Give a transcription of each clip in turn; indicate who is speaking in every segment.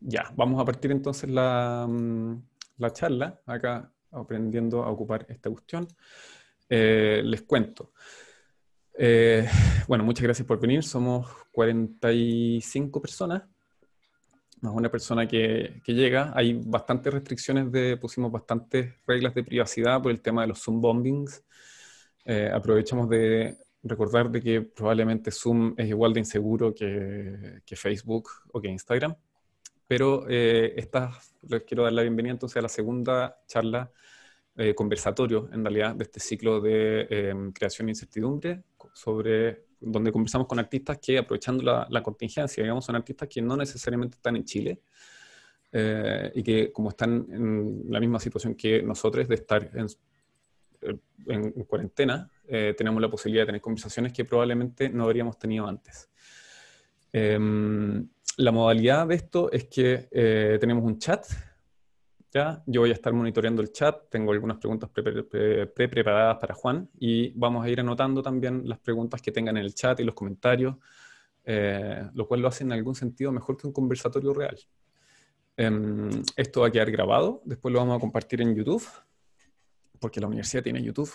Speaker 1: Ya, vamos a partir entonces la, mm, la charla, acá aprendiendo a ocupar esta cuestión. Eh, les cuento. Eh, bueno, muchas gracias por venir. Somos 45 personas, más una persona que, que, llega. Hay bastantes restricciones, de, pusimos bastantes reglas de privacidad por el tema de los Zoom bombings. Eh, aprovechamos de recordar de que probablemente Zoom es igual de inseguro que, que Facebook o que Instagram. Pero eh, les quiero dar la bienvenida entonces a la segunda charla, eh, conversatorio en realidad, de este ciclo de em, creación de incertidumbre, sobre, donde conversamos con artistas que, aprovechando la, la, contingencia, digamos, son artistas que no necesariamente están en Chile eh, y que como están en la misma situación que nosotros de estar en, en cuarentena, eh, tenemos la posibilidad de tener conversaciones que probablemente no habríamos tenido antes. Em, la modalidad de esto es que eh, tenemos un chat, ¿ya? Yo voy a estar monitoreando el chat, tengo algunas preguntas pre-preparadas para Juan y vamos a ir anotando también las preguntas que tengan en el chat y los comentarios, eh, lo cual lo hace en algún sentido mejor que un conversatorio real. Um, esto va a quedar grabado, después lo vamos a compartir en YouTube, porque la universidad tiene YouTube.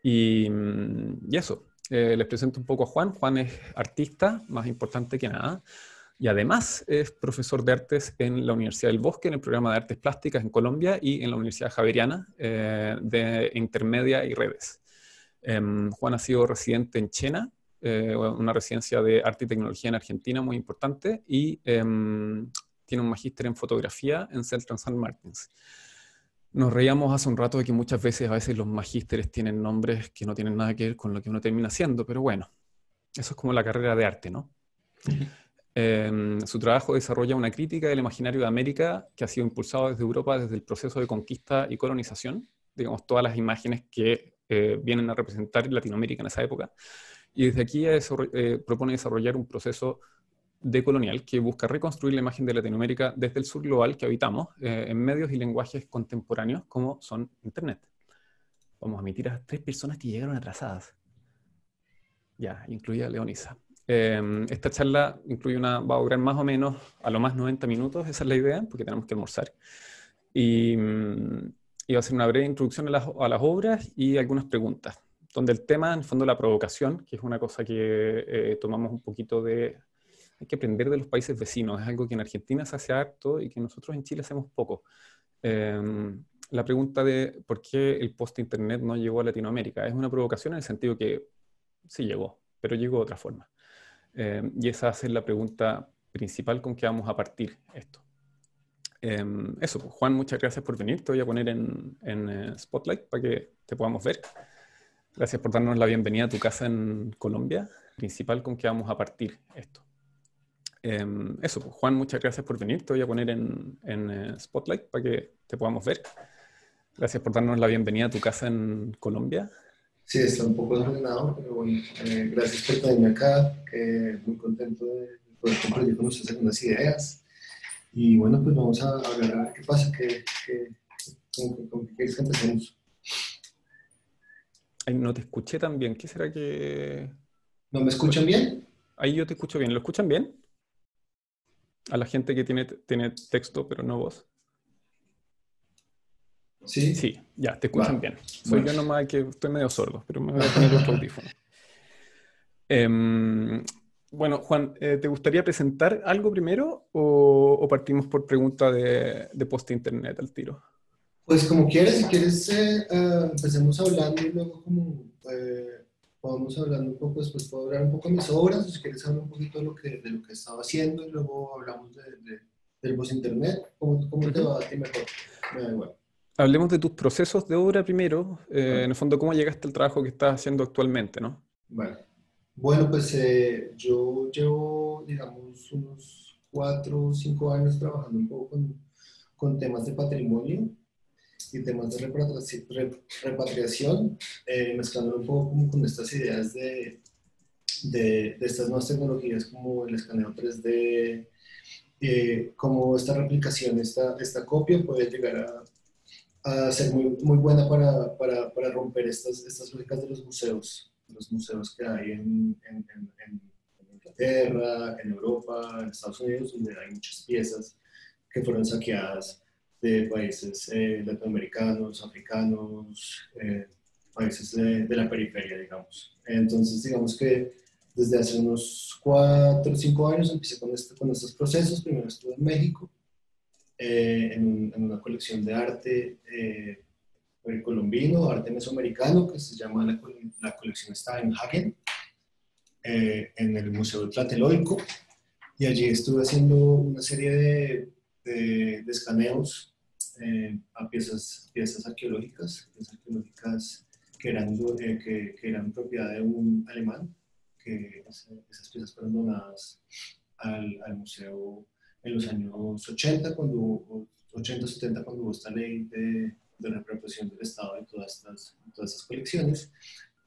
Speaker 1: Y, y eso, eh, les presento un poco a Juan. Juan es artista, más importante que nada, y además es profesor de artes en la Universidad del Bosque, en el programa de artes plásticas en Colombia y en la Universidad Javeriana eh, de Intermedia y Redes. Eh, Juan ha sido residente en Chena, eh, una residencia de arte y tecnología en Argentina muy importante, y em, tiene un magíster en fotografía en Central San Martins. Nos reíamos hace un rato de que muchas veces, a veces los magísteres tienen nombres que no tienen nada que ver con lo que uno termina haciendo, pero bueno, eso es como la carrera de arte, ¿no? Uh -huh. eh, su trabajo desarrolla una crítica del imaginario de América que ha sido impulsado desde Europa desde el proceso de conquista y colonización, digamos, todas las imágenes que eh, vienen a representar Latinoamérica en esa época. Y desde aquí eh, propone desarrollar un proceso decolonial que busca reconstruir la imagen de Latinoamérica desde el sur global que habitamos eh, en medios y lenguajes contemporáneos como son Internet. Vamos a emitir a tres personas que llegaron atrasadas. Ya, incluida Leonisa. Eh, esta charla incluye una, va a durar más o menos a lo más 90 minutos, esa es la idea, porque tenemos que almorzar. Y, y va a ser una breve introducción a las, a las obras y algunas preguntas, donde el tema, en el fondo, la provocación, que es una cosa que eh, tomamos un poquito de hay que aprender de los países vecinos. Es algo que en Argentina se hace harto y que nosotros en Chile hacemos poco. Eh, la pregunta de por qué el post-internet no llegó a Latinoamérica es una provocación en el sentido que sí llegó, pero llegó de otra forma. Eh, y esa ser la pregunta principal con que vamos a partir esto. Eh, eso, pues, Juan, muchas gracias por venir. Te voy a poner en, en Spotlight para que te podamos ver. Gracias por darnos la bienvenida a tu casa en Colombia. Principal con que vamos a partir esto. Eh, eso, pues, Juan, muchas gracias por venir. Te voy a poner en, en uh, Spotlight para que te podamos ver. Gracias por darnos la bienvenida a tu casa en Colombia.
Speaker 2: Sí, está un poco desordenado, pero bueno, eh, gracias por tenerme acá. Eh, muy contento de poder compartir con ustedes algunas ideas. Y bueno, pues vamos a, ver a ver qué pasa, qué, qué, con, con qué quieres que empecemos.
Speaker 1: Ay, no te escuché tan bien. ¿Qué será que...?
Speaker 2: ¿No me escuchan bien?
Speaker 1: Ahí yo te escucho bien. ¿Lo escuchan bien? A la gente que tiene, tiene texto pero no voz.
Speaker 2: Sí.
Speaker 1: Sí, ya, te escuchan Va. bien. Soy bueno. yo nomás que estoy medio sordo, pero me voy a poner otro audífono. Eh, bueno, Juan, eh, ¿te gustaría presentar algo primero o, o partimos por pregunta de, de post-internet al tiro?
Speaker 2: Pues como quieres, si quieres eh, uh, empecemos hablando y luego como eh, vamos hablando un poco, después puedo hablar un poco de mis obras, si quieres hablar un poquito de lo que, de lo que estaba haciendo y luego hablamos de, de, del post internet, ¿cómo, cómo te va a ti mejor? Me da igual.
Speaker 1: Hablemos de tus procesos de obra primero, eh, uh -huh. en el fondo, ¿cómo llegaste al trabajo que estás haciendo actualmente, no?
Speaker 2: Bueno, bueno pues eh, yo llevo, digamos, unos cuatro o cinco años trabajando un poco con, con temas de patrimonio, y temas de repatriación, eh, mezclando un poco como con estas ideas de, de, de, estas nuevas tecnologías como el escaneo 3D, eh, esta replicación, esta, esta copia puede llegar a, a ser muy, muy buena para, para, para, romper estas, estas lógicas de los museos, los museos que hay en, en, en, en Inglaterra, en Europa, en Estados Unidos, donde hay muchas piezas que fueron saqueadas de países eh, latinoamericanos, africanos, eh, países de, de, la periferia, digamos. Entonces, digamos que desde hace unos cuatro o cinco años empecé con, este, con estos procesos. Primero estuve en México, eh, en, en, una colección de arte colombino, arte mesoamericano, que se llama, la, la colección está en Hagen, en el Museo Tlatelolco. Y allí estuve haciendo una serie de, de, de escaneos eh, a piezas, piezas arqueológicas, piezas arqueológicas que eran, eh, que, que, eran propiedad de un alemán, que esas piezas fueron donadas al, al, museo en los años 80, cuando 80-70, cuando hubo esta ley de, de reprogramación del Estado de todas estas, todas estas colecciones.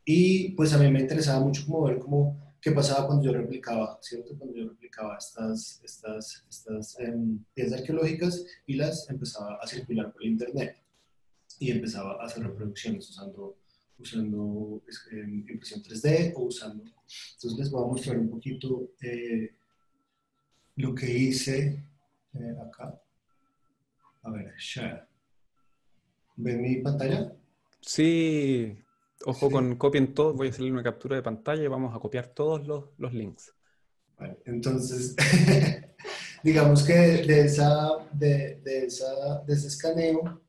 Speaker 2: Y pues a mí me interesaba mucho como ver cómo qué pasaba cuando yo replicaba, ¿cierto? Cuando yo replicaba estas, estas, estas piezas arqueológicas y las empezaba a circular por internet y empezaba a hacer reproducciones usando, usando eh, impresión 3D o usando... Entonces les voy a mostrar un poquito eh, lo que hice eh, acá. A ver, share. ¿Ven mi pantalla?
Speaker 1: Sí, Ojo con copien todos, voy a hacerle una captura de pantalla y vamos a copiar todos los, los links.
Speaker 2: Vale, entonces, digamos que de, esa, de, de, esa, de ese escaneo,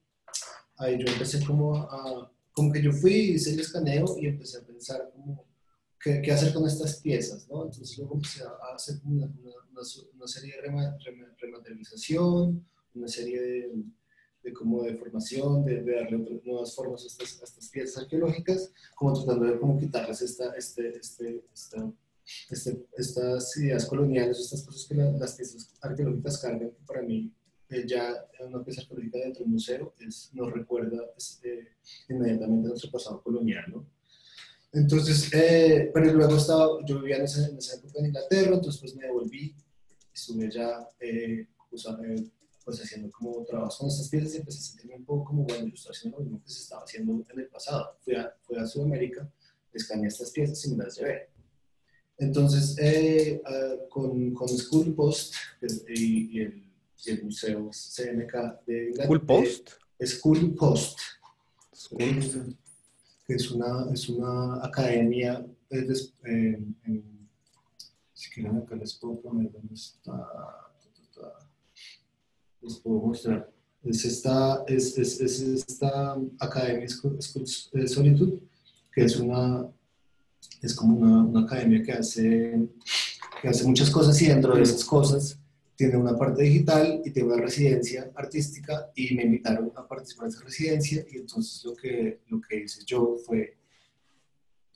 Speaker 2: ahí yo empecé como a, como que yo fui, hice el escaneo y empecé a pensar como, ¿qué, qué hacer con estas piezas? ¿no? Entonces luego empecé a hacer una, una, una serie de rematerialización, una serie de de como de formación, de, darle otras nuevas formas a estas, estas, piezas arqueológicas, como tratando de cómo quitarles esta, este, este, esta, este, estas ideas coloniales, estas cosas que las piezas arqueológicas cargan, que para mí eh, ya una pieza arqueológica dentro de un museo es, nos recuerda este, inmediatamente a nuestro pasado colonial, ¿no? Entonces, eh, pero luego estaba, yo vivía en esa, en esa, época en Inglaterra, entonces pues me devolví, estuve allá eh, pues haciendo como trabajos con estas piezas y empecé a sentirme un poco como, bueno, yo estoy haciendo lo mismo que se estaba haciendo en el pasado. Fui a, fui a Sudamérica, escaneé estas piezas y me las llevé. Entonces, eh, uh, con, con School Post y, y, el, y, el, Museo CMK de
Speaker 1: School Post.
Speaker 2: School Post. School. Que es una, es una academia, es, eh, en, si quieren acá les puedo poner dónde está les puedo mostrar. Es esta, es, es, es esta Academia Solitud, que es una, es como una, una, academia que hace, que hace muchas cosas y dentro de esas cosas tiene una parte digital y tiene una residencia artística y me invitaron a participar en esa residencia y entonces lo que, lo que hice yo fue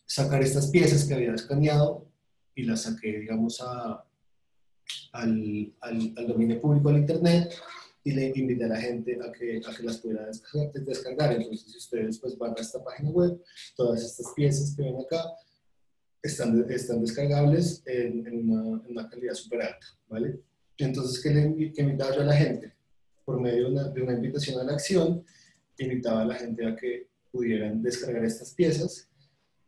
Speaker 2: sacar estas piezas que había escaneado y las saqué, digamos, a, al, al, al, dominio público del Internet y le invité a la gente a que, a que las pudiera descargar. Entonces, si ustedes pues, van a esta página web, todas estas piezas que ven acá están, están descargables en, en, una, en una, calidad súper alta, ¿vale? Entonces, ¿qué, le, ¿qué invitaba yo a la gente? Por medio de una, de una invitación a la acción, invitaba a la gente a que pudieran descargar estas piezas,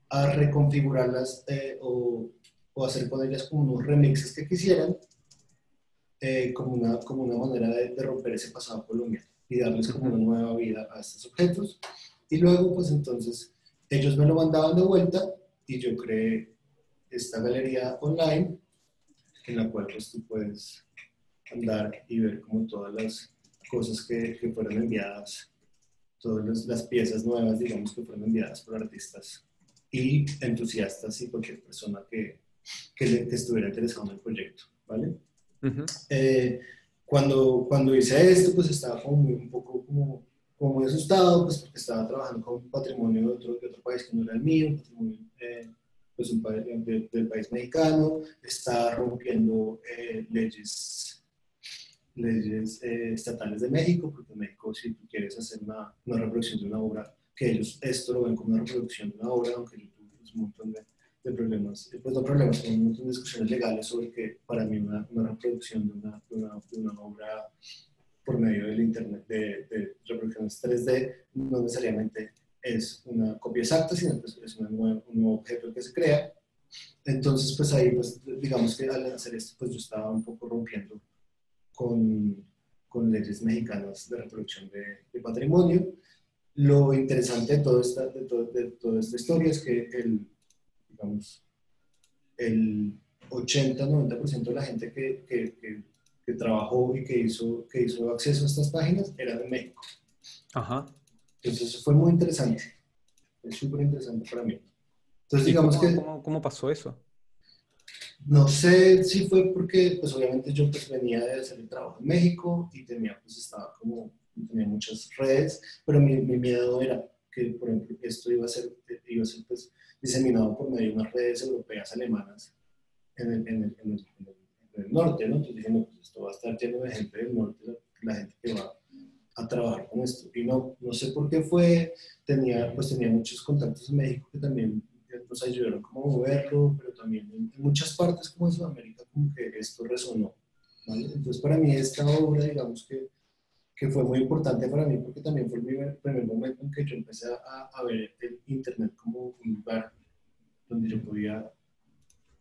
Speaker 2: a reconfigurarlas eh, o, o hacer con ellas como unos remixes que quisieran eh, como, una, como una manera de, romper ese pasado colonial y darles como una nueva vida a estos objetos. Y luego, pues entonces, ellos me lo mandaban de vuelta y yo creé esta galería online en la cual pues tú puedes andar y ver como todas las cosas que, que fueron enviadas, todas las, piezas nuevas, digamos, que fueron enviadas por artistas y entusiastas y cualquier persona que, que, que estuviera interesado en el proyecto, ¿vale? Eh, cuando, cuando hice esto, pues estaba como muy, un poco como, como asustado, pues porque estaba trabajando con patrimonio de otro, de otro país que no era el mío, patrimonio eh, pues un país, de, del país mexicano, estaba rompiendo eh, leyes leyes eh, estatales de México, porque en México si tú quieres hacer una, una, reproducción de una obra, que ellos esto lo ven como una reproducción de una obra, aunque YouTube es un montón de de problemas, pues no problemas, sino un montón de discusiones legales sobre que para mí una, una reproducción de una, de una, de una, obra por medio del Internet de, de, reproducciones 3D no necesariamente es una copia exacta, sino que es una nueva, un nuevo objeto que se crea Entonces, pues ahí, pues, digamos que al hacer esto, pues yo estaba un poco rompiendo con, con leyes mexicanas de reproducción de, patrimonio. Lo interesante de, todo esta, de, de, toda esta historia es que el, digamos, el 80-90% de la gente que, que, que, trabajó y que hizo, que hizo acceso a estas páginas era de México. Ajá. Entonces eso fue muy interesante. Es súper interesante para mí.
Speaker 1: Entonces digamos que... Cómo, ¿Cómo pasó eso?
Speaker 2: No sé si fue porque, pues obviamente yo pues venía de hacer el trabajo en México y tenía, pues estaba como, tenía muchas redes, pero mi, mi miedo era que, por ejemplo, esto iba a ser, iba a ser pues diseminado por medio de unas redes europeas alemanas en el, en el, en el, norte, ¿no? Entonces dije, no, pues esto va a estar lleno de gente del norte, la gente que va a trabajar con esto. Y no, no sé por qué fue, tenía, pues tenía muchos contactos en México que también nos ayudaron como moverlo, pero también en, muchas partes como en Sudamérica como que esto resonó. ¿vale? Entonces para mí esta obra, digamos que, que, fue muy importante para mí porque también fue el primer, primer momento en que yo empecé a, a, ver el Internet como un lugar donde yo podía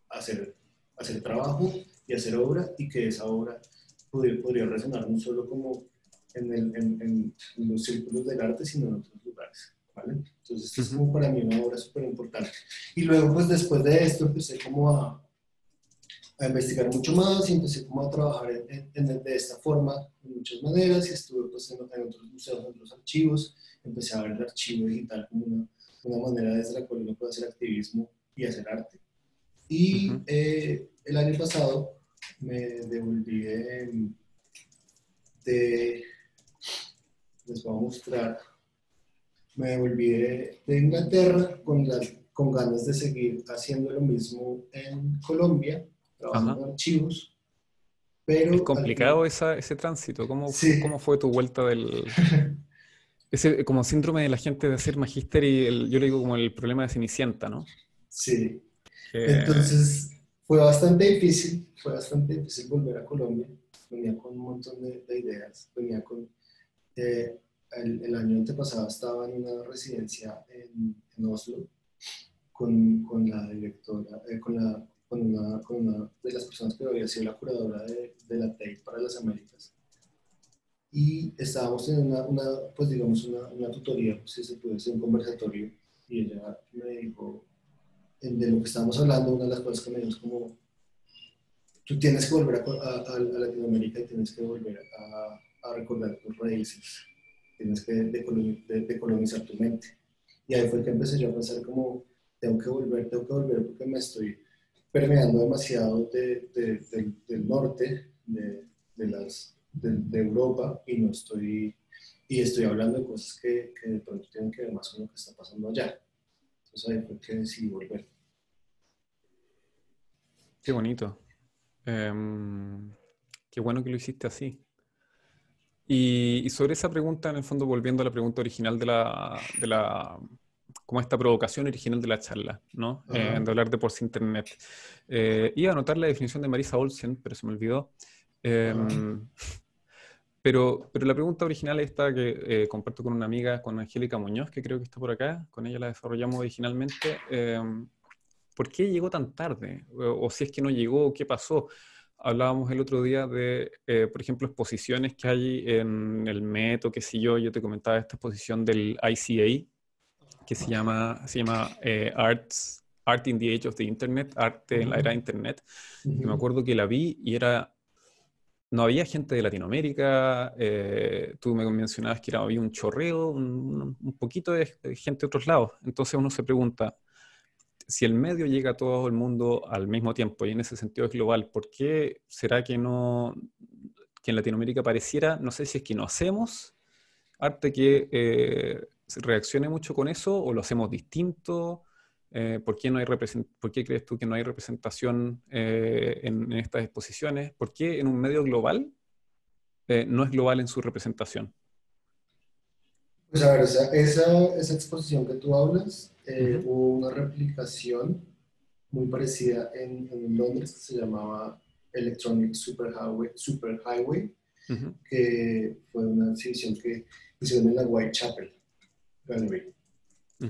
Speaker 2: hacer, hacer trabajo y hacer obra y que esa obra podría, podría resonar no solo como en, el, en, en los círculos del arte, sino en otros lugares. Entonces, esto es como para mí una obra súper importante. Y luego, pues después de esto, empecé como a, a investigar mucho más y empecé como a trabajar en, de esta forma, de muchas maneras, y estuve pues en, otros museos, en otros archivos, empecé a ver el archivo digital como una, una manera desde la cual uno puede hacer activismo y hacer arte. Y eh, el año pasado me devolví de, de les voy a mostrar me volví de, Inglaterra con, con ganas de seguir haciendo lo mismo en Colombia, trabajando en archivos.
Speaker 1: Pero es complicado ese tránsito. ¿Cómo, ¿Cómo fue tu vuelta del... ese como síndrome de la gente de hacer magíster y yo le digo como el problema de Cenicienta, ¿no?
Speaker 2: Sí. Entonces fue bastante difícil, fue bastante difícil volver a Colombia. Venía con un montón de, ideas, venía con... Eh, el, año antepasado estaba en una residencia en, Oslo con, con, la directora, eh, con, la, con, una, con, una, de las personas que había sido la curadora de, de la TEI para las Américas. Y estábamos en una, una pues digamos, una, una, tutoría, si se puede decir, un conversatorio, y ella me dijo, de lo que estábamos hablando, una de las cosas que me dijo es como, tú tienes que volver a, a, Latinoamérica y tienes que volver a, a recordar tus raíces tienes que decolonizar tu mente. Y ahí fue que empecé yo a pensar como, tengo que volver, tengo que volver porque me estoy permeando demasiado de, del norte, de, Europa, y no estoy, y estoy hablando de cosas que, de pronto tienen que ver más con lo que está pasando allá. Entonces ahí fue que decidí volver.
Speaker 1: Qué bonito. Em, qué bueno que lo hiciste así. Y, sobre esa pregunta, en el fondo, volviendo a la pregunta original de la, de la como esta provocación original de la charla, ¿no? Eh, de hablar de por internet. Eh, iba a anotar la definición de Marisa Olsen, pero se me olvidó. Em, pero, pero la pregunta original es esta que eh, comparto con una amiga, con Angélica Muñoz, que creo que está por acá, con ella la desarrollamos originalmente. Em, ¿Por qué llegó tan tarde? O, o, si es que no llegó, ¿qué pasó? Hablábamos el otro día de, eh, por ejemplo, exposiciones que hay en el Met o qué sé yo. Yo te comentaba esta exposición del ICA, que se llama, se llama eh, Arts, Art in the Age of the Internet, Arte en la era de Internet. Y me acuerdo que la vi y era no había gente de Latinoamérica, eh, tú me mencionabas que era, había un chorreo, un, un poquito de, gente de otros lados. Entonces uno se pregunta, si el medio llega a todo el mundo al mismo tiempo y en ese sentido es global, ¿por qué será que no, que en Latinoamérica pareciera, no sé si es que no hacemos arte que eh, reaccione mucho con eso o lo hacemos distinto? Eh, ¿por, qué no hay ¿Por qué crees tú que no hay representación eh, en, estas exposiciones? ¿Por qué en un medio global no es global en su representación?
Speaker 2: Pues a ver, esa, esa exposición que tú hablas eh, hubo una replicación muy parecida en, en, Londres que se llamaba Electronic Superhighway, Super Highway, que fue una exhibición que hicieron en la Whitechapel Gallery.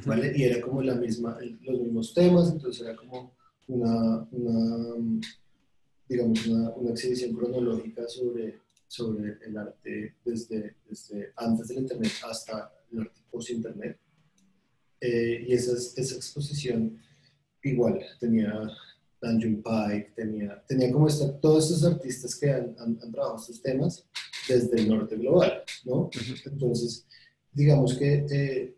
Speaker 2: ¿vale? Y era como la misma, los mismos temas, entonces era como una, una digamos, una, una, exhibición cronológica sobre, sobre el arte desde, desde antes del Internet hasta el arte post-Internet. Eh, y esa, esa exposición igual tenía Dan Pike, tenía, tenía como esta, todos estos artistas que han, han, trabajado estos temas desde el norte global, ¿no? Entonces, digamos que eh,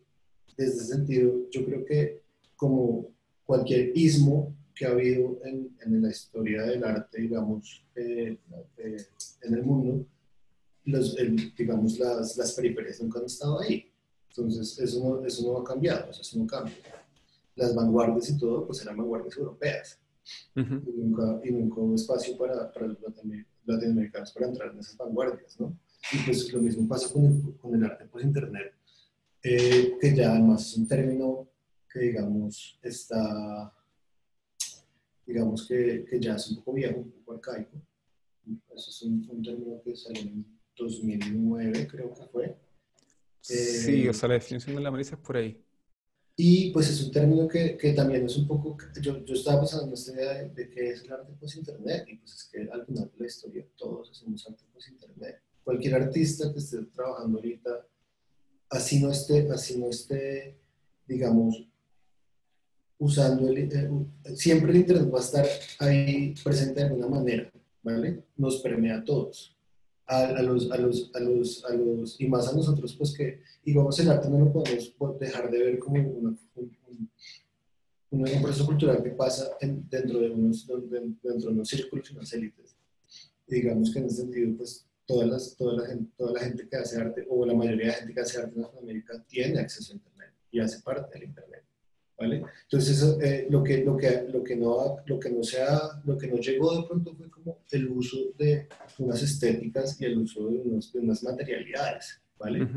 Speaker 2: desde ese sentido, yo creo que como cualquier ismo que ha habido en, en la historia del arte, digamos, eh, eh, en el mundo, los, digamos, las, las, periferias nunca han estado ahí. Entonces, eso no, eso no ha cambiado, eso no cambia. Las vanguardias y todo, pues eran vanguardias europeas. y, nunca, y nunca hubo espacio para, para los latinoamericanos para entrar en esas vanguardias, ¿no? Y pues lo mismo pasa con el, con el arte post-internet, eh, que ya además es un término que, digamos, está digamos que, que, ya es un poco viejo, un poco arcaico. Eso es un, término que salió en 2009, creo que fue.
Speaker 1: Sí, o sea, la definición de la malicia es por ahí.
Speaker 2: Y pues es un término que, que también es un poco, yo, yo estaba pensando en esta idea de, de qué es el arte post-internet, y pues es que al final de la historia todos hacemos arte post-internet. Cualquier artista que esté trabajando ahorita, así no esté, así no esté digamos, usando el, eh, siempre el Internet va a estar ahí presente de alguna manera, ¿vale? Nos permea a todos. A, los, a, los, a, los, a los, y más a nosotros, pues que, digamos, el arte no lo podemos dejar de ver como un, un, proceso cultural que pasa dentro, de unos, dentro de unos círculos y unas élites. digamos que en ese sentido, pues todas las, toda, la gente, toda la gente que hace arte, o la mayoría de la gente que hace arte en Latinoamérica, tiene acceso a Internet y hace parte del Internet. ¿vale? Entonces, eh, lo, que, lo, que, lo, que no, lo, que no sea, lo que no llegó de pronto fue como el uso de unas estéticas y el uso de, unas materialidades, ¿vale?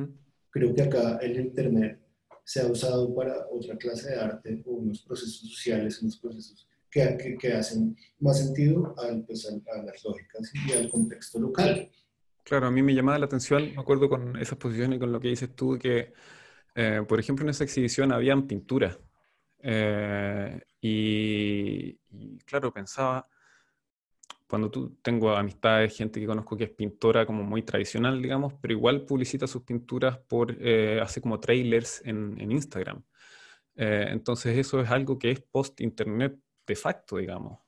Speaker 2: Creo que acá el Internet se ha usado para otra clase de arte o unos procesos sociales, unos procesos que, que, hacen más sentido al, pues, a, las lógicas y al contexto local.
Speaker 1: Claro, a mí me llamaba la atención, me acuerdo con esa exposición y con lo que dices tú, que, eh, por ejemplo, en esa exhibición habían pinturas eh, y, claro, pensaba, cuando tú tengo amistades, gente que conozco que es pintora como muy tradicional, digamos, pero igual publicita sus pinturas por, eh, hace como trailers en, en Instagram. Entonces eso es algo que es post-internet de facto, digamos,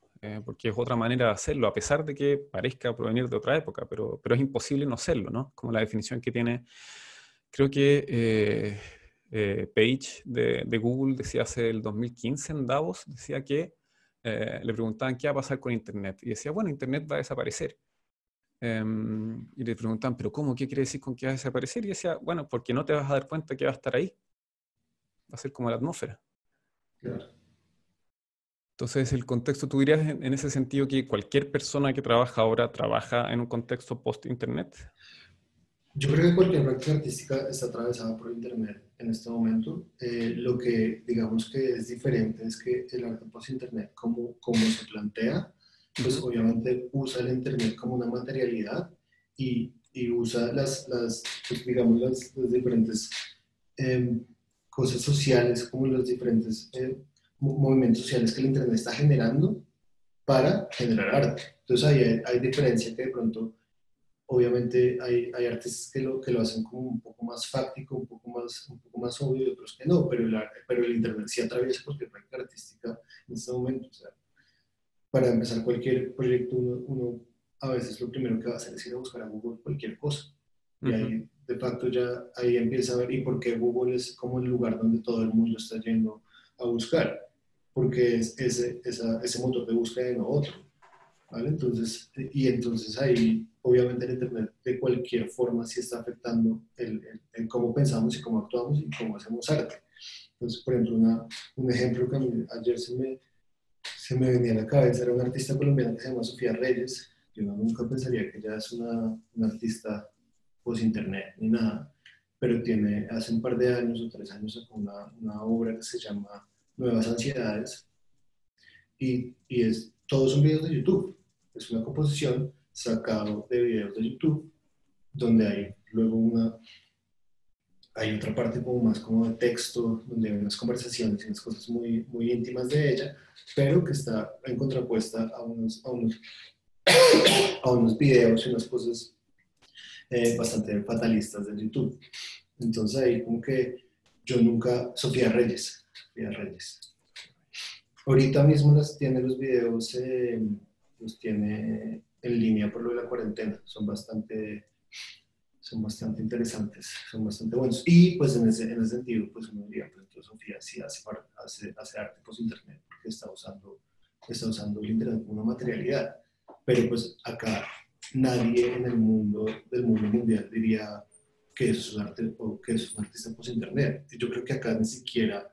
Speaker 1: porque es otra manera de hacerlo, a pesar de que parezca provenir de otra época, pero, pero es imposible no serlo, ¿no? Como la definición que tiene, creo que eh, Page de, Google decía hace el 2015 en Davos, decía que eh, le preguntaban qué va a pasar con Internet. Y decía, bueno, Internet va a desaparecer. Em, y le preguntaban, pero ¿cómo? ¿Qué quiere decir con que va a desaparecer? Y decía, bueno, porque no te vas a dar cuenta que va a estar ahí. Va a ser como la atmósfera. Entonces, el contexto, ¿tú dirías en ese sentido que cualquier persona que trabaja ahora trabaja en un contexto post-Internet?
Speaker 2: Yo creo que cualquier práctica artística está atravesada por Internet en este momento. Eh, lo que digamos que es diferente es que el arte post-Internet, como, como se plantea, pues obviamente usa el Internet como una materialidad y, y usa las, las pues, digamos, las, diferentes em, cosas sociales, como los diferentes eh, movimientos sociales que el Internet está generando para generar arte. Entonces ahí hay, hay diferencia que de pronto obviamente hay, hay, artistas que lo, que lo hacen como un poco más fáctico, un poco más, un poco más obvio y otros que no, pero el, pero el Internet sí atraviesa cualquier práctica artística en este momento. O sea, para empezar cualquier proyecto, uno, a veces lo primero que va a hacer es ir a buscar a Google cualquier cosa. Y ahí, de facto, ya ahí empieza a ver, ¿y por qué Google es como el lugar donde todo el mundo está yendo a buscar? Porque es ese, ese motor de búsqueda y no otro. ¿Vale? Entonces, y entonces ahí obviamente el Internet de cualquier forma sí está afectando el, cómo pensamos y cómo actuamos y cómo hacemos arte. Entonces, por ejemplo, una, un ejemplo que ayer se me, se me venía a la cabeza era una artista colombiana que se llama Sofía Reyes. Yo nunca pensaría que ella es una, una artista post-internet ni nada, pero tiene, hace un par de años o tres años sacó una, una obra que se llama Nuevas Ansiedades y, y es, todos son videos de YouTube. Es una composición sacado de videos de YouTube, donde hay luego una, hay otra parte como más como de texto, donde hay unas conversaciones y unas cosas muy, muy íntimas de ella, pero que está en contrapuesta a unos, a unos, a unos videos y unas cosas eh, bastante fatalistas de YouTube. Entonces ahí como que yo nunca, Sofía Reyes, Sofía Reyes. Ahorita mismo las tiene los videos, eh, los tiene en línea por lo de la cuarentena, son bastante son bastante interesantes, son bastante buenos. Y pues en ese, en ese sentido, pues uno diría, pues entonces Sofía sí hace, hace, hace arte post internet porque está usando, está usando el internet como una materialidad. Pero pues acá nadie en el mundo, del mundo mundial diría que es un arte o es un artista post internet. Yo creo que acá ni siquiera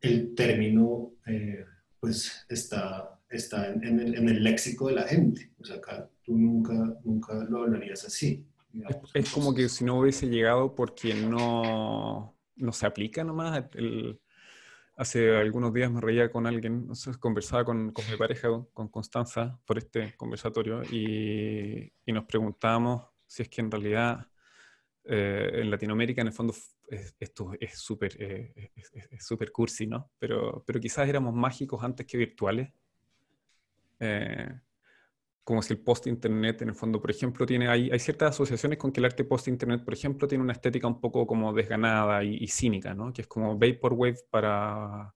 Speaker 2: el término eh, pues está, está en, en, el, en, el, léxico de la gente. O sea, acá tú nunca, nunca lo hablarías así.
Speaker 1: Es, como que si no hubiese llegado porque no, no se aplica nomás. El, hace algunos días me reía con alguien, no sé, conversaba con, con mi pareja, con Constanza, por este conversatorio, y, y nos preguntábamos si es que en realidad eh, en Latinoamérica, en el fondo, esto es súper eh, es, super cursi, ¿no? Pero, pero quizás éramos mágicos antes que virtuales. Eh, como si el post-internet, en el fondo, por ejemplo, tiene, hay, hay ciertas asociaciones con que el arte post-internet, por ejemplo, tiene una estética un poco como desganada y, cínica, ¿no? Que es como Vaporwave para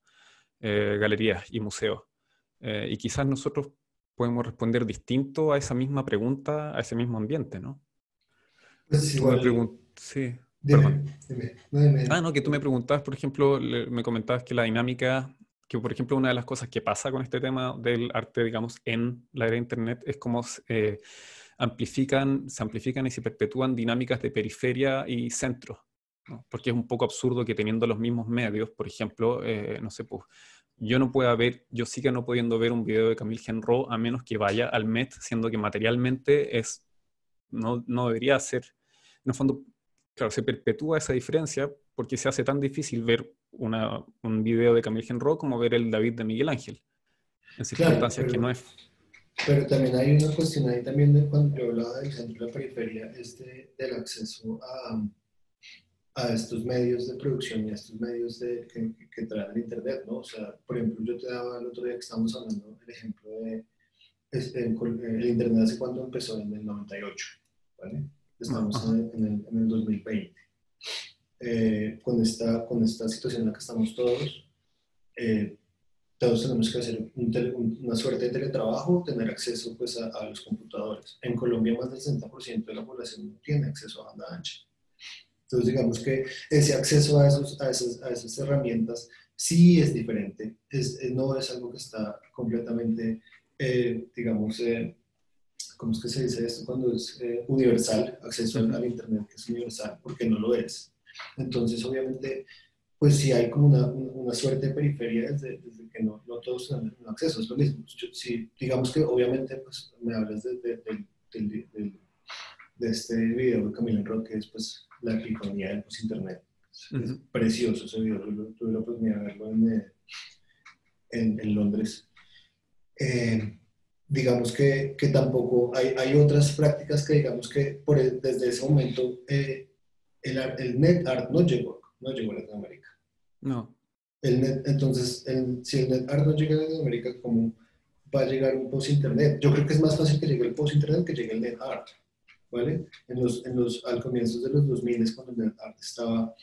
Speaker 1: eh, galerías y museos. Eh, y quizás nosotros podemos responder distinto a esa misma pregunta, a ese mismo ambiente, ¿no?
Speaker 2: Pues igual,
Speaker 1: sí.
Speaker 2: Dime, dime,
Speaker 1: Ah, no, que tú me preguntabas, por ejemplo, me comentabas que la dinámica que por ejemplo una de las cosas que pasa con este tema del arte, digamos, en la era de Internet es cómo eh, amplifican, se amplifican y se perpetúan dinámicas de periferia y centro. Porque es un poco absurdo que teniendo los mismos medios, por ejemplo, eh, no sé, pues yo no pueda ver, yo siga no pudiendo ver un video de Camille Genro a menos que vaya al Met, siendo que materialmente es, no, no debería ser, en el fondo, claro, se perpetúa esa diferencia porque se hace tan difícil ver una, un video de Camille Genro como ver el David de Miguel Ángel, en circunstancias que no es.
Speaker 2: Pero también hay una cuestión ahí también de cuando hablaba del centro de la periferia, este, del acceso a, a estos medios de producción y a estos medios de, que, que, traen el Internet, ¿no? O sea, por ejemplo, yo te daba el otro día que estábamos hablando el ejemplo de este, el Internet hace cuánto empezó, en el 98, ¿vale? Estamos en, el, en el 2020 eh, con, esta, con esta situación en la que estamos todos, eh, todos tenemos que hacer una suerte de teletrabajo, tener acceso pues, a, los computadores. En Colombia más del 60% de la población no tiene acceso a banda ancha. Entonces digamos que ese acceso a, esos, a, esas, a esas herramientas sí es diferente, es, no es algo que está completamente, eh, digamos, ¿cómo es que se dice esto? Cuando es universal, acceso al, Internet que es universal, porque no lo es. Entonces, obviamente, pues sí hay como una, una suerte de periferia desde, desde que no, no, todos tienen acceso, es lo mismo. si, digamos que obviamente pues, me hablas de, de, de, de este video de Camila Rock, que es pues, la epifanía del pues, internet. Es, precioso ese video, tuve la oportunidad de verlo en, eh, en, en Londres. Eh, digamos que, que, tampoco hay, hay otras prácticas que digamos que por, desde ese momento eh, el, el net art no llegó, no llegó a Latinoamérica.
Speaker 1: No.
Speaker 2: El net, entonces, si el net art no llega a Latinoamérica, ¿cómo va a llegar un post-internet? Yo creo que es más fácil que llegue el post-internet que llegue el net art, ¿vale? En los, en los, al comienzo de los 2000 cuando el net art estaba,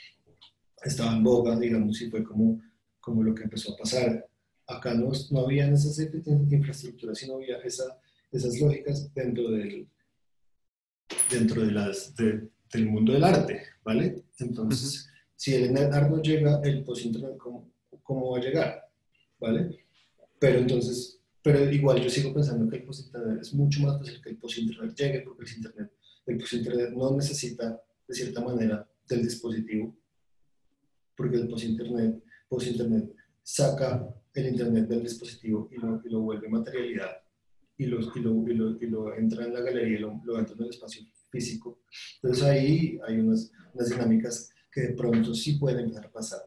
Speaker 2: estaba en boga, digamos, y fue como, como lo que empezó a pasar. Acá no, no había esas infraestructuras, sino había esa, esas lógicas dentro del dentro de las de, del mundo del arte, ¿vale? Entonces, si el art no llega, el post-internet, ¿cómo, ¿cómo, va a llegar? ¿Vale? Pero entonces, pero igual yo sigo pensando que el post-internet es mucho más fácil que el post-internet llegue, porque el, internet, el post-internet no necesita, de cierta manera, del dispositivo, porque el post-internet, post-internet saca el internet del dispositivo y lo, y lo vuelve materialidad y lo, y, lo, y, lo, y lo entra en la galería y lo, entra en el espacio físico. Entonces ahí hay unas, unas dinámicas que de pronto sí pueden empezar a pasar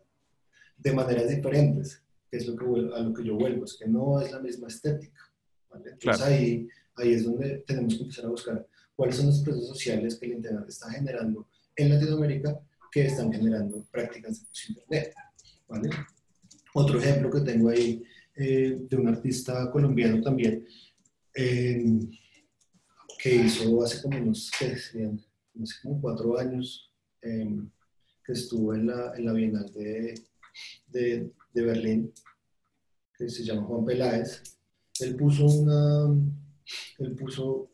Speaker 2: de maneras diferentes, que es lo que, a lo que yo vuelvo, es que no es la misma estética. Entonces ahí, ahí es donde tenemos que empezar a buscar cuáles son los procesos sociales que el Internet está generando en Latinoamérica que están generando prácticas de Internet. ¿vale? Otro ejemplo que tengo ahí eh, de un artista colombiano también, eh, que hizo hace como unos, no sé, como cuatro años, eh, que estuvo en la, en la Bienal de, de, de, Berlín, que se llama Juan Peláez. Él puso una, él puso,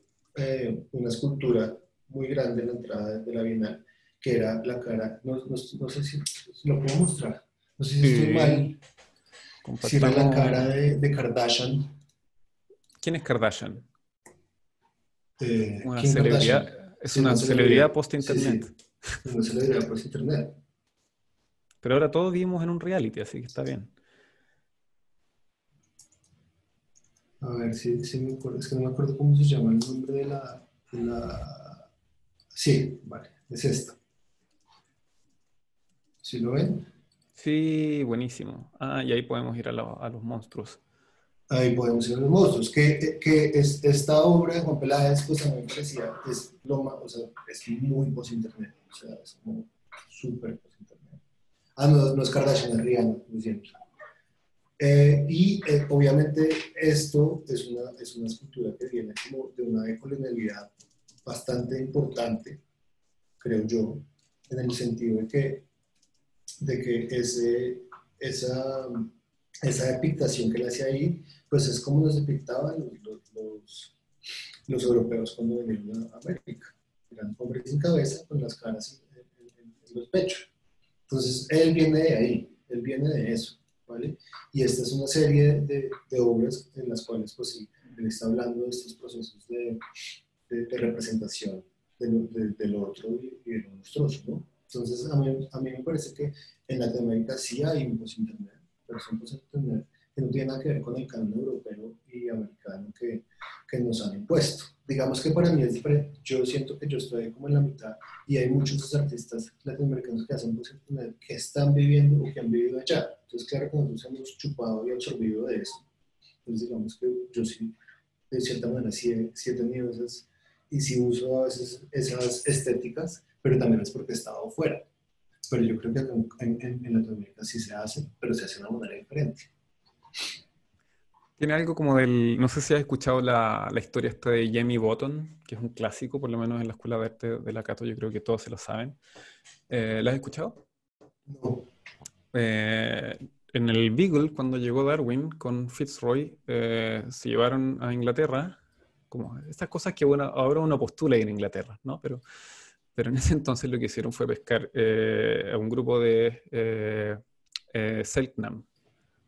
Speaker 2: una escultura muy grande en la entrada de la Bienal, que era la cara, no, no, no sé si lo puedo mostrar, no sé si estoy mal, si era la cara de, de, Kardashian.
Speaker 1: ¿Quién es Kardashian? Eh, una celebridad, es una, celebridad, post-internet.
Speaker 2: una celebridad post-internet.
Speaker 1: Pero ahora todos vivimos en un reality, así que está bien.
Speaker 2: A ver si, si me acuerdo, es que no me acuerdo cómo se llama el nombre de la, de la... Sí, vale, es esta. ¿Sí lo ven?
Speaker 1: Sí, buenísimo. Ah, y ahí podemos ir a, los monstruos.
Speaker 2: Ahí podemos ir a los monstruos. Que, que es, esta obra de Juan Peláez, pues a mí me parecía, es, lo más, o sea, es muy post-internet. O sea, es como súper post-internet. Ah, no, no es Kardashian, es Rihanna, lo siento. Eh, y eh, obviamente esto es una, es una escultura que viene como de una decolonialidad bastante importante, creo yo, en el sentido de que de que ese, esa, esa depictación que le hacía ahí, pues es como nos depictaban los, los, europeos cuando venían a América. Eran hombres sin cabeza con las caras en, los pechos. Entonces, él viene de ahí, él viene de eso, ¿vale? Y esta es una serie de, obras en las cuales, pues él está hablando de estos procesos de, de, representación del otro y, y de lo monstruoso, ¿no? Entonces, a mí, a mí me parece que en Latinoamérica sí hay un post-internet, pero es un post-internet que no tiene nada que ver con el canon europeo y americano que, que, nos han impuesto. Digamos que para mí es diferente. Yo siento que yo estoy como en la mitad y hay muchos artistas latinoamericanos que hacen post-internet que están viviendo o que han vivido allá. Entonces, claro que nosotros hemos chupado y absorbido de eso. Entonces, digamos que yo sí, de cierta manera, sí he, sí he tenido esas, y sí uso a veces esas estéticas pero también es porque he estado fuera. Pero yo creo que en, en, Latinoamérica sí se hace, pero se hace de una manera diferente.
Speaker 1: Tiene algo como del, no sé si has escuchado la, la historia esta de Jamie Button, que es un clásico, por lo menos en la Escuela de Arte de la Cato, yo creo que todos se lo saben. Eh, ¿La has escuchado?
Speaker 2: No.
Speaker 1: Eh, en el Beagle, cuando llegó Darwin con Fitzroy, eh, se llevaron a Inglaterra, como estas cosas que bueno, ahora uno postula en Inglaterra, ¿no? Pero pero en ese entonces lo que hicieron fue pescar eh, a un grupo de eh, eh, Selknam,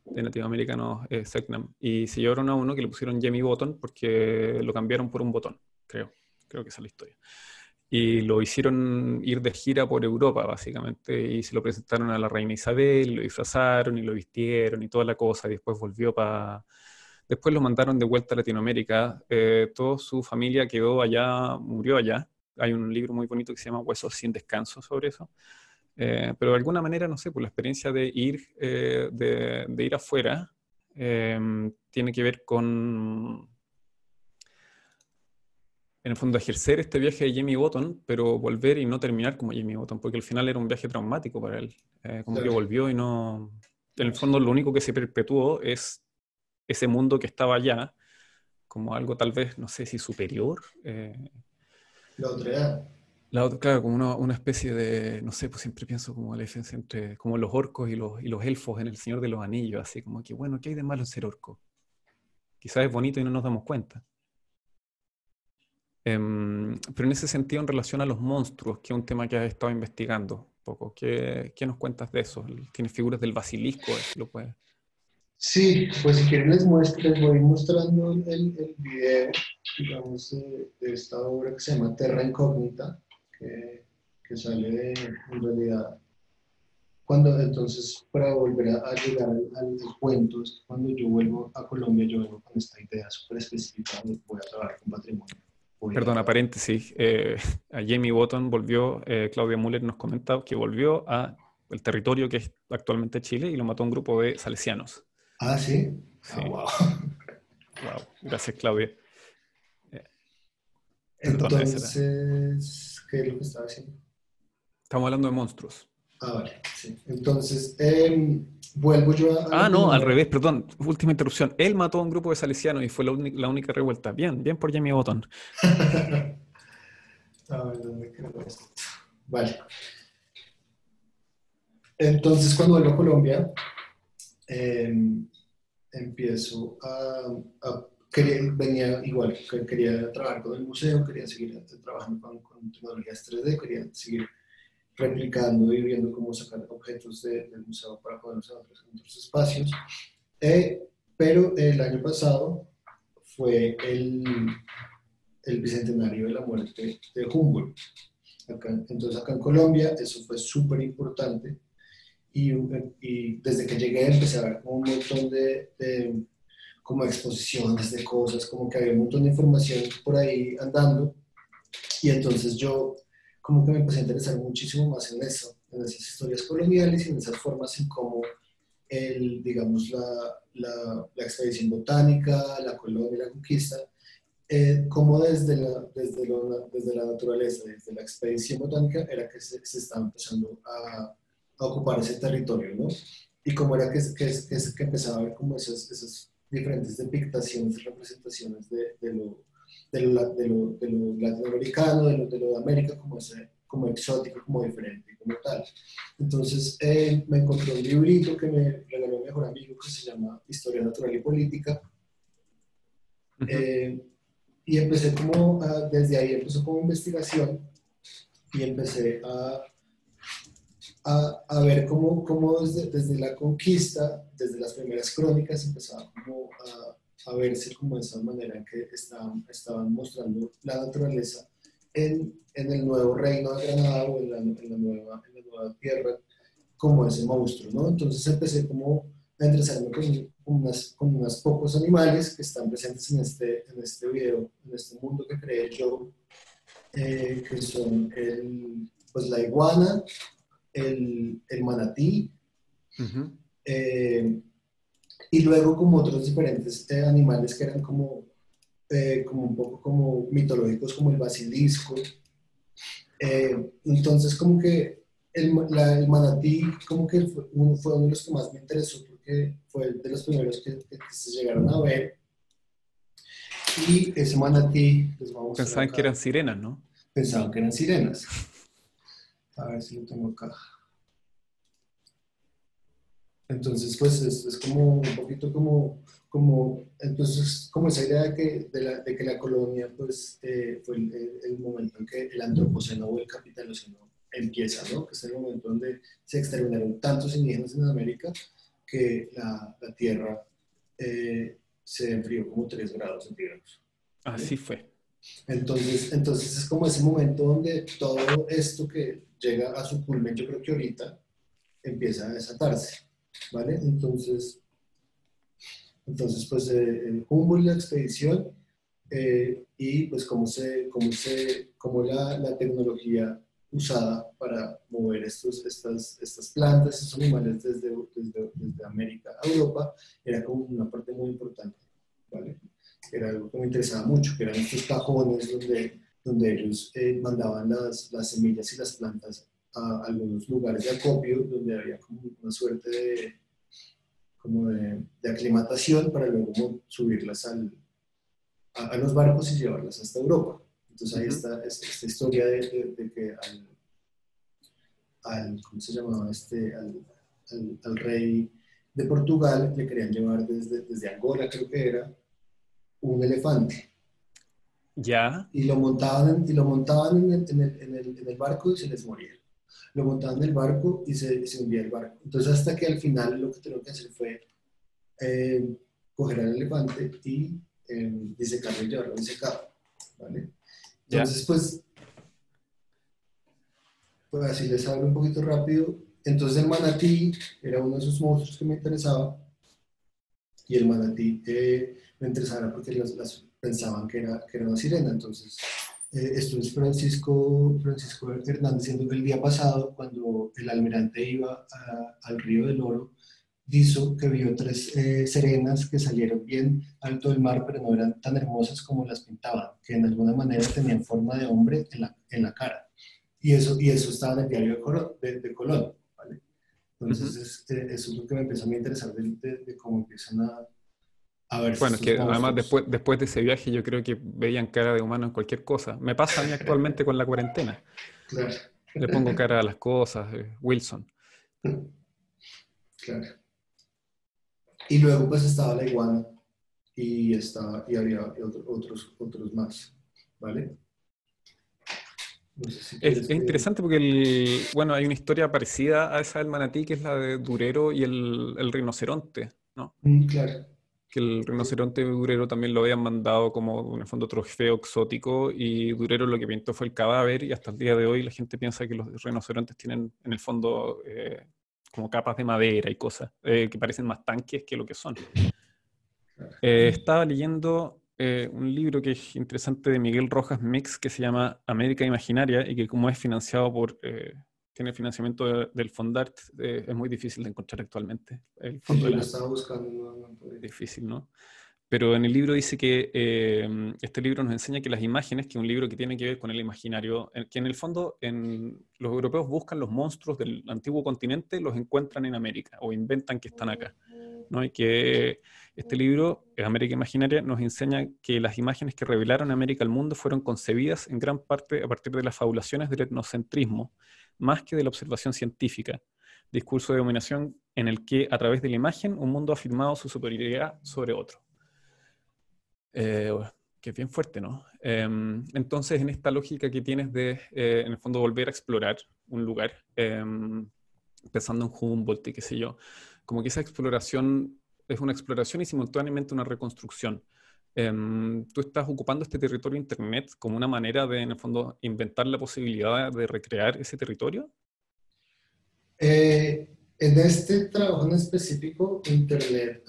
Speaker 1: de latinoamericanos eh, Selknam, y se llevaron a uno que le pusieron Jamie Button porque lo cambiaron por un botón, creo, creo que esa es la historia. Y lo hicieron ir de gira por Europa, básicamente, y se lo presentaron a la reina Isabel, lo disfrazaron y lo vistieron y toda la cosa, y después volvió para... Después lo mandaron de vuelta a Latinoamérica, toda su familia quedó allá, murió allá, hay un libro muy bonito que se llama Huesos sin descanso sobre eso. Eh, pero de alguna manera, no sé, por la experiencia de ir, eh, de, ir afuera, em, tiene que ver con, en el fondo, ejercer este viaje de Jamie Button, pero volver y no terminar como Jamie Button, porque al final era un viaje traumático para él. Eh, como que volvió y no... En el fondo, lo único que se perpetuó es ese mundo que estaba allá, como algo tal vez, no sé si superior.
Speaker 2: La otra
Speaker 1: La otra, claro, como una, una, especie de, no sé, pues siempre pienso como la diferencia entre como los orcos y los, y los elfos en El Señor de los Anillos, así como que, bueno, ¿qué hay de malo en ser orco? Quizás es bonito y no nos damos cuenta. Um, pero en ese sentido, en relación a los monstruos, que es un tema que has estado investigando un poco, ¿qué, qué nos cuentas de eso? ¿Tienes figuras del basilisco? ¿Lo puedes?
Speaker 2: Sí, pues si quieren les, muestro, les voy mostrando el, el video, digamos, de, esta obra que se llama Terra Incógnita, que, que sale de, en realidad, cuando entonces, para volver a, llegar al, cuento, cuando yo vuelvo a Colombia, yo vengo con esta idea súper específica de voy a trabajar con patrimonio.
Speaker 1: Perdona, paréntesis, eh, a Jamie Botton volvió, eh, Claudia Müller nos comentaba que volvió a el territorio que es actualmente Chile y lo mató un grupo de salesianos.
Speaker 2: Ah, sí. Ah,
Speaker 1: wow. wow. Gracias, Claudia.
Speaker 2: Entonces, ¿qué es lo que estaba haciendo?
Speaker 1: Estamos hablando de monstruos.
Speaker 2: Ah, vale, sí. Entonces, em, vuelvo yo
Speaker 1: a... Ah, no, al revés, perdón. Última interrupción. Él mató a un grupo de salesianos y fue la, única, la única revuelta. Bien, bien por Jamie Botón.
Speaker 2: a ver, ¿dónde quedó esto? Vale. Entonces, cuando vuelvo a Colombia, em, empiezo a, quería, venía igual, quería trabajar con el museo, quería seguir trabajando con, con tecnologías 3D, quería seguir replicando y viendo cómo sacar objetos del museo para poder usar en otros espacios. Eh, pero el año pasado fue el, el bicentenario de la muerte de Humboldt. entonces acá en Colombia eso fue súper importante y, y, desde que llegué empecé a ver un montón de, de, como exposiciones de cosas, como que había un montón de información por ahí andando. Y entonces yo como que me empecé a interesar muchísimo más en eso, en esas historias coloniales y en esas formas en cómo el, digamos, la, la, la expedición botánica, la colonia, la conquista, eh, como desde la, desde, desde, la naturaleza, desde la expedición botánica, era que se, se estaba empezando a, a, ocupar ese territorio, ¿no? Y como era que, que, que, que empezaba a ver como esas, esas diferentes depictaciones, representaciones de, de lo de lo, de lo, de lo latinoamericano, de lo, de lo de América como, ese, como exótico, como diferente, como tal. Entonces eh, me encontré un librito que me regaló mi mejor amigo que se llama Historia Natural y Política. Eh, y empecé como, desde ahí empezó como investigación y empecé a, a, a ver cómo, cómo desde, desde, la conquista, desde las primeras crónicas, empezaba como a a verse como de esa manera que estaban, estaban mostrando la naturaleza en, en, el nuevo reino de Granada o en la, en la, nueva, en la nueva tierra como ese monstruo, ¿no? Entonces empecé como a interesarme con, unas, con unos pocos animales que están presentes en este, en este video, en este mundo que creé yo, eh, que son el, pues la iguana, el, el manatí, eh, y luego como otros diferentes eh, animales que eran como, eh, como un poco como mitológicos, como el basilisco. Eh, entonces como que el, la, el, manatí como que fue uno, fue uno de los que más me interesó porque fue de los primeros que, que, se llegaron a ver. Y ese manatí,
Speaker 1: les vamos Pensaban que eran sirenas, ¿no?
Speaker 2: Pensaban que eran sirenas. A ver si lo tengo acá. Entonces, pues es, es, como un poquito como, como, entonces, como esa idea de que, de, la, de que la colonia, pues, eh, fue el, el, momento en que el antropoceno o el capitaloceno empieza, ¿no? Que es el momento donde se exterminaron tantos indígenas en América que la, la Tierra eh, se enfrió como 3 grados centígrados.
Speaker 1: Así fue.
Speaker 2: Entonces, entonces es como ese momento donde todo esto que llega a su culmen, yo creo que ahorita empieza a desatarse. ¿vale? Entonces, entonces pues eh, Humboldt la expedición eh, y pues cómo, se, cómo, se, cómo la, la, tecnología usada para mover estos, estas, estas plantas, estos animales desde, desde, desde, América a Europa, era como una parte muy importante, ¿vale? Era algo que me interesaba mucho, que eran estos cajones donde, donde ellos eh, mandaban las, las semillas y las plantas a algunos lugares de acopio donde había como una suerte de, como de, aclimatación para luego subirlas al, a, los barcos y llevarlas hasta Europa. Entonces ahí está esta, historia de, de, que al, al, ¿cómo se llamaba? Este, al, al, rey de Portugal le querían llevar desde, desde Angola, creo que era, un elefante.
Speaker 1: Ya.
Speaker 2: Y lo montaban, y lo montaban en el, en, el, en, el, en el barco y se les moría lo montaban en el barco y se, se hundía el barco. Entonces hasta que al final lo que tuvieron que hacer fue eh, coger al elefante y eh, disecarlo y llevarlo disecado. ¿vale? Entonces pues, pues así les hablo un poquito rápido. Entonces el manatí era uno de esos monstruos que me interesaba y el manatí eh, me interesaba porque las, las pensaban que era, que era una sirena. Entonces eh, esto es Francisco, Francisco Hernández diciendo que el día pasado, cuando el almirante iba al río del Oro, dijo que vio tres eh, serenas que salieron bien alto del mar, pero no eran tan hermosas como las pintaban, que en alguna manera tenían forma de hombre en la, en la cara. y, eso, y eso estaba en el diario de Colón, de, Colón ¿vale? Entonces, eh, eso es lo que me empezó a interesar de, cómo empiezan a, a ver.
Speaker 1: Bueno, es que además después, después de ese viaje yo creo que veían cara de humano en cualquier cosa. Me pasa a mí actualmente con la cuarentena.
Speaker 2: Claro.
Speaker 1: Le pongo cara a las cosas, eh, Wilson.
Speaker 2: Claro. Y luego pues estaba la iguana y, estaba, y había otros, otros más, ¿vale?
Speaker 1: es, interesante porque el, bueno, hay una historia parecida a esa del manatí, que es la de Durero y el, el rinoceronte, ¿no?
Speaker 2: Mm, claro.
Speaker 1: Que el rinoceronte Durero también lo habían mandado como, en el fondo, trofeo exótico, y Durero lo que pintó fue el cadáver, y hasta el día de hoy la gente piensa que los rinocerontes tienen, en el fondo, eh, como capas de madera y cosas eh, que parecen más tanques que lo que son. Eh, estaba leyendo eh, un libro que es interesante de Miguel Rojas Mix que se llama América Imaginaria y que como es financiado por, tiene financiamiento del Fondart, es muy difícil de encontrar actualmente.
Speaker 2: El fondo lo estaba buscando.
Speaker 1: Difícil, ¿no? Pero en el libro dice que eh, este libro nos enseña que las imágenes, que es un libro que tiene que ver con el imaginario, que en el fondo en, los europeos buscan los monstruos del antiguo continente, los encuentran en América o inventan que están acá. ¿no? Y que este libro, América Imaginaria, nos enseña que las imágenes que revelaron América al mundo fueron concebidas en gran parte a partir de las fabulaciones del etnocentrismo, más que de la observación científica. Discurso de dominación en el que, a través de la imagen, un mundo ha afirmado su superioridad sobre otro. Eh, que es bien fuerte, ¿no? Em, entonces, en esta lógica que tienes de, eh, en el fondo, volver a explorar un lugar, em, pensando en Humboldt y qué sé yo, como que esa exploración es una exploración y simultáneamente una reconstrucción. Em, tú estás ocupando este territorio Internet como una manera de, en el fondo, inventar la posibilidad de recrear ese territorio.
Speaker 2: Eh, en este trabajo en específico, Internet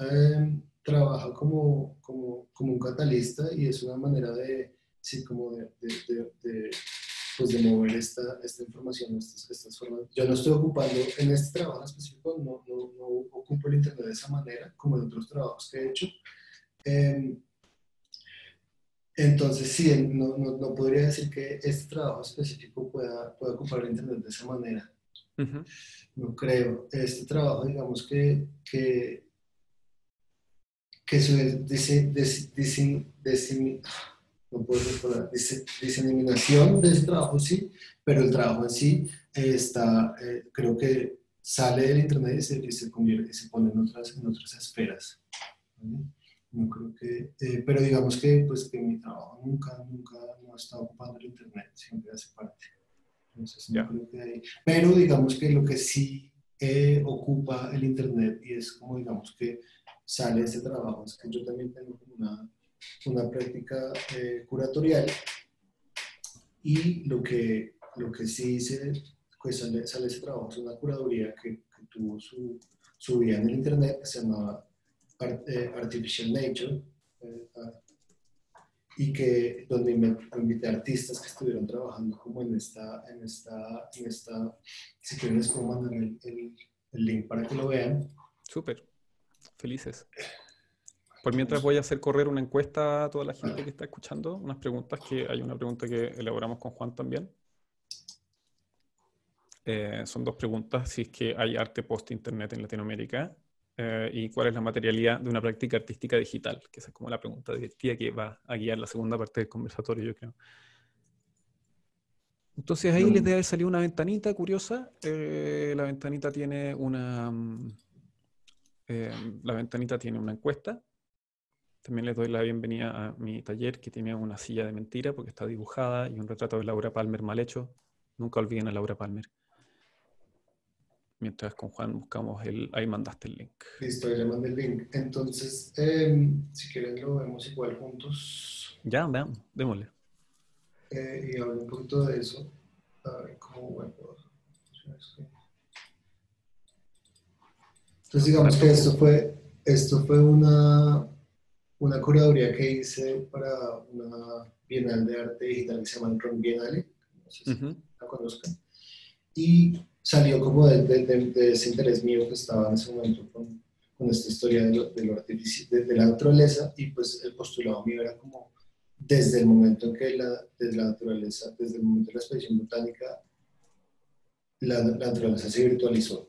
Speaker 2: trabaja como, como, como, un catalista y es una manera de, sí, como de, de, de, pues de mover esta, esta información, estas, estas, formas. Yo no estoy ocupando, en este trabajo en específico, no, no, no, ocupo el Internet de esa manera, como en otros trabajos que he hecho. Entonces, sí, no, no, no, podría decir que este trabajo específico pueda, pueda ocupar el Internet de esa manera. No creo. Este trabajo, digamos que, que que su diseminación de ese trabajo sí, pero el trabajo en sí está, eh, creo que sale del internet y se, se, convierte, se pone en otras, en otras esferas. No creo que, eh, pero digamos que, pues, que mi trabajo nunca, nunca no ha estado ocupando el internet, siempre hace parte. Entonces, no creo que hay, pero digamos que lo que sí eh, ocupa el internet y es como digamos que sale este trabajo. Es que yo también tengo una, una práctica eh, curatorial y lo que, lo que sí hice, pues sale, sale ese trabajo, es una curaduría que, tuvo su, su, vida en el internet que se llamaba eh, Artificial Nature eh, y que donde invité artistas que estuvieron trabajando como en esta, en esta, en esta si quieren les puedo mandar el, el, el link para que lo vean.
Speaker 1: Súper. Felices. Por mientras voy a hacer correr una encuesta a toda la gente que está escuchando, unas preguntas que hay una pregunta que elaboramos con Juan también. Eh, son dos preguntas, si es que hay arte post-internet en Latinoamérica eh, y cuál es la materialidad de una práctica artística digital, que esa es como la pregunta divertida que va a guiar la segunda parte del conversatorio, yo creo. Entonces ahí les debe salir una ventanita curiosa. Eh, la ventanita tiene una... Eh, la ventanita tiene una encuesta. También les doy la bienvenida a mi taller que tiene una silla de mentira porque está dibujada y un retrato de Laura Palmer mal hecho. Nunca olviden a Laura Palmer. Mientras con Juan buscamos el... Ahí mandaste el link.
Speaker 2: Listo, ahí le mandé el link. Entonces, em, si quieren lo vemos igual juntos.
Speaker 1: Ya, veamos, démosle.
Speaker 2: Eh, y hablo un poquito de eso. A ver cómo bueno, Entonces digamos que esto fue, esto fue una, una curaduría que hice para una Bienal de Arte Digital que se llama Ron Bienale, no sé si la conozcan, y salió como de, de, ese interés mío que estaba en ese momento con, con esta historia de, lo, de, lo de, la naturaleza y pues el postulado mío era como desde el momento en que la, desde la naturaleza, desde el momento de la expedición botánica, la, naturaleza se virtualizó.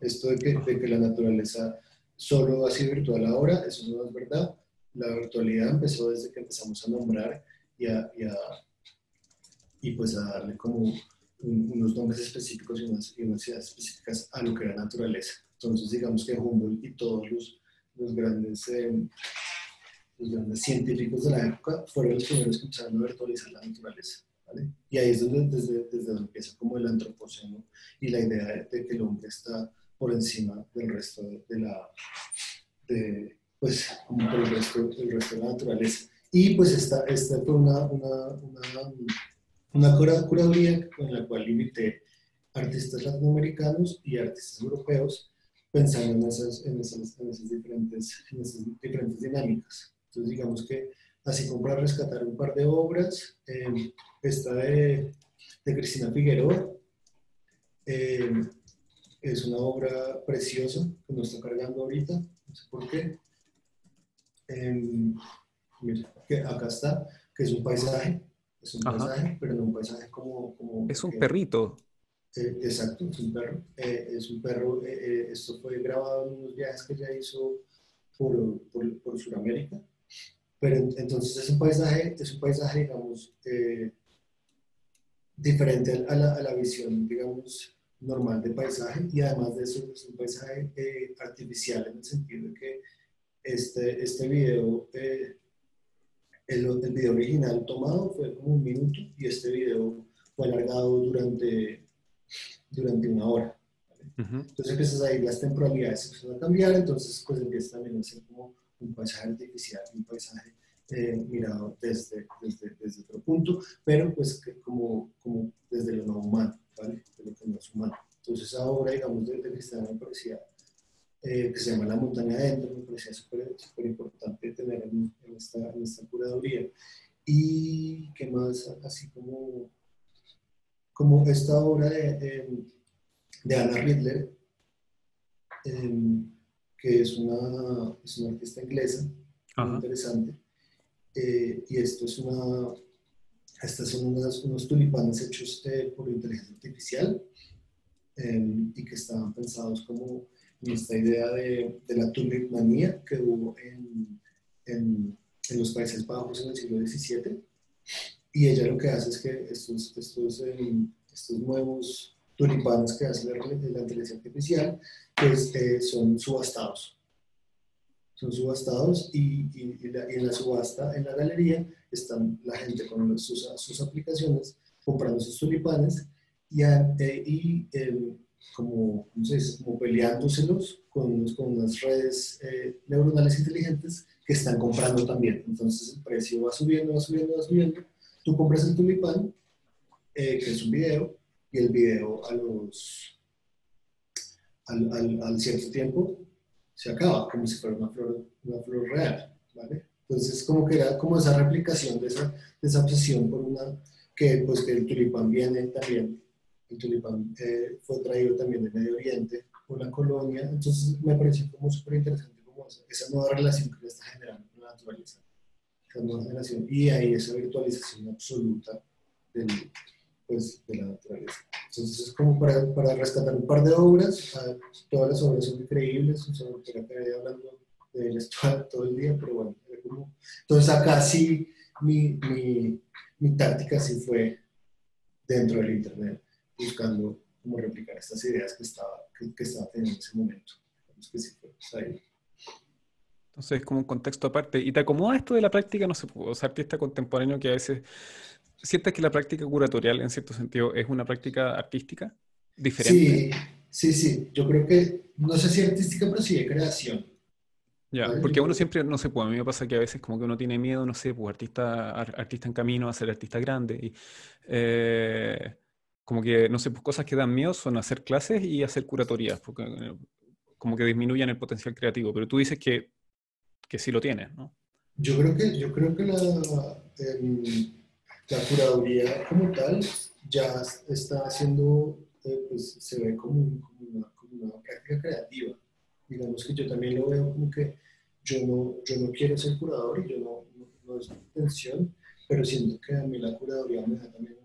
Speaker 2: Esto de que, de que, la naturaleza solo ha sido virtual ahora, eso no es verdad. La virtualidad empezó desde que empezamos a nombrar y, a, y, a, y pues a darle como unos nombres específicos y unas, y unas ideas específicas a lo que era naturaleza. Entonces, digamos que Humboldt y todos los, los grandes, eh, los grandes científicos de la época fueron los primeros que empezaron a virtualizar la naturaleza. Y ahí es donde, desde, desde donde empieza como el antropoceno y la idea de, que el hombre está por encima del resto de, la, de, pues, como por el resto, el resto de la naturaleza. Y pues esta, esta fue una, una, una, una curaduría con la cual limité artistas latinoamericanos y artistas europeos pensando en esas, en esas, en esas, diferentes, dinámicas. Entonces digamos que así como rescatar un par de obras, eh, esta de, Cristina Figueroa, eh, es una obra preciosa que nos está cargando ahorita, no sé por qué. mira, que acá está, que es un paisaje, es un paisaje, pero no un paisaje como... como
Speaker 1: es un perrito.
Speaker 2: Eh, exacto, es un perro. es un perro, esto fue grabado en unos viajes que ella hizo por, por, por Sudamérica. Pero entonces es un paisaje, es un paisaje digamos, eh, diferente a la, a la, visión, digamos, normal de paisaje y además de eso es un paisaje eh, artificial en el sentido de que este, este video, eh, el, el, video original tomado fue como un minuto y este video fue alargado durante, durante una hora. Entonces empiezas a ir las temporalidades empiezan a cambiar, entonces pues empieza también a ser como un paisaje artificial, un paisaje eh, mirado desde, desde, desde, otro punto, pero pues que como, como desde lo no humano, ¿vale? De lo que no es humano. Entonces obra, digamos, de, de Cristiana me parecía, eh, que se llama La montaña adentro, me parecía súper importante tener en, en, esta, en esta curaduría. Y qué más, así como, como esta obra de, de Anna Riddler, que es una, es una artista inglesa, muy interesante. Eh, y esto es una, estas son unos tulipanes hechos eh, por inteligencia artificial em, y que estaban pensados como en esta idea de, de la tulipmanía que hubo en, en, en, los Países Bajos en el siglo XVII. Y ella lo que hace es que estos, estos, em, estos nuevos tulipanes que hace la, la inteligencia artificial pues eh, son subastados. Son subastados y, y, en la subasta, en la galería, están la gente con sus, sus aplicaciones comprando sus tulipanes y, eh, y em, como, como peleándoselos con, con unas redes eh, neuronales inteligentes que están comprando también. Entonces el precio va subiendo, va subiendo, va subiendo. Tú compras el tulipán, que es un video, y el video a los al, al, cierto tiempo se acaba, como si fuera una flor, una flor real, ¿vale? Entonces, como que era como esa replicación de esa, de esa obsesión por una, que pues que el tulipán viene también, el tulipán eh, fue traído también de Medio Oriente por la colonia, entonces me pareció como súper interesante como esa, nueva relación que está generando con la naturaleza, esa nueva generación, y ahí esa virtualización absoluta del, pues, de la naturaleza. Entonces es como para, para rescatar un par de obras, todas las obras son increíbles, o sea, que hablando de ellas todo, el día, pero bueno, como... entonces acá sí mi, mi, mi táctica sí fue dentro del internet, buscando cómo replicar estas ideas que estaba, que, que estaba teniendo en ese momento. Que sí pues, ahí.
Speaker 1: Entonces, como un contexto aparte. ¿Y te acomoda esto de la práctica, no sé, o sea, artista contemporáneo que a veces ¿Sientes que la práctica curatorial, en cierto sentido, es una práctica artística diferente?
Speaker 2: Sí, sí, sí. Yo creo que, no sé si artística, pero sí de creación.
Speaker 1: Ya, porque uno siempre, no sé, pues a mí me pasa que a veces como que uno tiene miedo, no sé, pues artista, artista en camino a ser artista grande. Y, eh, como que, no sé, pues cosas que dan miedo son hacer clases y hacer curatorías, porque eh, como que disminuyen el potencial creativo. Pero tú dices que, que sí lo tienes, ¿no?
Speaker 2: Yo creo que, yo creo que la, la curaduría como tal ya está haciendo, eh, pues se ve como, una, como, una, práctica creativa. Digamos que yo también lo veo como que yo no, yo no quiero ser curador y yo no, no, es mi intención, pero siento que a mí la curaduría me da también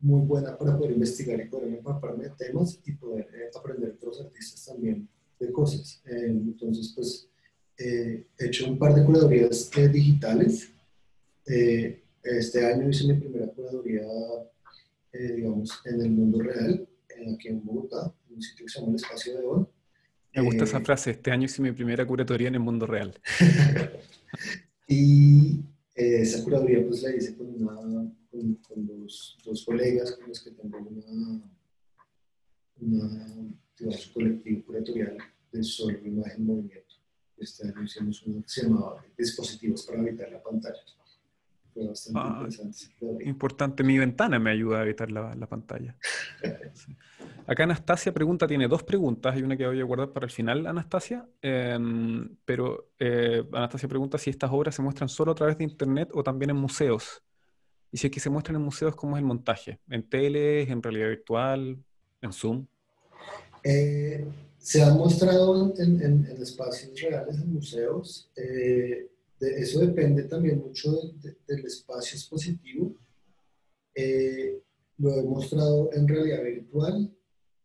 Speaker 2: muy buena para poder investigar y poder empaparme de temas y poder eh, aprender de otros artistas también de cosas. Eh, entonces, pues, he hecho un par de curadurías digitales. este año hice mi primera curaduría, digamos, en el mundo real, aquí en Bogotá, en un sitio que se llama el Espacio de On.
Speaker 1: Me gusta esa frase, este año hice mi primera curatoría en el mundo real.
Speaker 2: y esa curaduría pues la hice con una con, los dos colegas con los que tengo una, una digamos, colectivo curatorial de solo imagen movimiento. Este año hicimos uno que se llamaba Dispositivos para evitar la pantalla. Fue bastante ah, interesante.
Speaker 1: Importante, mi ventana me ayuda a evitar la, la pantalla. Acá Anastasia pregunta, tiene dos preguntas, hay una que voy a guardar para el final, Anastasia, em, pero eh, Anastasia pregunta si estas obras se muestran solo a través de Internet o también en museos. Y si es que se muestran en museos, ¿cómo es el montaje? ¿En tele, en realidad virtual, en Zoom?
Speaker 2: Eh, se han mostrado en, espacios reales, en museos. Eh, eso depende también mucho del espacio expositivo. Eh, lo he mostrado en realidad virtual.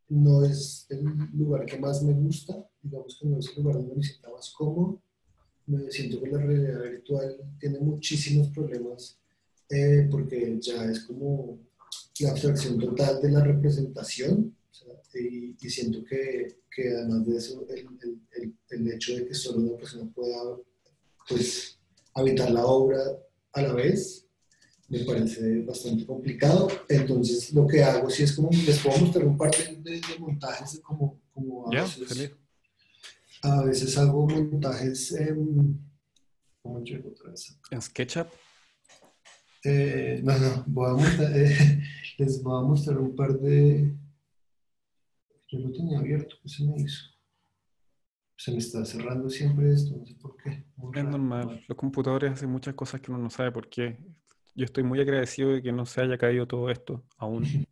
Speaker 2: No es el lugar que más me gusta, digamos que no es el lugar donde me siento más cómodo. Me siento que la realidad virtual tiene muchísimos problemas eh, porque ya es como la abstracción total de la representación, y, siento que, que, además de eso, el, el, el, hecho de que solo una persona pueda pues, habitar la obra a la vez, me parece bastante complicado. Entonces, lo que hago sí es como, les puedo mostrar un par de, montajes, como, como a, veces, a veces hago montajes en... ¿Cómo llego otra vez?
Speaker 1: ¿En SketchUp?
Speaker 2: Eh, no, no, voy a eh, les voy a mostrar un par de... Yo lo tenía abierto, ¿qué se me hizo? Se me está cerrando siempre esto, no sé por qué.
Speaker 1: es normal, los computadores hacen muchas cosas que uno no sabe por qué. Yo estoy muy agradecido de que no se haya caído todo esto aún.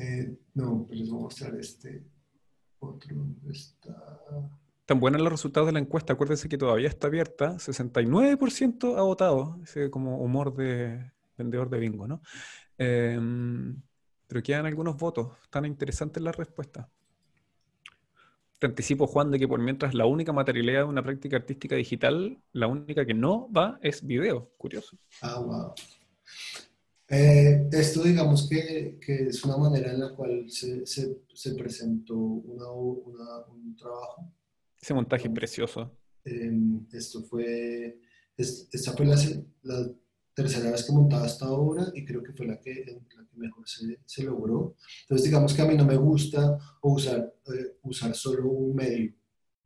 Speaker 2: Eh, no, pues les voy a mostrar este otro, ¿dónde está?
Speaker 1: Tan buenos los resultados de la encuesta. Acuérdense que todavía está abierta. 69% ha votado. Ese como humor de vendedor de bingo, ¿no? Em, pero quedan algunos votos. Están interesantes las respuestas. Te anticipo, Juan, de que por mientras la única materialidad de una práctica artística digital, la única que no va es video. Curioso.
Speaker 2: Ah, wow. Eh, esto digamos que, es una manera en la cual se, se, presentó un trabajo
Speaker 1: ese montaje precioso.
Speaker 2: Em, esto fue, esta fue la, tercera vez que montaba esta obra y creo que fue la que, la que mejor se, se, logró. Entonces, digamos que a mí no me gusta usar, eh, usar solo un medio.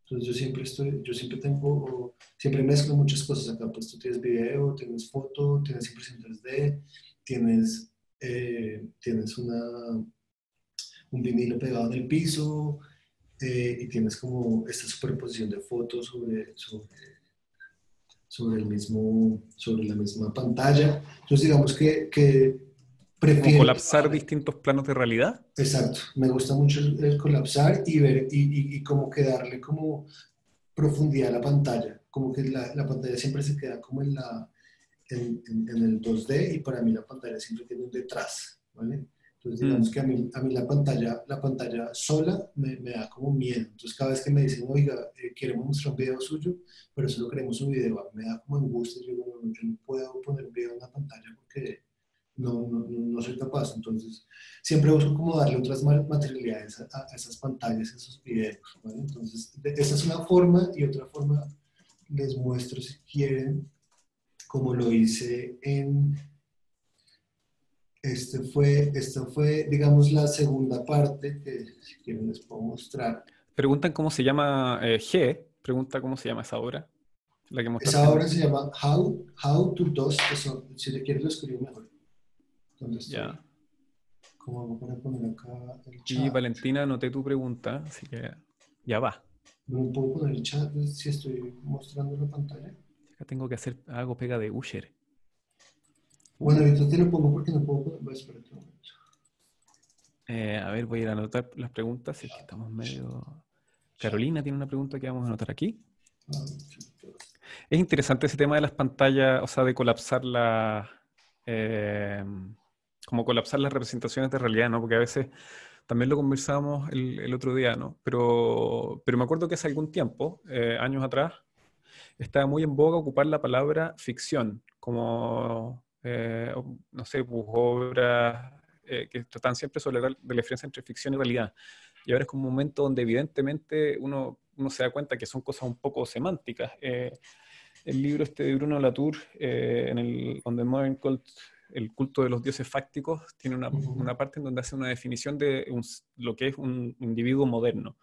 Speaker 2: Entonces, yo siempre, estoy, yo siempre tengo, siempre mezclo muchas cosas acá. Pues tú tienes video, tienes foto, tienes impresión 3D, tienes, eh, tienes una, un vinilo pegado en el piso, eh, y tienes como esta superposición de fotos sobre, sobre, el mismo, sobre la misma pantalla. Entonces digamos que, que
Speaker 1: prefiero... colapsar distintos planos de realidad.
Speaker 2: Exacto, me gusta mucho el, colapsar y ver y, y, como que darle como profundidad a la pantalla, como que la, la pantalla siempre se queda como en, la, en, en, en, el 2D y para mí la pantalla siempre tiene un detrás, ¿vale? Entonces, digamos mm. que a mí, a mí la, pantalla, la pantalla sola me, me, da como miedo. Entonces, cada vez que me dicen, oiga, eh, queremos mostrar un video suyo, pero solo queremos un video, me da como angustia. Yo digo, no, yo no puedo poner video en la pantalla porque no, no, no, soy capaz. Entonces, siempre busco como darle otras materialidades a, esas pantallas, a esos videos. ¿vale? Entonces, esa es una forma y otra forma les muestro si quieren, como lo hice en este fue, esta fue, digamos, la segunda parte que si quieren les puedo mostrar.
Speaker 1: Preguntan cómo se llama eh, G, pregunta cómo se llama esa obra.
Speaker 2: La que esa obra se llama How, How to Dos, si le quieres lo escribo mejor. ¿Dónde está? Ya. ¿Cómo voy a poner acá
Speaker 1: el chat? Y Valentina, anoté tu pregunta, así que ya va.
Speaker 2: ¿No puedo poner el chat si estoy mostrando la pantalla?
Speaker 1: Acá tengo que hacer algo pega de Usher.
Speaker 2: Bueno, entonces te lo pongo porque no puedo poner. Momento.
Speaker 1: Eh, a ver, voy a ir a anotar las preguntas. Si es que estamos medio. Carolina tiene una pregunta que vamos a anotar aquí. Es interesante ese tema de las pantallas, o sea, de colapsar la, eh, como colapsar las representaciones de realidad, ¿no? Porque a veces también lo conversábamos el, otro día, ¿no? Pero, pero me acuerdo que hace algún tiempo, eh, años atrás, estaba muy en boga ocupar la palabra ficción, como, eh, no sé, pues, obras que tratan siempre sobre la, de la diferencia entre ficción y realidad. Y ahora es como un momento donde evidentemente uno, uno se da cuenta que son cosas un poco semánticas. el libro este de Bruno Latour, en el On the Modern Cult el culto de los dioses fácticos tiene una, una parte en donde hace una definición de lo que es un individuo moderno.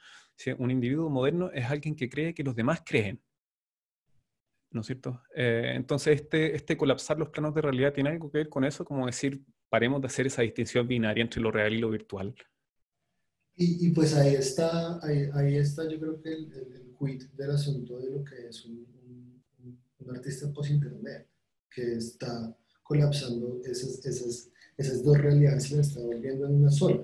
Speaker 1: Un individuo moderno es alguien que cree que los demás creen. ¿No es cierto? Eh, entonces, este, este colapsar los planos de realidad tiene algo que ver con eso, como decir, paremos de hacer esa distinción binaria entre lo real y lo virtual.
Speaker 2: Y, y pues ahí está, ahí, ahí, está yo creo que el, el, quid del asunto de lo que es un, un, un artista post-internet, que está colapsando esas, esas, esas dos realidades y las está volviendo en una sola.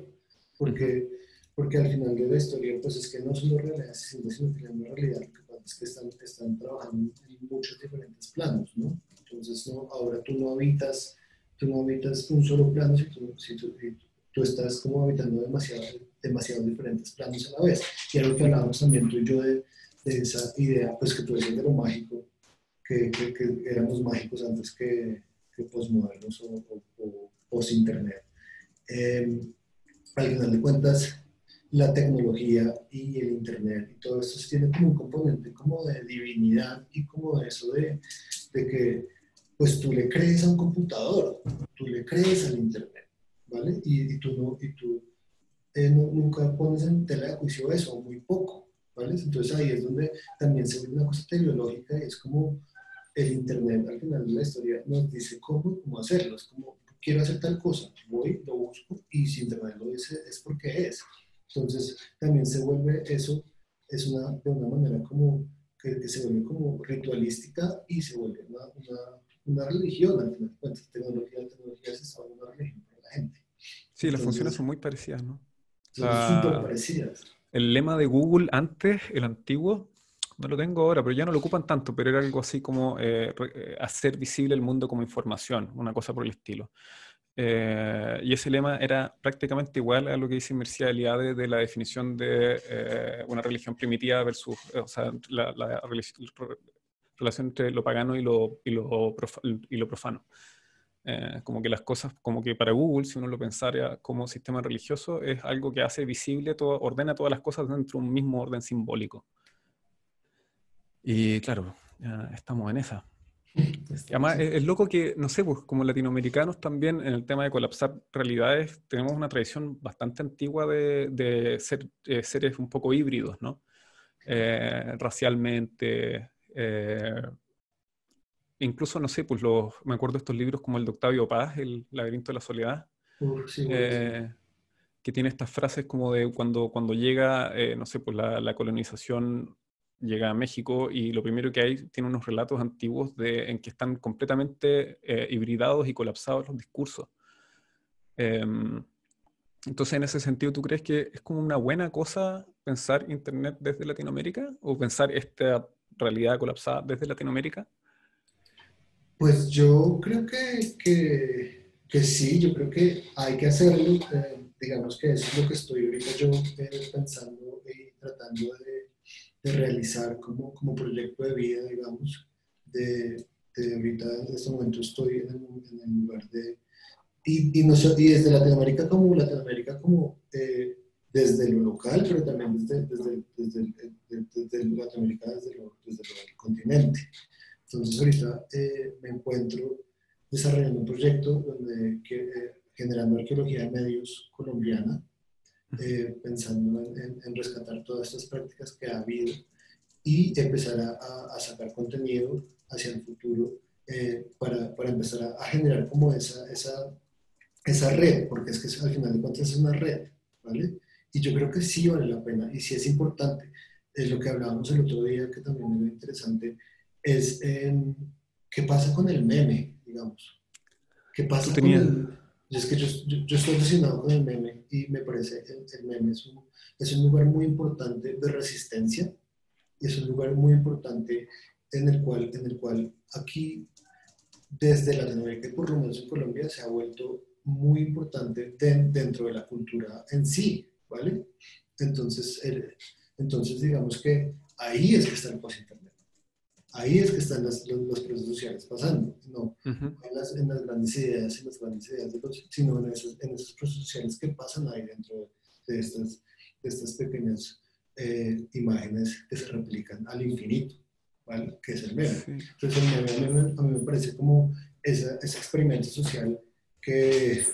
Speaker 2: Porque, porque al final de la historia, pues es que no son dos realidades, sino, que una realidad. Lo que pasa es que están, están trabajando en muchos diferentes planos, ¿no? Entonces, ¿no? ahora tú no habitas, tú no habitas un solo plano, si tú, si tú, tú estás como habitando demasiado, demasiados diferentes planos a la vez. Y lo que hablábamos también tú y yo de, de esa idea, pues que tú decías de lo mágico, que, que, que éramos mágicos antes que, que posmodernos o, o, post-internet. Eh, al final de cuentas, la tecnología y el internet y todo esto tiene como un componente como de divinidad y como de eso de, de que pues tú le crees a un computador, tú le crees al internet, ¿vale? Y, y tú, no, y tú eh, nunca pones en tela de juicio eso, muy poco, ¿vale? Entonces ahí es donde también se ve una cosa teleológica y es como el Internet al final de la historia nos dice cómo cómo hacerlo. Es como, quiero hacer tal cosa, voy, lo busco y si Internet lo dice es porque es. Entonces también se vuelve eso, es una, de una manera como que, se vuelve como ritualística y se vuelve una, una, una religión al final de cuentas. Tecnología, tecnología se una religión para la gente.
Speaker 1: Sí, las funciones son muy parecidas, ¿no?
Speaker 2: Son súper parecidas.
Speaker 1: El lema de Google antes, el antiguo, no lo tengo ahora, pero ya no lo ocupan tanto, pero era algo así como eh, eh, hacer visible el mundo como información, una cosa por el estilo. Eh, y ese lema era prácticamente igual a lo que dice Mercia Eliade de la definición de una religión primitiva versus o sea, la, relación entre lo pagano y lo, profano. como que las cosas, como que para Google, si uno lo pensara como sistema religioso, es algo que hace visible, ordena todas las cosas dentro de un mismo orden simbólico. Y claro, estamos en esa. Además, es, loco que, no sé, pues como latinoamericanos también en el tema de colapsar realidades, tenemos una tradición bastante antigua de, de ser eh, seres un poco híbridos, ¿no? Eh, racialmente. Eh, incluso, no sé, pues los, me acuerdo de estos libros como el de Octavio Paz, El laberinto de la soledad, que tiene estas frases como de cuando, cuando llega, no sé, pues la, la colonización llega a México y lo primero que hay tiene unos relatos antiguos de, en que están completamente eh, hibridados y colapsados los discursos. Em, entonces, en ese sentido, ¿tú crees que es como una buena cosa pensar Internet desde Latinoamérica o pensar esta realidad colapsada desde Latinoamérica?
Speaker 2: Pues yo creo que, que, que sí, yo creo que hay que hacerlo. Eh, digamos que eso es lo que estoy ahorita yo eh, pensando y tratando de de realizar como, como proyecto de vida, digamos, de, de ahorita en este momento estoy en el, en el lugar de... Y, y, no, y, desde Latinoamérica como Latinoamérica como eh, desde lo local, pero también desde, desde, desde, desde Latinoamérica, desde, lo, desde el continente. Entonces ahorita eh, me encuentro desarrollando un proyecto donde, que, eh, generando arqueología de medios colombiana, eh, pensando en, rescatar todas estas prácticas que ha habido y empezar a, sacar contenido hacia el futuro eh, para, para, empezar a, generar como esa, esa, esa red, porque es que al final de cuentas es una red, ¿vale? Y yo creo que sí vale la pena y sí es importante. Es lo que hablábamos el otro día, que también era interesante, es qué pasa con el meme, digamos. ¿Qué pasa con el es que yo, yo, estoy fascinado con el meme y me parece el, el meme es un, es un, lugar muy importante de resistencia y es un lugar muy importante en el cual, en el cual aquí desde Latinoamérica por lo menos en Colombia se ha vuelto muy importante dentro de la cultura en sí, ¿vale? Entonces, entonces digamos que ahí es que está el post-internet. Ahí es que están los, los, procesos sociales pasando, no en, las, en, las, grandes ideas, en las grandes ideas de los, sino en esos, en esos procesos sociales que pasan ahí dentro de estas, de estas pequeñas eh, imágenes que se replican al infinito, ¿vale? Que es el meme. Entonces el meme, a mí me parece como ese, ese experimento social que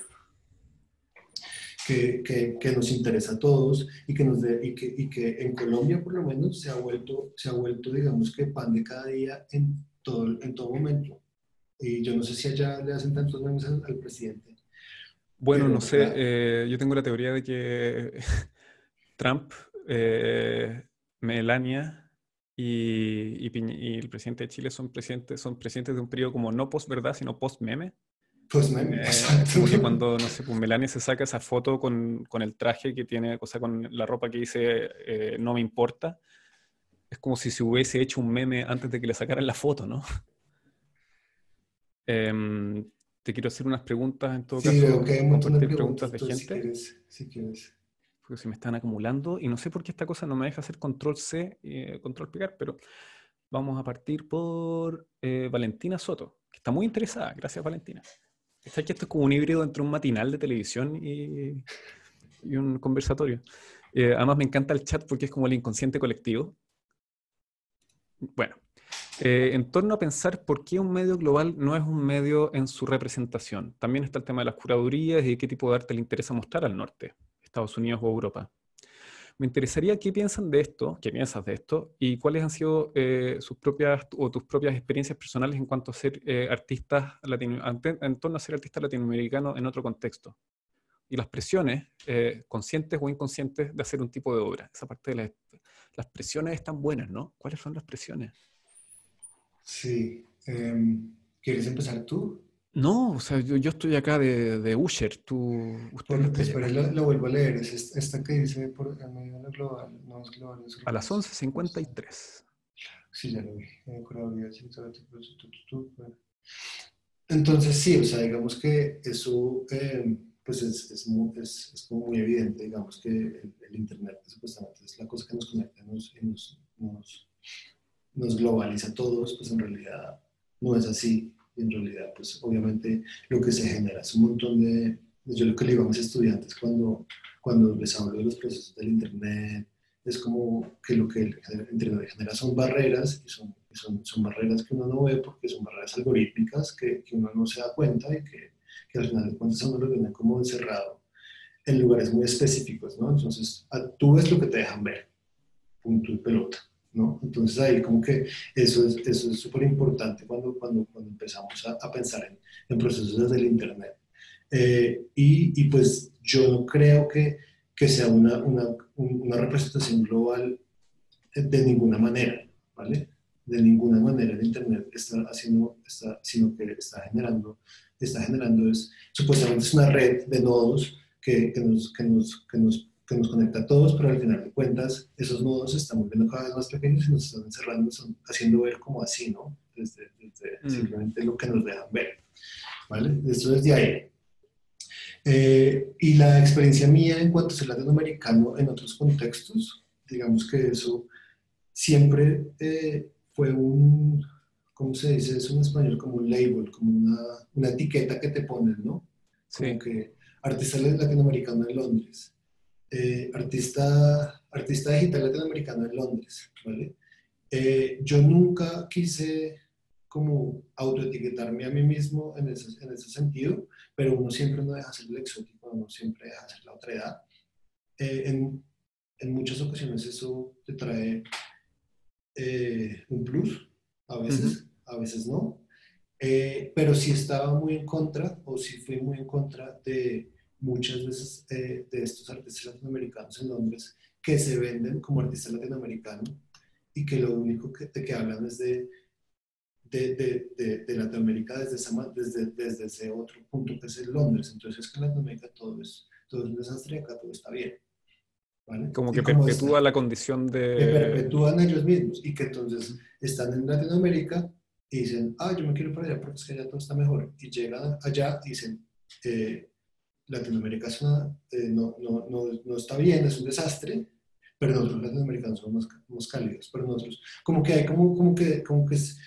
Speaker 2: que, que, nos interesa a todos y que, nos y, que, y que en Colombia por lo menos se ha vuelto, se ha vuelto digamos que pan de cada día en todo, en todo momento. Y yo no sé si allá le hacen tantos memes al, presidente.
Speaker 1: Bueno, no sé, eh, yo tengo la teoría de que Trump, eh, Melania y, y, y, el presidente de Chile son presidentes, son presidentes de un periodo como no post-verdad, sino post-meme.
Speaker 2: Pues meme,
Speaker 1: eh, cuando, no sé, pues Melania se saca esa foto con, con el traje que tiene, o sea, con la ropa que dice eh, no me importa, es como si se hubiese hecho un meme antes de que le sacaran la foto, ¿no? Em, te quiero hacer unas preguntas en todo
Speaker 2: sí,
Speaker 1: caso.
Speaker 2: hay un montón de preguntas,
Speaker 1: de gente.
Speaker 2: Si quieres, si quieres.
Speaker 1: Porque se me están acumulando y no sé por qué esta cosa no me deja hacer control C, eh, control pegar, pero vamos a partir por Valentina Soto, que está muy interesada. Gracias, Valentina. ¿Sabes que esto es como un híbrido entre un matinal de televisión y, y un conversatorio? Eh, además me encanta el chat porque es como el inconsciente colectivo. Bueno, eh, en torno a pensar por qué un medio global no es un medio en su representación. También está el tema de las curadurías y qué tipo de arte le interesa mostrar al norte, Estados Unidos o Europa. Me interesaría qué piensan de esto, qué piensas de esto, y cuáles han sido eh, sus propias o tus propias experiencias personales en cuanto a ser eh, artistas en torno a ser artista latinoamericano en otro contexto. Y las presiones, eh, conscientes o inconscientes, de hacer un tipo de obra. Esa parte de las presiones están buenas, ¿no? ¿Cuáles son las presiones?
Speaker 2: Sí. Em, ¿Quieres empezar tú?
Speaker 1: No, o sea, yo, yo estoy acá de, de Usher, tú...
Speaker 2: Usted espera, lo, vuelvo a leer, es esta que dice por el medio de la global, no es global. Es
Speaker 1: a las 11.53.
Speaker 2: Sí, ya lo vi. Entonces, sí, o sea, digamos que eso, eh, pues es, es, muy, es, es, como muy evidente, digamos que el, el, Internet supuestamente es la cosa que nos conecta nos, y nos, nos, nos globaliza a todos, pues en realidad no es así y en realidad, pues obviamente lo que se genera es un montón de, yo lo que le digo a mis estudiantes cuando, cuando les hablo de los procesos del Internet, es como que lo que Internet genera son barreras, y son, son, son, barreras que uno no ve porque son barreras algorítmicas que, que uno no se da cuenta y que, que, al final de cuentas uno lo tiene como encerrado en lugares muy específicos, ¿no? Entonces, tú ves lo que te dejan ver, punto y pelota. ¿No? Entonces ahí como que eso es eso es súper importante cuando, cuando, cuando empezamos a, a pensar en, en, procesos desde el Internet. Eh, y, y, pues yo no creo que, que sea una, una, una, representación global de ninguna manera, ¿vale? De ninguna manera el Internet está haciendo, está, sino que está generando, está generando es, supuestamente es una red de nodos que, que, nos, que, nos, que nos que nos conecta a todos, pero al final de cuentas esos nodos se están volviendo cada vez más pequeños y nos están encerrando, están haciendo ver como así, ¿no? Desde, mm. simplemente lo que nos dejan ver, ¿vale? Esto es de ahí. Eh, y la experiencia mía en cuanto a ser latinoamericano en otros contextos, digamos que eso siempre eh, fue un, ¿cómo se dice eso en español? Como un label, como una, una etiqueta que te ponen, ¿no? Como que artista latinoamericano en Londres. Eh, artista, artista digital latinoamericano en Londres, ¿vale? Eh, yo nunca quise como autoetiquetarme a mí mismo en ese, en ese sentido, pero uno siempre no deja ser el exótico, uno siempre deja ser la otra edad. Eh, en, en, muchas ocasiones eso te trae un plus, a veces, a veces no, pero si estaba muy en contra o si fui muy en contra de muchas veces eh, de estos artistas latinoamericanos en Londres que se venden como artistas latinoamericanos y que lo único que, de que hablan es de, de, de, de Latinoamérica desde, esa, desde, desde ese otro punto que es el Londres. Entonces es que en Latinoamérica todo es, todo es un desastre acá todo está bien. ¿vale?
Speaker 1: Como que perpetúa la condición de...
Speaker 2: Que perpetúan ellos mismos y que entonces están en Latinoamérica y dicen, ah, yo me quiero para allá porque es que allá todo está mejor. Y llegan allá y dicen, eh, Latinoamérica eh, no, no, no, no, está bien, es un desastre, pero nosotros latinoamericanos somos más, cálidos, pero nosotros, como que hay como, como que, como que es,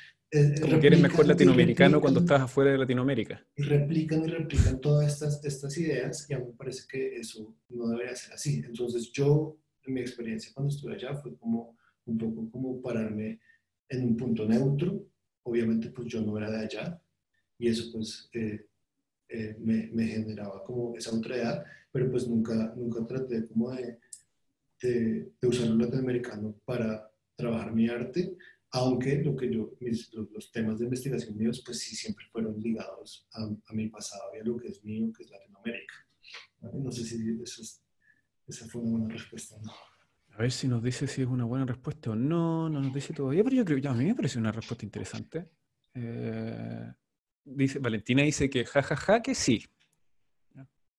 Speaker 1: como que eres mejor latinoamericano cuando estás afuera de Latinoamérica.
Speaker 2: Y replican y replican todas estas, estas ideas y a mí me parece que eso no debería ser así. Entonces yo, en mi experiencia cuando estuve allá, fue como un poco como pararme en un punto neutro. Obviamente pues yo no era de allá y eso pues eh, eh, me, me, generaba como esa edad, pero pues nunca, nunca traté como de, de, de usar un latinoamericano para trabajar mi arte, aunque lo que yo, mis, los, temas de investigación míos, pues sí siempre fueron ligados a, a, mi pasado y a lo que es mío, que es Latinoamérica. No sé si eso esa fue una buena respuesta no.
Speaker 1: A ver si nos dice si es una buena respuesta o no, no nos dice todavía, pero yo creo, que a mí me parece una respuesta interesante. Eh, dice, Valentina dice que jajaja ja, ja, que sí.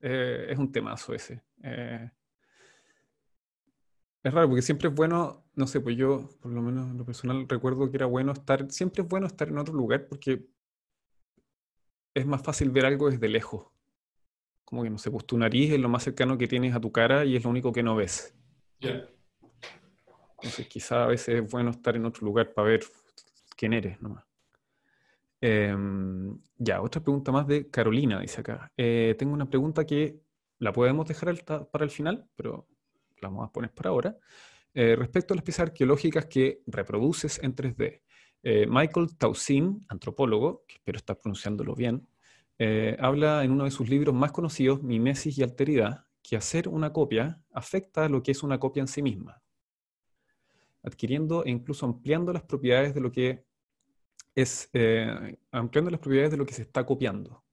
Speaker 1: Eh, es un temazo ese. Eh, es raro porque siempre es bueno, no sé, pues yo, por lo menos en lo personal, recuerdo que era bueno estar, siempre es bueno estar en otro lugar porque es más fácil ver algo desde lejos. Como que, no sé, pues tu nariz es lo más cercano que tienes a tu cara y es lo único que no ves.
Speaker 2: Ya.
Speaker 1: Entonces, quizá a veces es bueno estar en otro lugar para ver quién eres nomás. Em, ya, otra pregunta más de Carolina, dice acá. Eh, tengo una pregunta que la podemos dejar para el final, pero la vamos a poner por ahora, eh, respecto a las piezas arqueológicas que reproduces en 3D. Eh, Michael Tausin, antropólogo, que espero estar pronunciándolo bien, habla en uno de sus libros más conocidos, Mimesis y Alteridad, que hacer una copia afecta a lo que es una copia en sí misma, adquiriendo e incluso ampliando las propiedades de lo que es, ampliando las propiedades de lo que se está copiando,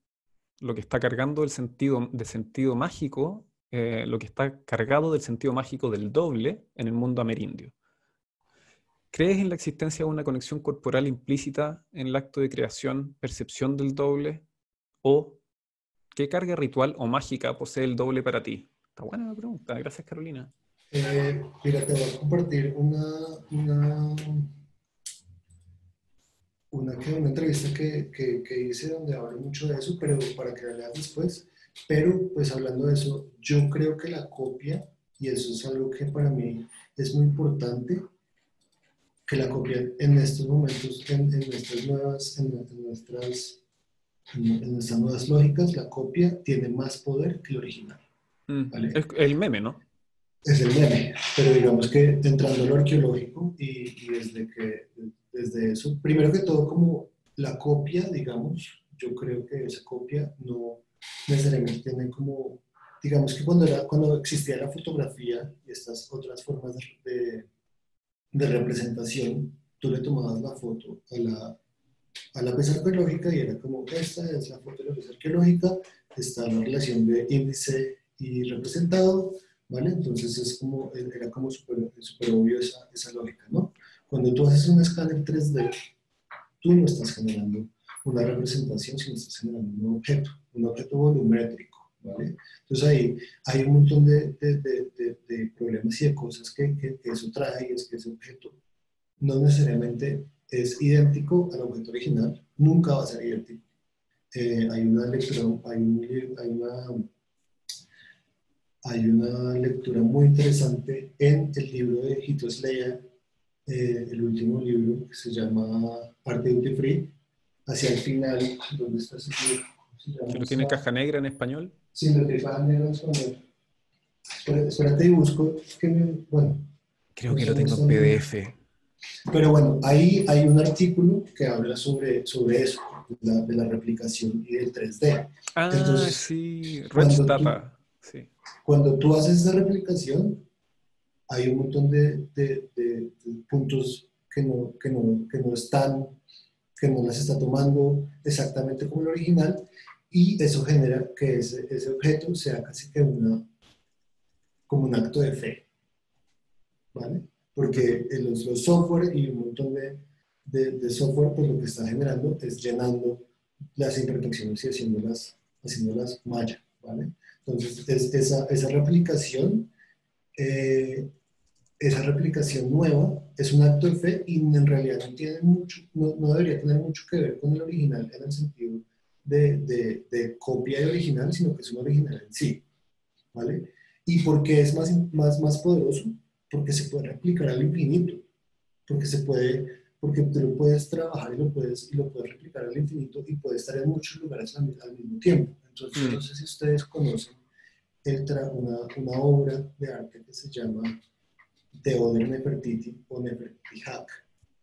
Speaker 1: lo que está cargando el sentido, de sentido mágico eh, lo que está cargado del sentido mágico del doble en el mundo amerindio. ¿Crees en la existencia de una conexión corporal implícita en el acto de creación, percepción del doble? ¿O qué carga ritual o mágica posee el doble para ti? Está buena la pregunta. Gracias, Carolina.
Speaker 2: Eh, mira, te voy a compartir una, una, una entrevista que, que, que, hice donde hablo mucho de eso, pero para que la leas después. Pero, pues hablando de eso, yo creo que la copia, y eso es algo que para mí es muy importante, que la copia en estos momentos, en, nuestras nuevas, en, nuestras, en, nuestras nuevas lógicas, la copia tiene más poder que el original.
Speaker 1: Mm, es el meme, ¿no?
Speaker 2: Es el meme, pero digamos que entrando a lo arqueológico y, y desde que desde eso, primero que todo como la copia, digamos, yo creo que esa copia no, necesariamente tiene como, digamos que cuando, era, cuando existía la fotografía y estas otras formas de, de representación, tú le tomabas la foto a la, a la pieza arqueológica y era como, esta es la foto de la pieza arqueológica, está la relación de índice y representado, ¿vale? Entonces es como, era como súper super obvio esa, esa lógica, ¿no? Cuando tú haces un escáner 3D, tú no estás generando una representación, sino estás generando un objeto un objeto volumétrico, ¿vale? Entonces ahí hay un montón de, de, de, de problemas y de cosas que, que, eso trae, y es que ese objeto no necesariamente es idéntico al objeto original, nunca va a ser idéntico. Eh, hay una lectura, hay, un, hay, una, hay una lectura muy interesante en el libro de Hito Sleya, eh, el último libro que se llama Arte Duty Free, hacia el final, donde está ese libro?
Speaker 1: ¿Lo tiene caja negra en español?
Speaker 2: Sí, lo tiene caja negra en español. Espérate y busco. bueno,
Speaker 1: Creo que lo tengo en PDF.
Speaker 2: Pero bueno, ahí hay un artículo que habla sobre, sobre eso, de la replicación y del 3D.
Speaker 1: Ah, Entonces, sí, Data. Tú, sí.
Speaker 2: Cuando tú haces esa replicación, hay un montón de, de, de, puntos que no, que, no, que no están, que no las está tomando exactamente como el original, y eso genera que ese, ese objeto sea casi que una, como un acto de fe, ¿vale? Porque los, los software y un montón de, de, software, pues lo que está generando es llenando las imperfecciones y haciéndolas, haciéndolas malla, ¿vale? Entonces, esa, replicación, eh, esa replicación nueva es un acto de fe y en realidad no, tiene mucho, no, debería tener mucho que ver con el original en el sentido de, de, de, copia de original, sino que es un original en sí. ¿Vale? ¿Y por qué es más, más, más poderoso? Porque se puede replicar al infinito, porque se puede, porque tú lo puedes trabajar y lo puedes, y lo puedes replicar al infinito y puede estar en muchos lugares al, mismo tiempo. Entonces, mm. no sé si ustedes conocen una, una obra de arte que se llama Theodor Nefertiti o Nefertiti Hack.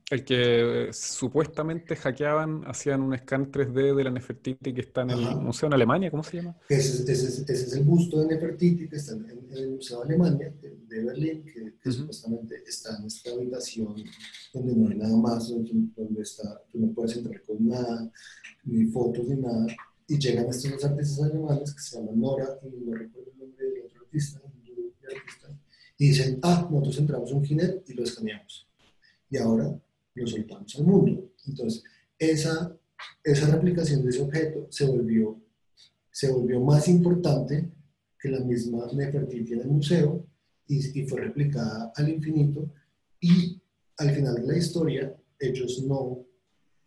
Speaker 1: El que eh, supuestamente hackeaban, hacían un scan 3D de la Nefertiti que está en el museo en Alemania, ¿cómo se llama?
Speaker 2: Ese, es el busto de Nefertiti que está en, el Museo de Alemania, de, Berlín, que, supuestamente está en esta habitación donde no hay nada más, donde, está, tú no puedes entrar con nada, ni fotos ni nada, y llegan estos dos artistas alemanes que se llaman Nora, y no recuerdo el nombre del otro artista, artista y dicen, ah, nosotros entramos un Giner y lo escaneamos. Y ahora lo soltamos al mundo. Entonces, esa, esa replicación de ese objeto se volvió, se volvió más importante que la misma Nefertiti en el museo y, y fue replicada al infinito. Y al final de la historia, ellos no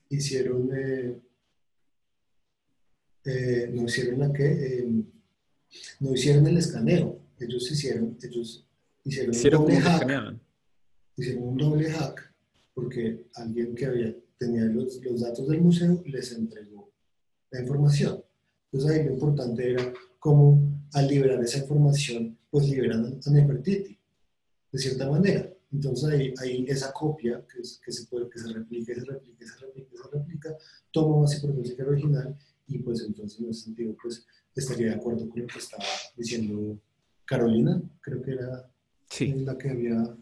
Speaker 2: hicieron, eh, eh, no hicieron la que, eh, no hicieron el escaneo. Ellos hicieron, ellos hicieron, un doble hack. Hicieron un doble hack porque alguien que había, tenía los, los, datos del museo les entregó la información. Entonces ahí lo importante era cómo al liberar esa información, pues liberan a Nefertiti, de cierta manera. Entonces ahí, ahí esa copia que, que, se puede, que se replica, se replica, se replica, se replica, toma más importancia que el original y pues entonces en ese sentido pues estaría de acuerdo con lo que estaba diciendo Carolina, creo que era sí. la que había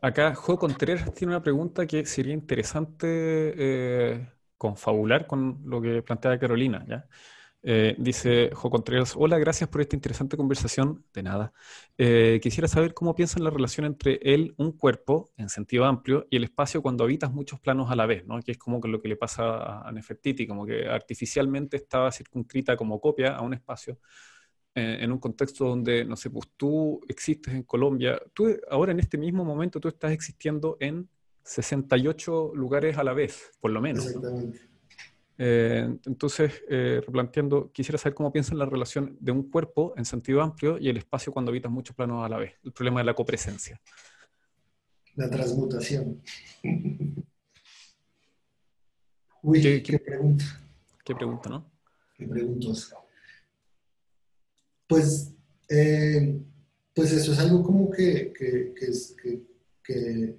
Speaker 1: Acá Jo Contreras tiene una pregunta que sería interesante eh, confabular con lo que plantea Carolina. ¿ya? Eh, dice Jo Contreras, hola, gracias por esta interesante conversación. De nada. Eh, quisiera saber cómo piensan la relación entre él, un cuerpo, en sentido amplio, y el espacio cuando habitas muchos planos a la vez, ¿no? que es como lo que le pasa a Nefertiti, como que artificialmente estaba circunscrita como copia a un espacio eh, en un contexto donde, no sé, pues tú existes en Colombia, tú ahora en este mismo momento tú estás existiendo en 68 lugares a la vez, por lo menos. Exactamente. Eh, entonces, eh, replanteando, quisiera saber cómo piensan la relación de un cuerpo en sentido amplio y el espacio cuando habitas muchos planos a la vez, el problema de la copresencia.
Speaker 2: La transmutación. Uy, ¿Qué, qué, pregunta.
Speaker 1: Qué pregunta, ¿no?
Speaker 2: Qué preguntas. Pues, eh, pues eso es algo como que, que, que,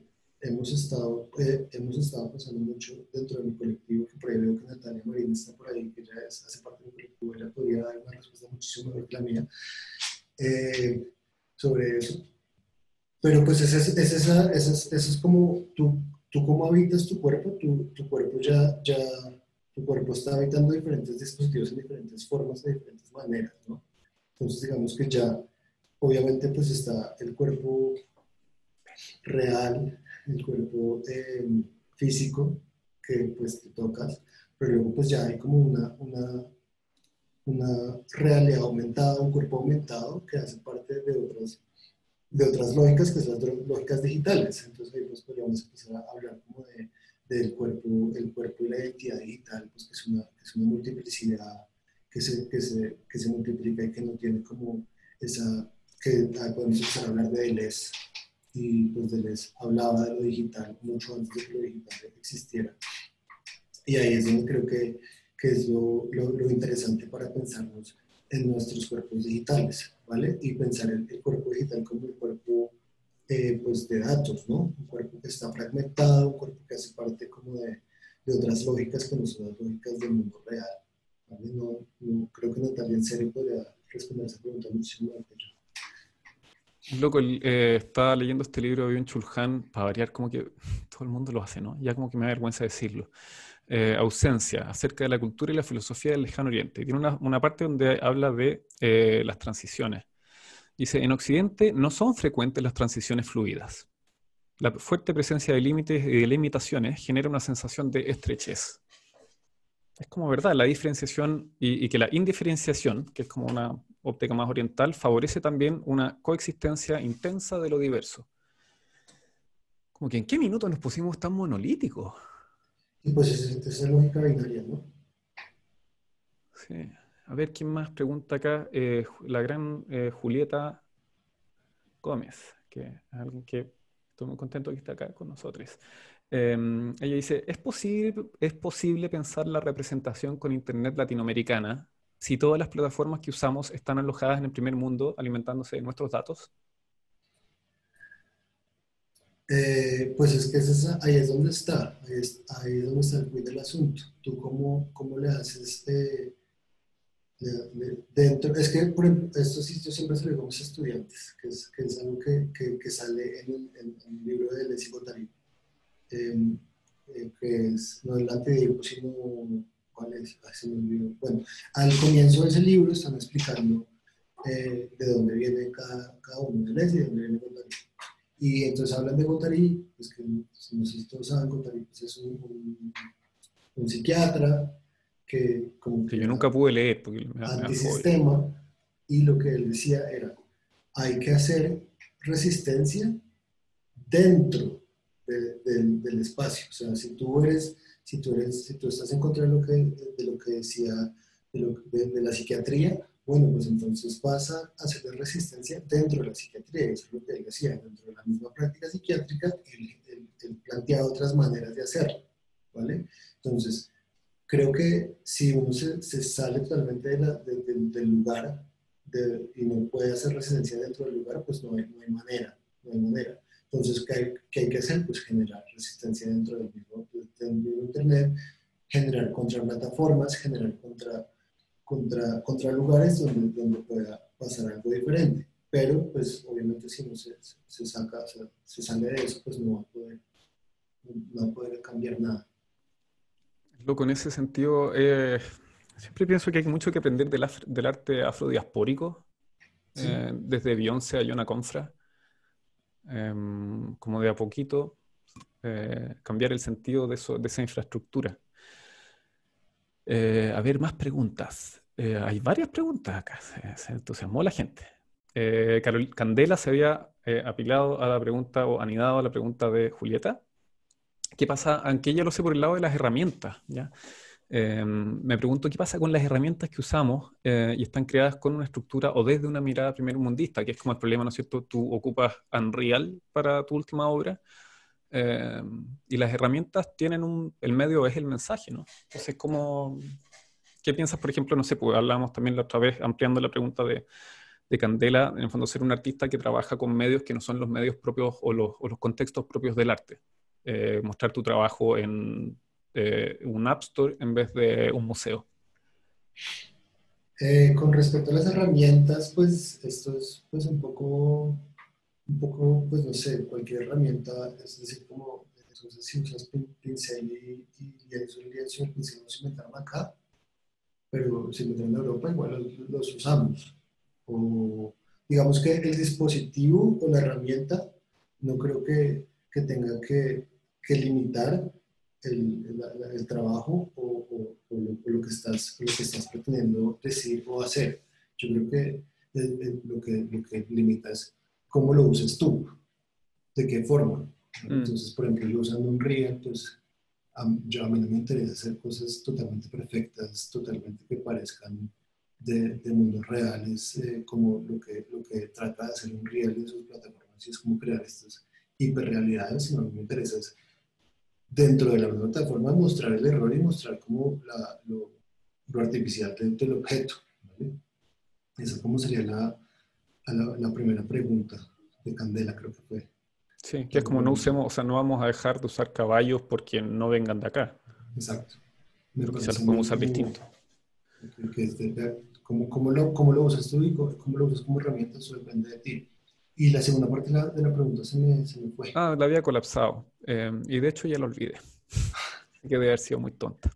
Speaker 2: hemos, estado, eh, hemos estado pensando mucho dentro de mi colectivo, que por ahí veo que Natalia Marín está por ahí, que ya es, hace parte del colectivo, ella podría dar una respuesta muchísimo mejor que la mía eh, sobre eso. Pero pues es, es, es es, es como tú, tú cómo habitas tu cuerpo, tu, tu cuerpo ya, ya, tu cuerpo está habitando diferentes dispositivos en diferentes formas, de diferentes maneras, ¿no? Entonces, digamos que ya, obviamente, pues está el cuerpo real, el cuerpo em, físico, que pues te tocas, pero luego pues ya hay como una, una, una realidad aumentada, un cuerpo aumentado que hace parte de otras, de otras lógicas, que son las lógicas digitales. Entonces ahí pues podríamos empezar a hablar como de, del cuerpo, el cuerpo y la identidad digital, pues que es una, es una multiplicidad que se, que se, que se multiplica y que no tiene como esa, que podemos empezar a hablar de Deleuze y pues Deleuze hablaba de lo digital mucho antes de que lo digital existiera. Y ahí es donde creo que, que es lo, lo, interesante para pensarnos en nuestros cuerpos digitales, ¿vale? Y pensar el, el cuerpo digital como el cuerpo eh, pues de datos, ¿no? Un cuerpo que está fragmentado, un cuerpo que hace parte como de, de otras lógicas que no son las lógicas del mundo real. No, no, creo que Natalia en serio podría responder esa pregunta muchísimo antes.
Speaker 1: Loco, eh, estaba leyendo este libro de Byung Chul Han, para variar, como que todo el mundo lo hace, ¿no? Ya como que me da vergüenza decirlo. Eh, ausencia, acerca de la cultura y la filosofía del lejano oriente. Tiene una, parte donde habla de eh, las transiciones. Dice, en Occidente no son frecuentes las transiciones fluidas. La fuerte presencia de límites y de limitaciones genera una sensación de estrechez es como verdad, la diferenciación y, que la indiferenciación, que es como una óptica más oriental, favorece también una coexistencia intensa de lo diverso. Como que en qué minuto nos pusimos tan monolíticos.
Speaker 2: Y pues esa es la lógica binaria, ¿no?
Speaker 1: Sí. A ver, ¿quién más pregunta acá? Eh, la gran eh, Julieta Gómez, que es alguien que estoy muy contento que está acá con nosotros. Em, ella dice, ¿es posible, ¿es posible pensar la representación con Internet latinoamericana si todas las plataformas que usamos están alojadas en el primer mundo alimentándose de nuestros datos?
Speaker 2: Eh, pues es que ahí es donde está, ahí es, ahí es donde está el del asunto. ¿Tú cómo, cómo le haces eh, dentro? Es que, por ejemplo, esto sí yo siempre se digo a estudiantes, que es, que es algo que, que, que, sale en el, en, el libro de Leslie Gotari, em, eh, que es no el antidipo, sino, ¿cuál es? Bueno, al comienzo de ese libro están explicando eh, de dónde viene cada, cada uno de Leslie y de dónde viene Gotari. Y entonces hablan de Gotarí, pues que no sé si todos saben, Gotarí pues es un, un, psiquiatra que como
Speaker 1: que yo nunca pude leer porque
Speaker 2: me, antisistema y lo que él decía era hay que hacer resistencia dentro del espacio o sea si tú eres si tú estás en contra de lo que de, lo que decía de, la psiquiatría bueno, pues entonces pasa a hacer resistencia dentro de la psiquiatría, eso es lo que él decía, dentro de la misma práctica psiquiátrica, él, él, plantea otras maneras de hacerlo, ¿vale? Entonces, creo que si uno se, sale totalmente del lugar y no puede hacer resistencia dentro del lugar, pues no hay manera, no hay manera. Entonces, ¿qué hay, ¿qué hay, que hacer? Pues generar resistencia dentro del mismo, del mismo Internet, generar contra plataformas, generar contra contra, contra lugares donde, donde pueda pasar algo diferente. Pero, pues, obviamente, si no se, se, saca, se, sale de eso, pues no va a poder, no va a poder cambiar nada.
Speaker 1: Loco, en ese sentido, eh, siempre pienso que hay mucho que aprender del, del arte afrodiaspórico, eh, desde Beyoncé a Jonah Confra, em, como de a poquito eh, cambiar el sentido de, esa infraestructura. Eh, a ver, más preguntas. Eh, hay varias preguntas acá. Se, entusiasmó la gente. Eh, Carol, Candela se había apilado a la pregunta o anidado a la pregunta de Julieta. ¿Qué pasa? Aunque ella lo sé por el lado de las herramientas. ¿ya? Me pregunto qué pasa con las herramientas que usamos y están creadas con una estructura o desde una mirada primer mundista, que es como el problema, ¿no es cierto? Tú ocupas Unreal para tu última obra, eh, y las herramientas tienen un, el medio es el mensaje, ¿no? Entonces, ¿cómo, ¿qué piensas, por ejemplo, no sé, pues hablamos también la otra vez, ampliando la pregunta de, de, Candela, en el fondo ser un artista que trabaja con medios que no son los medios propios o los, o los contextos propios del arte. Eh, mostrar tu trabajo en eh, un App Store en vez de un museo.
Speaker 2: con respecto a las herramientas, pues esto es pues, un poco un poco, pues no sé, cualquier herramienta, es decir, como entonces si usas pincel y, y lienzo, lienzo pincel no se inventaron acá, pero se inventaron en Europa, igual los, usamos. O digamos que el dispositivo o la herramienta no creo que, que tenga que, que limitar el, el, trabajo o, o, lo, lo, que estás, lo que estás pretendiendo decir o hacer. Yo creo que lo que, lo que limita es cómo lo uses tú, de qué forma. Mm. Entonces, por ejemplo, yo usando un React, pues a, yo, a mí no me interesa hacer cosas totalmente perfectas, totalmente que parezcan de, de mundos reales, eh, como lo que, lo que trata de hacer un React en sus plataformas, y es como crear estas hiperrealidades, sino a mí me interesa es, dentro de la plataforma mostrar el error y mostrar cómo la, lo, lo, artificial del objeto. ¿vale? Esa como sería la, a la, primera pregunta de Candela, creo que fue.
Speaker 1: Sí, que es como no usemos, o sea, no vamos a dejar de usar caballos porque no vengan de acá.
Speaker 2: Exacto.
Speaker 1: Me quizás los podemos usar distinto.
Speaker 2: cómo, lo, cómo, lo, usas tú y cómo lo usas como herramienta, eso depende de ti. Y la segunda parte de la, de la pregunta se me, se me, fue.
Speaker 1: Ah, la había colapsado. Eh, y de hecho ya lo olvidé. que debe haber sido muy tonta.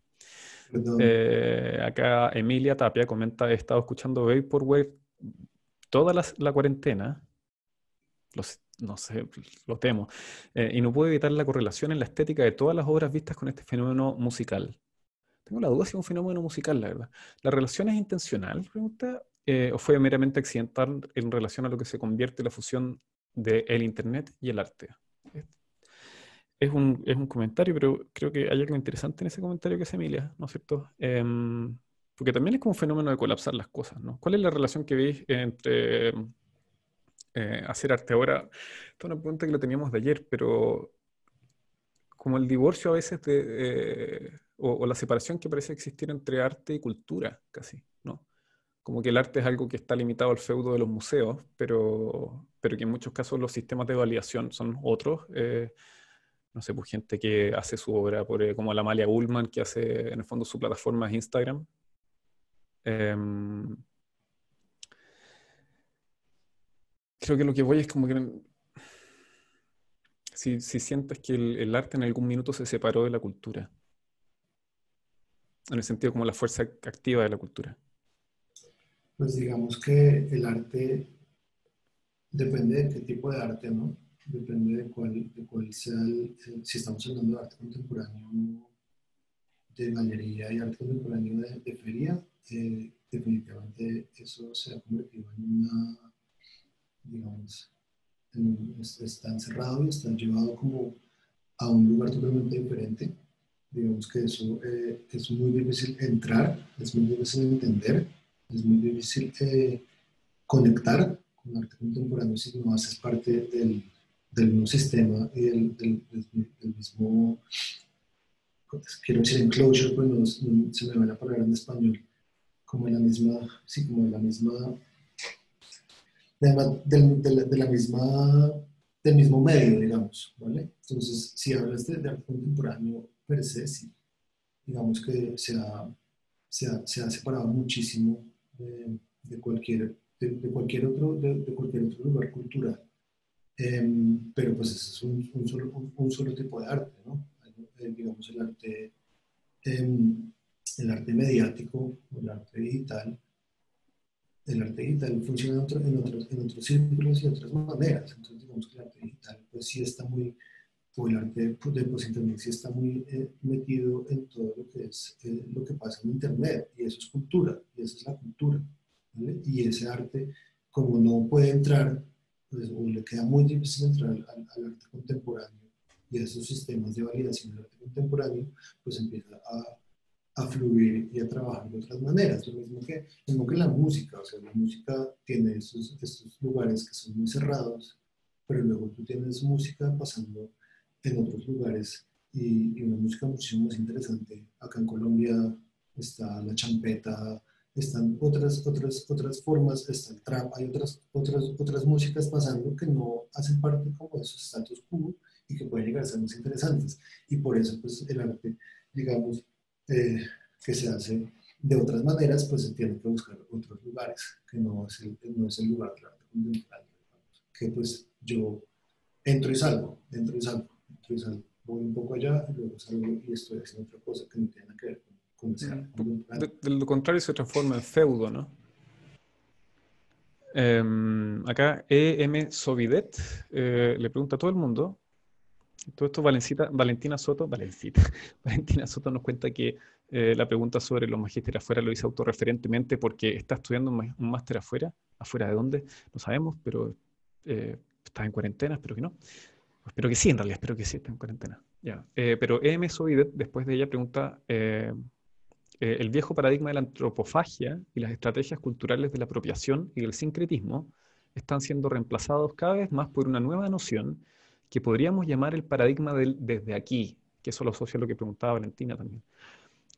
Speaker 1: Eh, acá Emilia Tapia comenta, he estado escuchando Vaporwave toda la, cuarentena, no sé, lo temo, eh, y no puedo evitar la correlación en la estética de todas las obras vistas con este fenómeno musical. Tengo la duda si es un fenómeno musical, la verdad. ¿La relación es intencional, pregunta, eh, o fue meramente accidental en relación a lo que se convierte la fusión del Internet y el arte? es un, es un comentario, pero creo que hay algo interesante en ese comentario que hace Emilia, ¿no es cierto? Em, porque también es como un fenómeno de colapsar las cosas, ¿no? ¿Cuál es la relación que veis entre eh, hacer arte ahora? Esta es una pregunta que la teníamos de ayer, pero como el divorcio a veces de, eh, o, la separación que parece existir entre arte y cultura, casi. Como que el arte es algo que está limitado al feudo de los museos, pero, pero que en muchos casos los sistemas de validación son otros. Eh, no sé, pues gente que hace su obra, por, eh, como la Amalia Ullman, que hace en el fondo su plataforma es Instagram. Em, creo que lo que voy es como que si, si sientes que el, arte en algún minuto se separó de la cultura, en el sentido como la fuerza activa de la cultura.
Speaker 2: Pues digamos que el arte depende de qué tipo de arte, ¿no? Depende de cuál, de cuál sea el, si estamos hablando de arte contemporáneo de galería y arte contemporáneo de, feria, eh, definitivamente eso se ha convertido en una, digamos, está encerrado y está llevado como a un lugar totalmente diferente. Digamos que eso eh, es muy difícil entrar, es muy difícil entender, es muy difícil eh, conectar con arte contemporáneo si no haces parte del, del mismo sistema y del, del, mismo, pues, quiero decir enclosure, pues no, se me va la palabra en español, como en la misma, sí, como la misma de, la misma, del mismo medio, digamos, ¿vale? Entonces, si hablas de, arte contemporáneo per se, sí, digamos que se ha, se ha, se ha separado muchísimo de, cualquier, de, cualquier otro, de, cualquier otro lugar cultural. Em, pero pues es un, un, solo, un, solo, tipo de arte, ¿no? Eh, digamos el arte, em, el arte mediático, el arte digital, el arte digital funciona en, otro, en, otros, en otros círculos y de otras maneras. Entonces, digamos que el arte digital, pues sí está muy, o el arte de, post-internet sí está muy eh, metido en todo lo que es eh, lo que pasa en Internet, y eso es cultura, y esa es la cultura. ¿vale? Y ese arte, como no puede entrar, pues, o le queda muy difícil entrar al, al arte contemporáneo y a esos sistemas de validación del arte contemporáneo, pues empieza a a fluir y a trabajar de otras maneras. Lo mismo que, mismo que la música, o sea, la música tiene esos, estos lugares que son muy cerrados, pero luego tú tienes música pasando en otros lugares y, una música muchísimo más interesante. Acá en Colombia está la champeta, están otras, otras, otras formas, está el trap, hay otras, otras, otras músicas pasando que no hacen parte como de esos status quo y que pueden llegar a ser más interesantes. Y por eso, pues, el arte, digamos, eh, que se hace de otras maneras, pues se tiene que buscar otros lugares, que no es el, no es el lugar del arte contemporáneo. Que pues yo entro y salgo, entro y salgo, salgo. Voy un poco allá, y luego salgo y estoy haciendo otra cosa que no tiene que ver con, ese arte
Speaker 1: de, lo contrario se transforma en feudo, ¿no? Em, acá EM Sovidet eh, le pregunta a todo el mundo todo esto Valentina Soto, Valencita, Valentina Soto nos cuenta que eh, la pregunta sobre los magísteres afuera lo hizo autorreferentemente porque está estudiando un, máster afuera. ¿Afuera de dónde? No sabemos, pero eh, está en cuarentena, espero que no. Espero que sí, en realidad, espero que sí, está en cuarentena. Ya. Eh, pero EM Sovidet, después de ella, pregunta el viejo paradigma de la antropofagia y las estrategias culturales de la apropiación y del sincretismo están siendo reemplazados cada vez más por una nueva noción que podríamos llamar el paradigma del desde aquí, que eso lo asocia a lo que preguntaba Valentina también.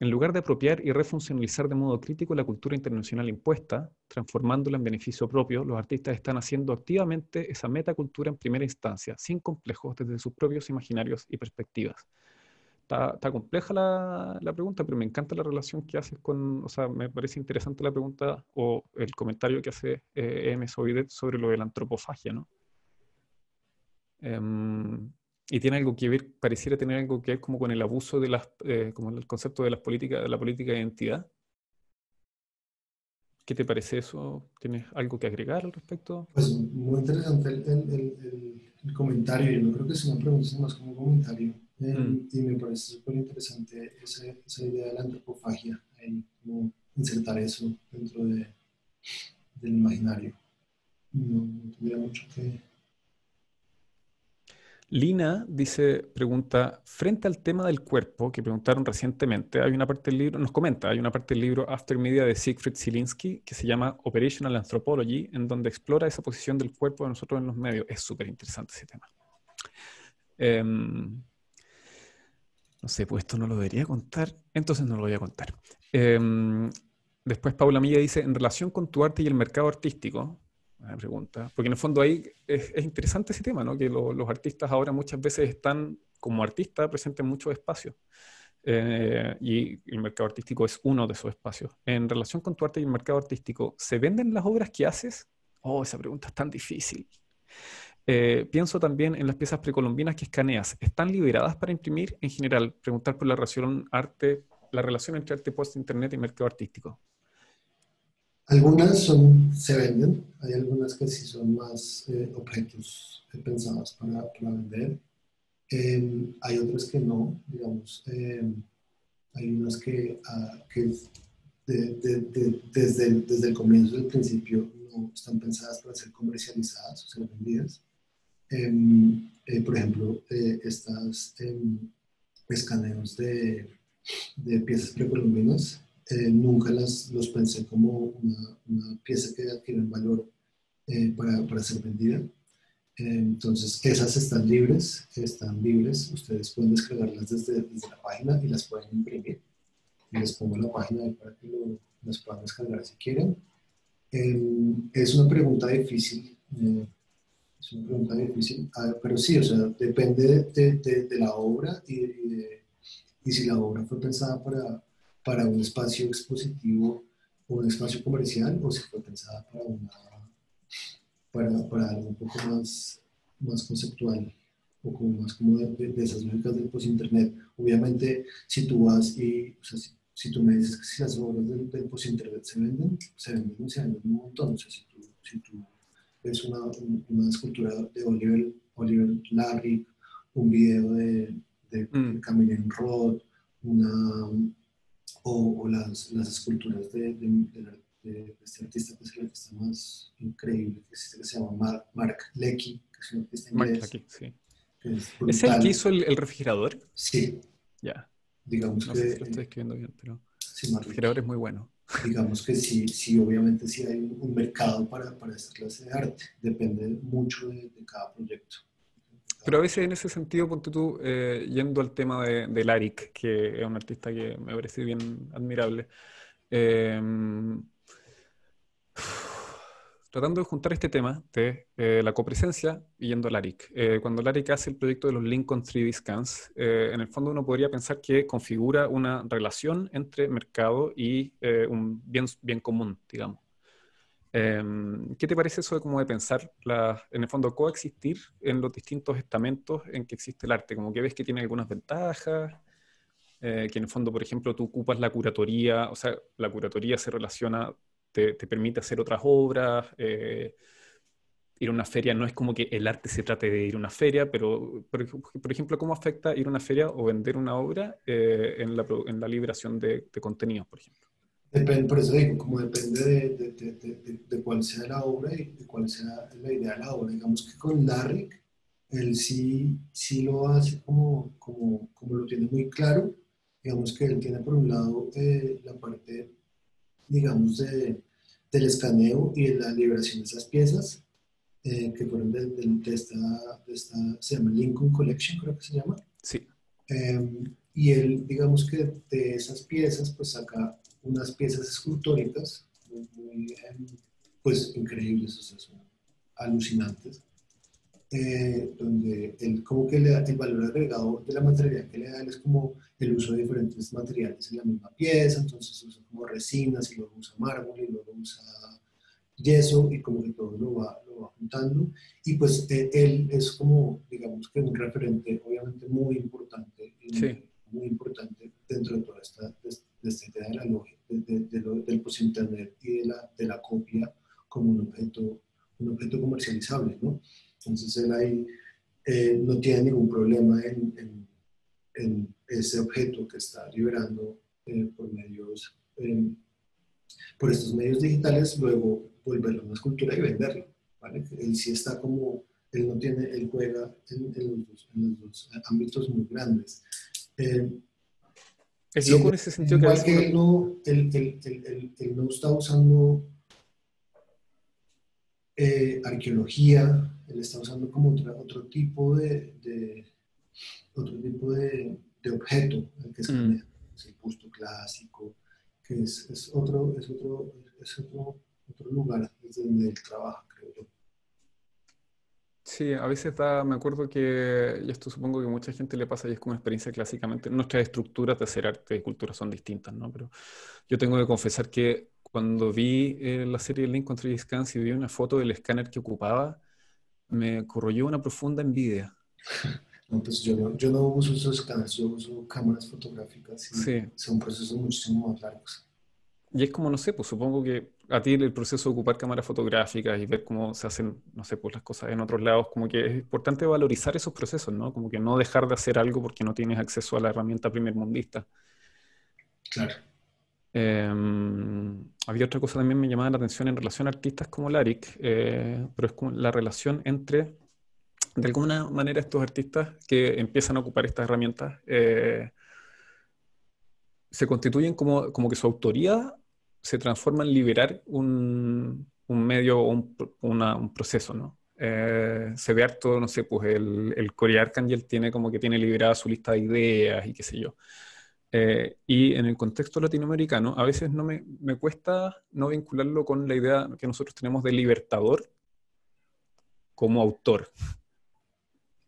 Speaker 1: En lugar de apropiar y refuncionalizar de modo crítico la cultura internacional impuesta, transformándola en beneficio propio, los artistas están haciendo activamente esa metacultura en primera instancia, sin complejos, desde sus propios imaginarios y perspectivas. Está, compleja la, pregunta, pero me encanta la relación que haces con, o sea, me parece interesante la pregunta o el comentario que hace eh, M. Sovidet sobre lo de la antropofagia, ¿no? Em, y tiene algo que ver, pareciera tener algo que ver como con el abuso de las, eh, como el concepto de las políticas, de la política de identidad. ¿Qué te parece eso? ¿Tienes algo que agregar al respecto?
Speaker 2: Pues muy interesante el, el, el, comentario. Yo no creo que sea una pregunta, sino más como un comentario. Eh, mm. Y me parece súper interesante esa, esa, idea de la antropofagia, como insertar eso dentro de, del imaginario. No, no tendría mucho que,
Speaker 1: Lina dice, pregunta, frente al tema del cuerpo que preguntaron recientemente, hay una parte del libro, nos comenta, hay una parte del libro After Media de Siegfried Zielinski que se llama Operational Anthropology, en donde explora esa posición del cuerpo de nosotros en los medios. Es súper interesante ese tema. Em, no sé, pues esto no lo debería contar, entonces no lo voy a contar. Em, después Paula Milla dice, en relación con tu arte y el mercado artístico, una pregunta. Porque en el fondo ahí es, interesante ese tema, ¿no? Que los artistas ahora muchas veces están como artistas presentes en muchos espacios. Eh, y el mercado artístico es uno de esos espacios. En relación con tu arte y el mercado artístico, ¿se venden las obras que haces? Oh, esa pregunta es tan difícil. Eh, pienso también en las piezas precolombinas que escaneas. ¿Están liberadas para imprimir? En general, preguntar por la relación arte, la relación entre arte post-internet y mercado artístico.
Speaker 2: Algunas son, se venden, hay algunas que sí son más eh, objetos pensados para, para vender. Em, hay otras que no, digamos, em, hay unas que, uh, que de, de, desde, el, desde el comienzo del principio no están pensadas para ser comercializadas o ser vendidas. Em, eh, por ejemplo, eh, estas escaneos de, de piezas precolombinas eh, nunca las, los pensé como una, pieza que adquiere valor eh, para, para, ser vendida. Eh, entonces, esas están libres, están libres, ustedes pueden descargarlas desde, desde, la página y las pueden imprimir. les pongo la página para que lo, las puedan descargar si quieren. es una pregunta difícil, es una pregunta difícil, pero sí, o sea, depende de, de, la obra y, y si la obra fue pensada para, para un espacio expositivo o un espacio comercial o si fue pensada para, una, para, para algo un poco más, más conceptual o como más como de, esas lógicas del post-internet. Obviamente, si tú vas y, o sea, si, tú me dices que si las obras del, del post-internet se venden, se venden, se venden un montón. O sea, si tú, si tú ves una, una escultura de Oliver, Oliver Larry, un video de, de mm. Camille Roth, una, o, las, las, esculturas de, de, este artista, que es el artista más increíble que existe, que se llama Mark, Lecky, que es un artista
Speaker 1: Mark Lecky, sí. ¿Es, el que hizo el, refrigerador?
Speaker 2: Sí.
Speaker 1: Ya.
Speaker 2: Digamos
Speaker 1: no
Speaker 2: que,
Speaker 1: sé si lo estoy escribiendo bien, pero el refrigerador es muy bueno.
Speaker 2: Digamos que sí, sí obviamente sí hay un mercado para, para esta clase de arte. Depende mucho de cada proyecto.
Speaker 1: Pero a veces en ese sentido, ponte tú, eh, yendo al tema de, de Larik, que es un artista que me parece bien admirable, em, tratando de juntar este tema de eh, la copresencia y yendo a Larik. Eh, cuando Larik hace el proyecto de los Lincoln 3D Scans, en el fondo uno podría pensar que configura una relación entre mercado y un bien, bien común, digamos. Em, ¿Qué te parece eso de como de pensar, la, en el fondo, coexistir en los distintos estamentos en que existe el arte? Como que ves que tiene algunas ventajas, eh, que en el fondo, por ejemplo, tú ocupas la curatoría, o sea, la curatoría se relaciona, te, te permite hacer otras obras, eh, ir a una feria no es como que el arte se trate de ir a una feria, pero, por, ejemplo, ¿cómo afecta ir a una feria o vender una obra eh, en, la, en, la, liberación de, de contenidos, por ejemplo?
Speaker 2: Depende, por eso digo, como depende de, de, de, de, cuál sea la obra y de cuál sea la idea de la obra. Digamos que con Larry, él sí, sí lo hace como, como, como lo tiene muy claro. Digamos que él tiene por un lado eh, la parte, digamos, de, del escaneo y de la liberación de esas piezas, eh, que fueron de, de, esta, de esta, se llama Lincoln Collection, creo que se llama.
Speaker 1: Sí.
Speaker 2: Eh, y él, digamos que de esas piezas, pues saca unas piezas escultóricas muy, em, pues increíbles, o sea, son alucinantes, eh, donde el, como que le el valor agregado de la materialidad que le da es como el uso de diferentes materiales en la misma pieza, entonces usa como resinas y luego usa mármol y luego usa yeso y como que todo lo va, lo va juntando. Y pues eh, él es como, digamos que un referente obviamente muy importante, muy importante dentro de toda esta, de esta idea de la lógica, del post-internet y de la, de la copia como un objeto, un objeto comercializable, ¿no? Entonces él ahí eh, no tiene ningún problema en, en, en, ese objeto que está liberando eh, por medios, em, por estos medios digitales, luego volverlo a una escultura y venderlo, ¿vale? Él sí está como él no tiene, él juega en, los, dos, ámbitos muy grandes.
Speaker 1: Es loco en ese sentido
Speaker 2: igual que, él, no, él, él, no está usando eh, arqueología, él está usando como otro tipo de, de otro tipo de, de objeto, el que es, mm. el busto clásico, que es, es, otro, es, otro, es otro, otro lugar desde donde él trabaja, creo yo.
Speaker 1: Sí, a veces da, me acuerdo que, y esto supongo que mucha gente le pasa y es como experiencia clásicamente, nuestras estructuras de hacer arte y cultura son distintas, ¿no? Pero yo tengo que confesar que cuando vi eh, la serie Link contra Scans y vi una foto del escáner que ocupaba, me corroyó una profunda envidia.
Speaker 2: No, pues yo no, yo no uso esos escáneres, yo uso cámaras fotográficas y sí. son procesos muchísimo más largos.
Speaker 1: Y es como, no sé, pues supongo que a ti el proceso de ocupar cámaras fotográficas y ver cómo se hacen, no sé, pues las cosas en otros lados, como que es importante valorizar esos procesos, ¿no? Como que no dejar de hacer algo porque no tienes acceso a la herramienta primer mundista.
Speaker 2: Claro.
Speaker 1: Em, había otra cosa también me llamaba la atención en relación a artistas como Larik, eh, pero es como la relación entre, de alguna manera, estos artistas que empiezan a ocupar estas herramientas eh, se constituyen como, como que su autoría se transforma en liberar un, un medio o un, un, proceso, ¿no? Eh, se ve harto, no sé, pues el, el Corey tiene como que tiene liberada su lista de ideas y qué sé yo. Eh, y en el contexto latinoamericano, a veces no me, me, cuesta no vincularlo con la idea que nosotros tenemos de libertador como autor.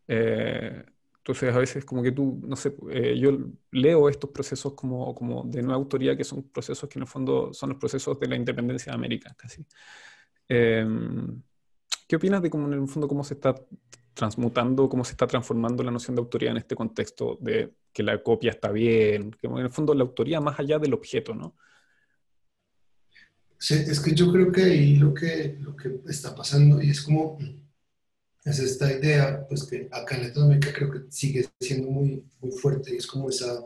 Speaker 1: Eh, entonces, a veces como que tú, no sé, eh, yo leo estos procesos como, como de nueva autoría, que son procesos que en el fondo son los procesos de la independencia de América, casi. Em, ¿Qué opinas de cómo en el fondo cómo se está transmutando, cómo se está transformando la noción de autoría en este contexto de que la copia está bien, que en el fondo la autoría más allá del objeto, ¿no?
Speaker 2: Sí, es que yo creo que ahí lo que, lo que está pasando y es como es esta idea, pues que acá en Latinoamérica creo que sigue siendo muy, muy fuerte, es como esa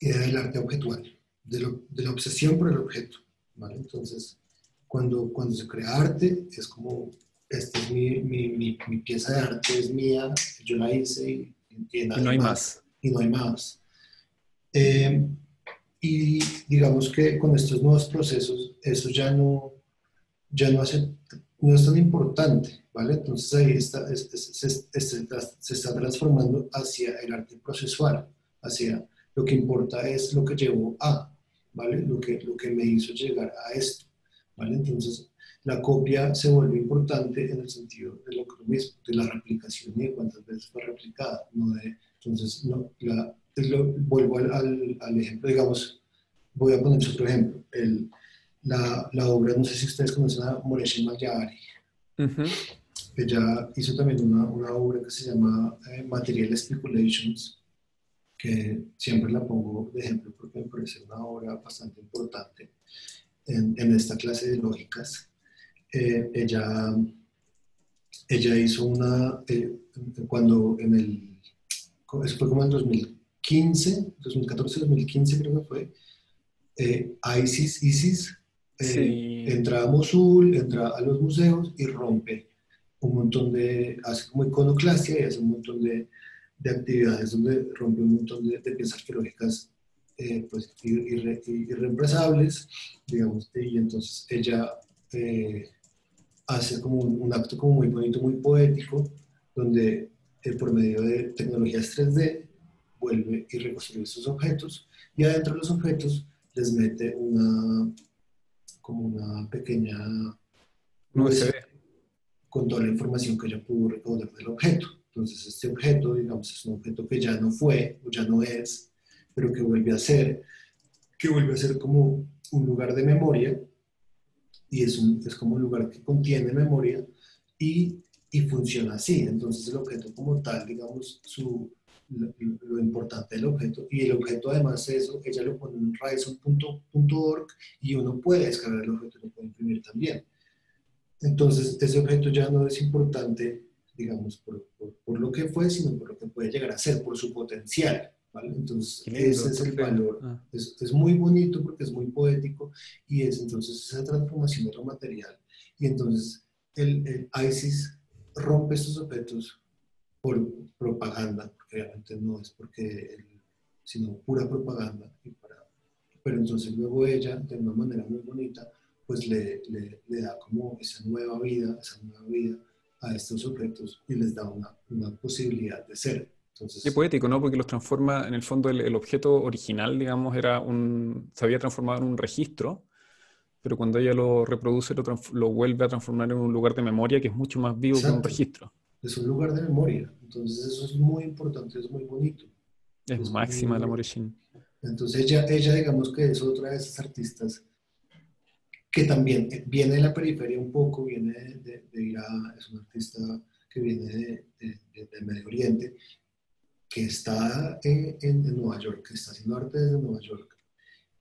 Speaker 2: idea del arte objetual, de, de la obsesión por el objeto, ¿vale? Entonces, cuando, cuando se crea arte, es como, esta es mi, mi, mi, pieza de arte, es mía, yo la hice y,
Speaker 1: y, no hay más.
Speaker 2: Y no hay más. Eh, y digamos que con estos nuevos procesos, eso ya no, ya no hace no es tan importante, ¿vale? Entonces ahí se está transformando hacia el arte procesual, hacia lo que importa es lo que llevó a, ¿vale? Lo que, lo que me hizo llegar a esto, ¿vale? Entonces la copia se vuelve importante en el sentido de lo mismo, de la replicación y de cuántas veces fue replicada, entonces, no, la, vuelvo al, ejemplo, digamos, voy a poner otro ejemplo, el, la, la, obra, no sé si ustedes conocen a Moreshi Mayari. Ella hizo también una, una, obra que se llama eh, Material Speculations, que siempre la pongo de ejemplo porque me parece una obra bastante importante en, en esta clase de lógicas. Eh, ella, ella hizo una, eh, cuando en el, eso fue como en 2015, 2014-2015 creo que fue, ISIS, ISIS eh, entra a Mosul, entra a los museos y rompe un montón de, hace como iconoclastia y hace un montón de, de actividades donde rompe un montón de, piezas arqueológicas eh, pues, irre, irreemplazables, digamos, y entonces ella eh, hace como un, acto como muy bonito, muy poético, donde por medio de tecnologías 3D vuelve y reconstruye estos objetos y adentro de los objetos les mete una, como una pequeña USB con toda la información que ella pudo recaudar del objeto. Entonces, este objeto, digamos, es un objeto que ya no fue o ya no es, pero que vuelve a ser, que vuelve a ser como un lugar de memoria y es, un, es como un lugar que contiene memoria y, y funciona así. Entonces, el objeto como tal, digamos, su, lo, importante del objeto. Y el objeto además eso, ella lo pone en Ryzen.org y uno puede descargar el objeto y lo puede imprimir también. Entonces, ese objeto ya no es importante, digamos, por, por, lo que fue, sino por lo que puede llegar a ser, por su potencial. ¿vale? Entonces, ese es el valor. Ah. Es, es, muy bonito porque es muy poético y es entonces esa transformación de lo material. Y entonces, el, el ISIS rompe estos objetos por propaganda, porque realmente no es porque, sino pura propaganda. pero entonces luego ella, de una manera muy bonita, pues le, le, le, da como esa nueva vida, esa nueva vida a estos objetos y les da una, una posibilidad de ser. Entonces,
Speaker 1: Qué poético, ¿no? Porque los transforma, en el fondo, el, el, objeto original, digamos, era un, se había transformado en un registro, pero cuando ella lo reproduce, lo, lo vuelve a transformar en un lugar de memoria que es mucho más vivo que un registro.
Speaker 2: Es un lugar de memoria. Entonces, eso es muy importante, es muy bonito.
Speaker 1: Es, es máxima la Moreshin.
Speaker 2: Entonces, ella, ella, digamos que es otra de esas artistas que también viene de la periferia un poco, viene de, de, es un artista que viene del Medio Oriente, que está en, en, Nueva York, que está haciendo arte desde Nueva York,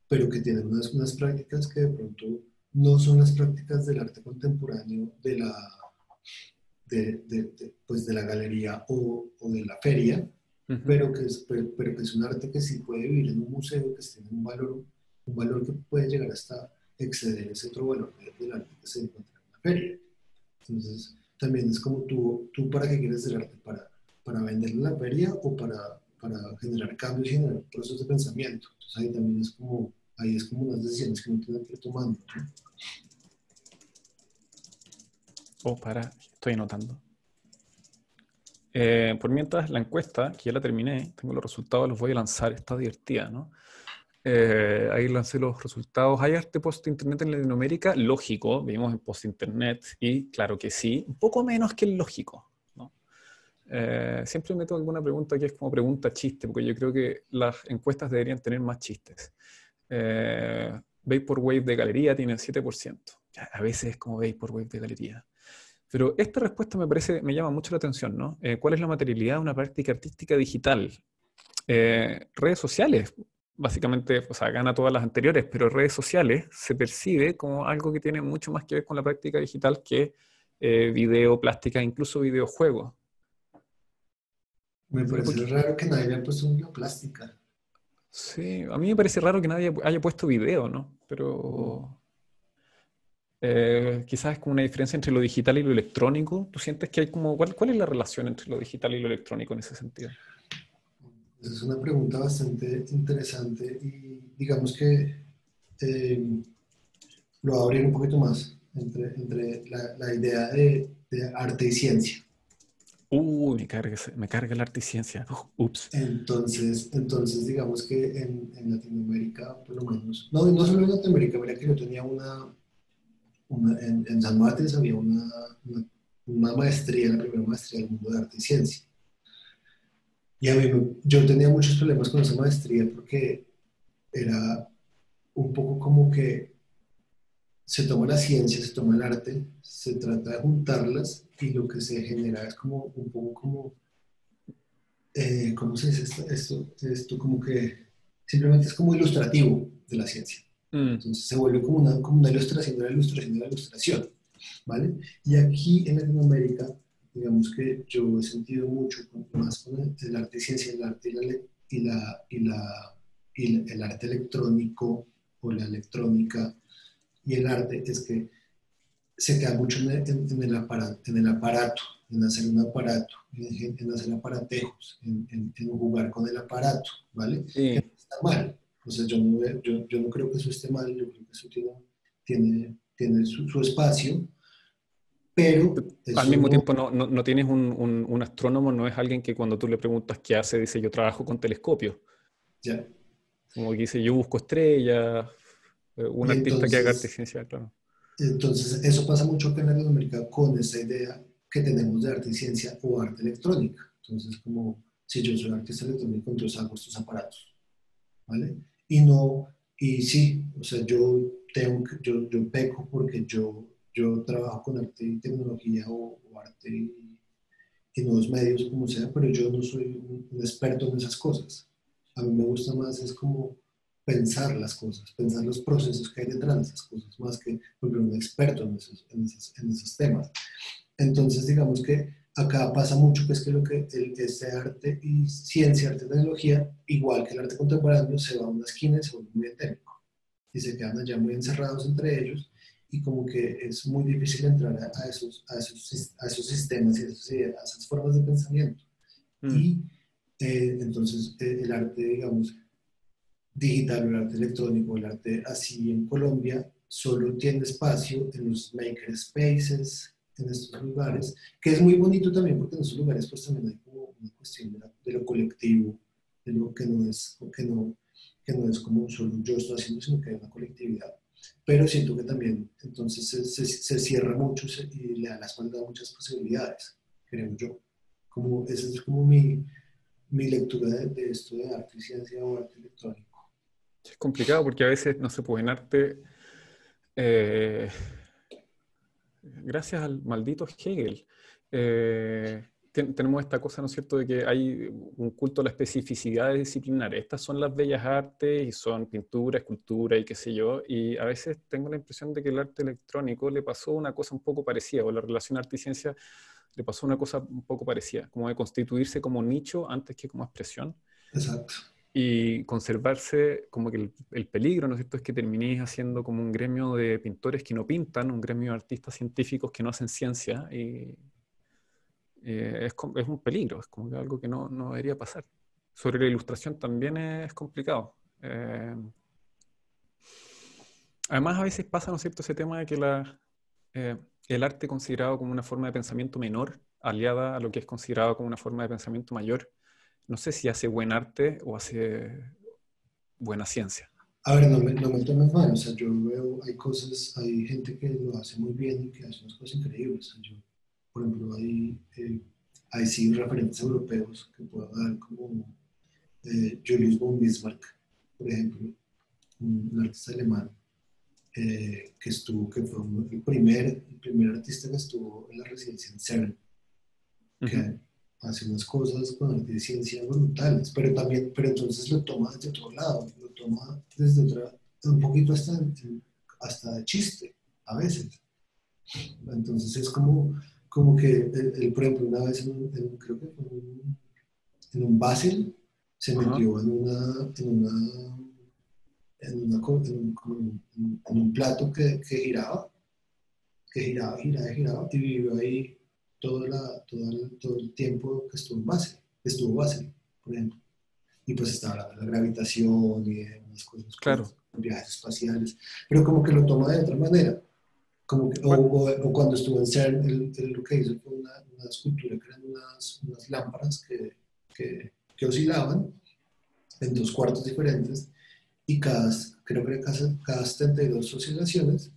Speaker 2: pero que tiene unas, unas prácticas que de pronto no son las prácticas del arte contemporáneo de la, de, de, pues de la galería o, o de la feria, uh -huh. pero, que es, pero, pero, que es un arte que sí puede vivir en un museo, que tiene un valor, un valor que puede llegar hasta exceder ese otro valor del arte que se encuentra en la feria. Entonces, también es como tú, tú para qué quieres el arte, para, para venderlo en la feria o para, para generar cambios y generar procesos de pensamiento. Entonces ahí también es como, ahí es como unas decisiones que uno tiene que ir tomando. ¿no?
Speaker 1: Oh, para, estoy anotando. Eh, por mientras, la encuesta, que ya la terminé, tengo los resultados, los voy a lanzar, está divertida, ¿no? Eh, ahí lancé los resultados. ¿Hay arte post-internet en Latinoamérica? Lógico, vivimos en post-internet y claro que sí, un poco menos que el lógico. ¿no? Eh, siempre alguna pregunta que es como pregunta chiste, porque yo creo que las encuestas deberían tener más chistes. Eh, Vaporwave de galería tiene el 7%. Ya, a veces es como Vaporwave de galería. Pero esta respuesta me parece, me llama mucho la atención, ¿no? Eh, ¿Cuál es la materialidad de una práctica artística digital? Eh, redes sociales, básicamente, o sea, gana todas las anteriores, pero redes sociales se percibe como algo que tiene mucho más que ver con la práctica digital que eh, video, plástica, incluso videojuegos.
Speaker 2: Me parece raro que nadie haya puesto una plástica.
Speaker 1: Sí, a mí me parece raro que nadie haya puesto video, ¿no? Pero eh, quizás es como una diferencia entre lo digital y lo electrónico. ¿Tú sientes que hay como, cuál, cuál es la relación entre lo digital y lo electrónico en ese sentido?
Speaker 2: Esa es una pregunta bastante interesante y digamos que eh, lo voy a abrir un poquito más entre, entre la, la idea de, de, arte y ciencia.
Speaker 1: Uh, me carga, me carga el arte y ciencia. Uh, ups.
Speaker 2: Entonces, entonces, digamos que en, en, Latinoamérica, por lo menos, no, no solo en Latinoamérica, mira que yo tenía una, una en, en, San Martín había una, una, una maestría, la primera maestría del mundo de arte y ciencia. Y a mí, yo tenía muchos problemas con esa maestría porque era un poco como que se toma la ciencia, se toma el arte, se trata de juntarlas y lo que se genera es como un poco como, eh, ¿cómo se dice esto? esto? Esto como que simplemente es como ilustrativo de la ciencia. Mm. Entonces se vuelve como una, como una ilustración de la ilustración de la ilustración, ¿vale? Y aquí en Latinoamérica digamos que yo he sentido mucho más con el, el arte y ciencia, el arte y, la, y, la, y, la, y el arte electrónico o la electrónica y el arte es que se queda mucho en el, en, en el, aparato, en el aparato, en hacer un aparato, en, en hacer aparatejos, en, jugar con el aparato, ¿vale?
Speaker 1: Sí.
Speaker 2: Que está mal. O sea, yo no, yo, yo no creo que eso esté mal, yo creo que eso tiene, tiene, tiene su, su espacio, pero
Speaker 1: al mismo tiempo no, no, no tienes un, un, un, astrónomo, no es alguien que cuando tú le preguntas qué hace, dice yo trabajo con telescopio.
Speaker 2: Ya.
Speaker 1: Como que dice yo busco estrellas, eh, un y artista entonces, que haga arte ciencia, claro.
Speaker 2: Entonces, eso pasa mucho acá en Latinoamérica con esa idea que tenemos de arte y ciencia o arte electrónica. Entonces, como si yo soy artista electrónico, entonces hago estos aparatos. ¿Vale? Y no, y sí, o sea, yo tengo, yo, yo peco porque yo yo trabajo con arte y tecnología o, o arte y, y, nuevos medios, como sea, pero yo no soy un, un, experto en esas cosas. A mí me gusta más es como pensar las cosas, pensar los procesos que hay detrás de esas cosas, más que volver un experto en esos, en esos, en esos temas. Entonces, digamos que acá pasa mucho que es que lo que el, este arte y ciencia, arte y tecnología, igual que el arte contemporáneo, se va a una esquina y se vuelve muy técnico. Y se quedan allá muy encerrados entre ellos y como que es muy difícil entrar a, esos, a, esos, a esos sistemas y a, esas formas de pensamiento. Mm. Y eh, entonces eh, el arte, digamos, digital, el arte electrónico, el arte así en Colombia, solo tiene espacio en los maker spaces, en estos lugares, que es muy bonito también porque en esos lugares pues también hay como una cuestión de, lo colectivo, de lo que no es, que no, que no es como solo yo estoy haciendo, sino que hay una colectividad. Pero siento que también entonces se, se, cierra mucho y le da la espalda a muchas posibilidades, creo yo. Como, esa es como mi, mi lectura de, esto de arte y ciencia o arte electrónico.
Speaker 1: Es complicado porque a veces, no se puede en arte, eh, gracias al maldito Hegel, eh, tenemos esta cosa, ¿no es cierto?, de que hay un culto a la especificidad disciplinar. Estas son las bellas artes y son pintura, escultura y qué sé yo. Y a veces tengo la impresión de que el arte electrónico le pasó una cosa un poco parecida, o la relación arte y ciencia le pasó una cosa un poco parecida, como de constituirse como nicho antes que como expresión.
Speaker 2: Exacto.
Speaker 1: Y conservarse como que el, peligro, ¿no es cierto?, es que terminéis haciendo como un gremio de pintores que no pintan, un gremio de artistas científicos que no hacen ciencia, y eh, es, es, un peligro, es como que algo que no, no, debería pasar. Sobre la ilustración también es complicado. Eh, además, a veces pasa, ¿no es cierto?, ese tema de que la, eh, el arte considerado como una forma de pensamiento menor, aliada a lo que es considerado como una forma de pensamiento mayor, no sé si hace buen arte o hace buena ciencia.
Speaker 2: A ver, no me, no me tomes mal, o sea, yo veo, hay cosas, hay gente que lo hace muy bien y que hace unas cosas increíbles. yo, por ejemplo, hay, eh, hay sí referentes europeos que puedo dar como eh, Julius von Bismarck, por ejemplo, un artista alemán, eh, que estuvo, que fue el primer, el primer artista que estuvo en la residencia en CERN, que hace unas cosas con arte de ciencia brutales, pero también, pero entonces lo toma desde otro lado, lo toma desde otra, un poquito hasta, hasta chiste, a veces. Entonces es como, como que, el, por ejemplo, una vez, en, creo que en un, en un Basel, se metió en una, en una en, un, plato que, que, giraba, que giraba, giraba, giraba, y vivió ahí todo, la, todo, el, todo el tiempo que estuvo en base, estuvo base, por ejemplo. Y pues estaba hablando de la gravitación y de unas cosas,
Speaker 1: claro.
Speaker 2: viajes espaciales, pero como que lo toma de otra manera. Como que, o, cuando estuvo en CERN, él, lo que hizo fue una, una, escultura que eran unas, unas lámparas que, que, que oscilaban en dos cuartos diferentes y cada, creo que cada, cada 72 oscilaciones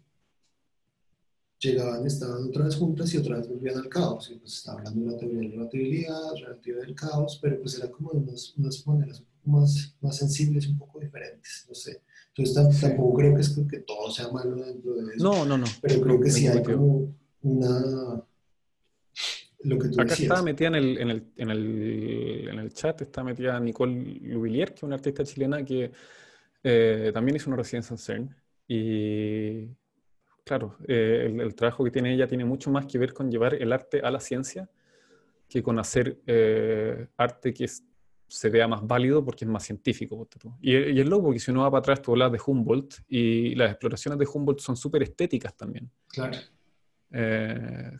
Speaker 2: llegaban, estaban otra vez juntas y otra vez volvían al caos. Y pues estaba hablando de la teoría de la relatividad, relativa del caos, pero pues era como de unas, unas maneras un poco más, más sensibles, un poco diferentes, no sé. Entonces tampoco creo que, es que todo sea malo dentro de eso.
Speaker 1: No, no, no.
Speaker 2: Pero creo que sí hay como una... Lo que tú
Speaker 1: Acá está metida en el, en, el, en, el, en el chat, está metida Nicole Lubillier, que es una artista chilena que eh, también hizo una residencia en CERN y, claro, eh, el, trabajo que tiene ella tiene mucho más que ver con llevar el arte a la ciencia que con hacer eh, arte que se vea más válido porque es más científico. Y, y es loco porque si uno va para atrás, tú hablas de Humboldt y las exploraciones de Humboldt son súper estéticas también.
Speaker 2: Claro.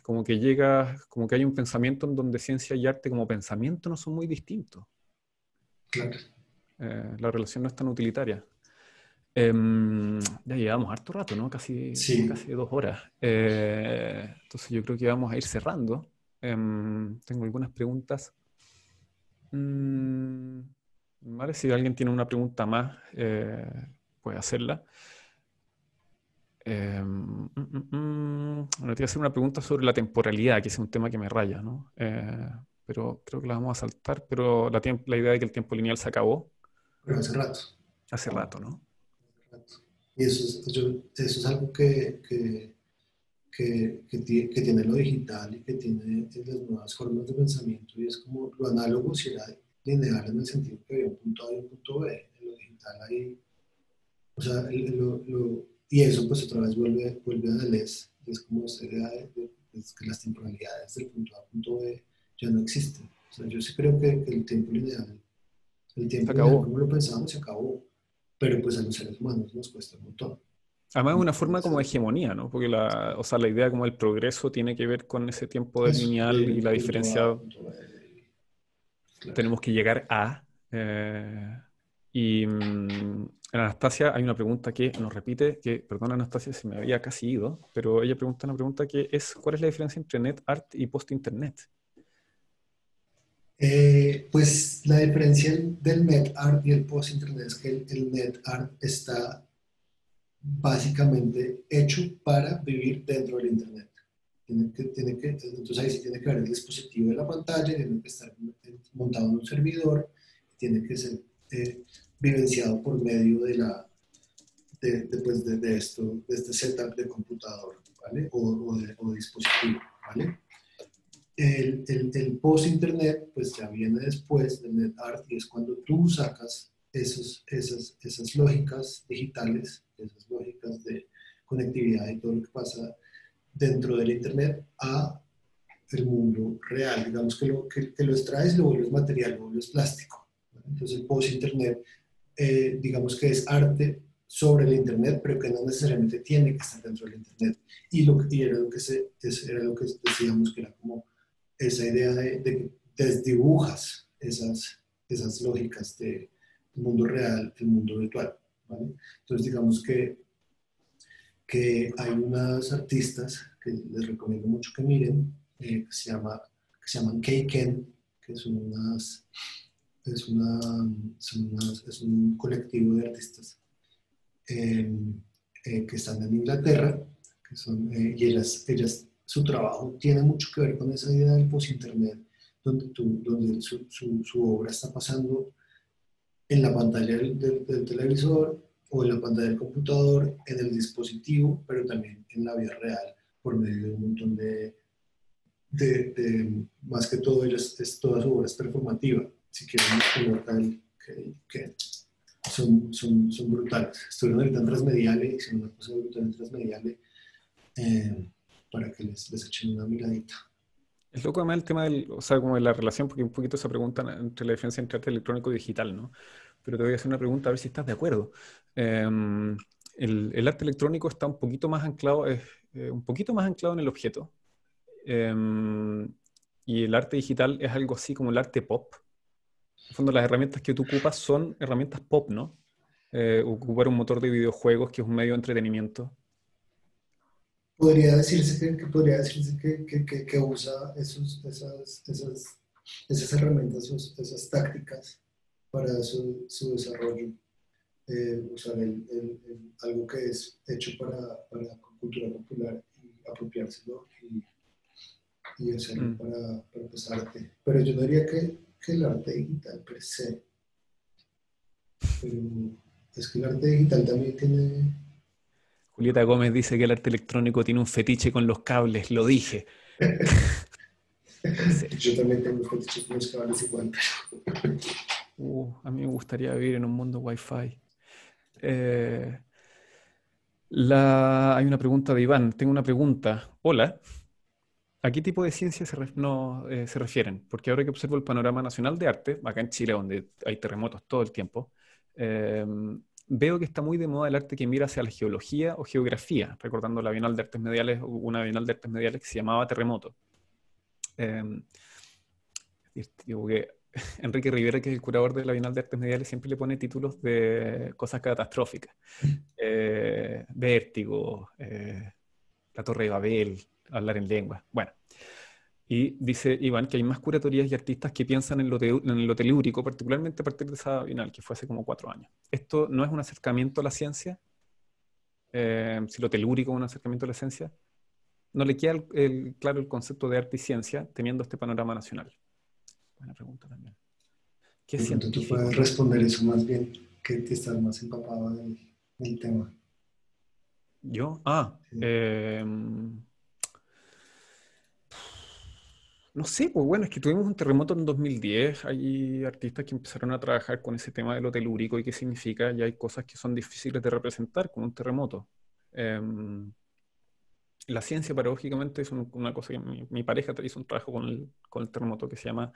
Speaker 1: como que llega, como que hay un pensamiento en donde ciencia y arte como pensamiento no son muy distintos.
Speaker 2: Claro.
Speaker 1: la relación no es tan utilitaria. Em, ya llevamos harto rato, ¿no? Casi, casi dos horas. Eh, entonces yo creo que vamos a ir cerrando. Em, tengo algunas preguntas. Mm, vale, si alguien tiene una pregunta más, eh, puede hacerla. Eh, mm, mm, te voy a hacer una pregunta sobre la temporalidad, que es un tema que me raya, ¿no? Eh, pero creo que la vamos a saltar, pero la, la idea de que el tiempo lineal se acabó.
Speaker 2: Pero hace rato.
Speaker 1: Hace rato, ¿no?
Speaker 2: Y eso es, eso es algo que, que, que, que, tiene lo digital y que tiene las nuevas formas de pensamiento y es como lo análogo si era lineal en el sentido que había un punto A y un punto B. En lo digital hay, o sea, lo, lo, y eso pues otra vez vuelve, vuelve a Deleuze, es como esta idea de, que las temporalidades del punto A al punto B ya no existen. O sea, yo sí creo que, el tiempo lineal, el tiempo lineal, como lo pensábamos, se acabó pero pues a los seres humanos nos cuesta un montón.
Speaker 1: Además es una forma como de hegemonía, ¿no? Porque la, o sea, la idea como el progreso tiene que ver con ese tiempo de lineal y la diferencia. Tenemos que llegar a. Eh, y mm, Anastasia hay una pregunta que nos repite, que, perdón Anastasia, se me había casi ido, pero ella pregunta una pregunta que es, ¿cuál es la diferencia entre net art y post-internet?
Speaker 2: Eh, pues la diferencia del net art y el post-internet es que el, net art está básicamente hecho para vivir dentro del internet. Tiene que, tiene que, entonces ahí sí tiene que haber el dispositivo de la pantalla, tiene que estar montado en un servidor, tiene que ser eh, vivenciado por medio de la de, pues, de, de, esto, de este setup de computador, ¿vale? O, o, de, o dispositivo, ¿vale? El, el, el post-internet, pues ya viene después del NetArt y es cuando tú sacas esos, esas, esas lógicas digitales, esas lógicas de conectividad y todo lo que pasa dentro del internet a el mundo real. Digamos que lo, que, que lo extraes, lo vuelves material, lo vuelves plástico. Entonces el post-internet eh, digamos que es arte sobre el Internet, pero que no necesariamente tiene que estar dentro del Internet. Y, lo, y era, lo que se, era lo que decíamos que era como esa idea de, que desdibujas esas, esas lógicas del mundo real, el mundo virtual. Entonces, digamos que, que hay unas artistas que les recomiendo mucho que miren, eh, que, se llama, que se llaman Keiken, que son unas es, una, es un colectivo de artistas eh, eh, que están en Inglaterra, que son, eh, y ellas, ellas, su trabajo tiene mucho que ver con esa idea del post-internet, donde, donde su, su, obra está pasando en la pantalla del, televisor o en la pantalla del computador, en el dispositivo, pero también en la vida real, por medio de un montón de, de, más que todo, ellas, es, toda su obra es performativa si quieren que son, son, son, brutales. Estuvieron ahorita en Transmediale, hicieron una cosa brutal en Transmediale eh, para que les, les echen una miradita.
Speaker 1: Es loco además el tema del, o sea, como de la relación, porque un poquito se preguntan entre la diferencia entre arte electrónico y digital, ¿no? Pero te voy a hacer una pregunta a ver si estás de acuerdo. Eh, el, el, arte electrónico está un poquito más anclado, eh, un poquito más anclado en el objeto. Eh, y el arte digital es algo así como el arte pop, en fondo, las herramientas que tú ocupas son herramientas pop, ¿no? Eh, ocupar un motor de videojuegos que es un medio de entretenimiento.
Speaker 2: Podría decirse que, podría decirse que, que, que usa esos, esas, esas, esas, herramientas, esas, tácticas para su, su desarrollo. Eh, usar el, el, algo que es hecho para, para cultura popular y apropiárselo y, y hacerlo mm. para, para pues, arte. Pero yo diría que que el arte digital per se. Pero es que el arte digital también tiene...
Speaker 1: Julieta Gómez dice que el arte electrónico tiene un fetiche con los cables, lo dije.
Speaker 2: Yo también tengo fetiches con los cables igual.
Speaker 1: Uh, a mí me gustaría vivir en un mundo wifi. Eh, la... Hay una pregunta de Iván. Tengo una pregunta. Hola. ¿A qué tipo de ciencia se, no, eh, se, refieren? Porque ahora que observo el panorama nacional de arte, acá en Chile, donde hay terremotos todo el tiempo, em, veo que está muy de moda el arte que mira hacia la geología o geografía, recordando la Bienal de Artes Mediales, una Bienal de Artes Mediales que se llamaba Terremoto. Que Enrique Rivera, que es el curador de la Bienal de Artes Mediales, siempre le pone títulos de cosas catastróficas. Eh, vértigo, eh, la Torre de Babel, hablar en lengua. Bueno, y dice Iván que hay más curatorías y artistas que piensan en lo, en lo telúrico, particularmente a partir de esa bienal, que fue hace como cuatro años. ¿Esto no es un acercamiento a la ciencia? Eh, si lo telúrico es un acercamiento a la ciencia, no le queda el, claro el concepto de arte y ciencia teniendo este panorama nacional. Buena pregunta también.
Speaker 2: ¿Qué Tú puedes responder eso más bien, que estás más empapado del, tema.
Speaker 1: ¿Yo? Ah, eh, no sé, pues bueno, es que tuvimos un terremoto en 2010, hay artistas que empezaron a trabajar con ese tema de lo telúrico y qué significa, y hay cosas que son difíciles de representar con un terremoto. Em, la ciencia, paradójicamente, es una cosa que mi, pareja hizo un trabajo con el, con el terremoto que se llama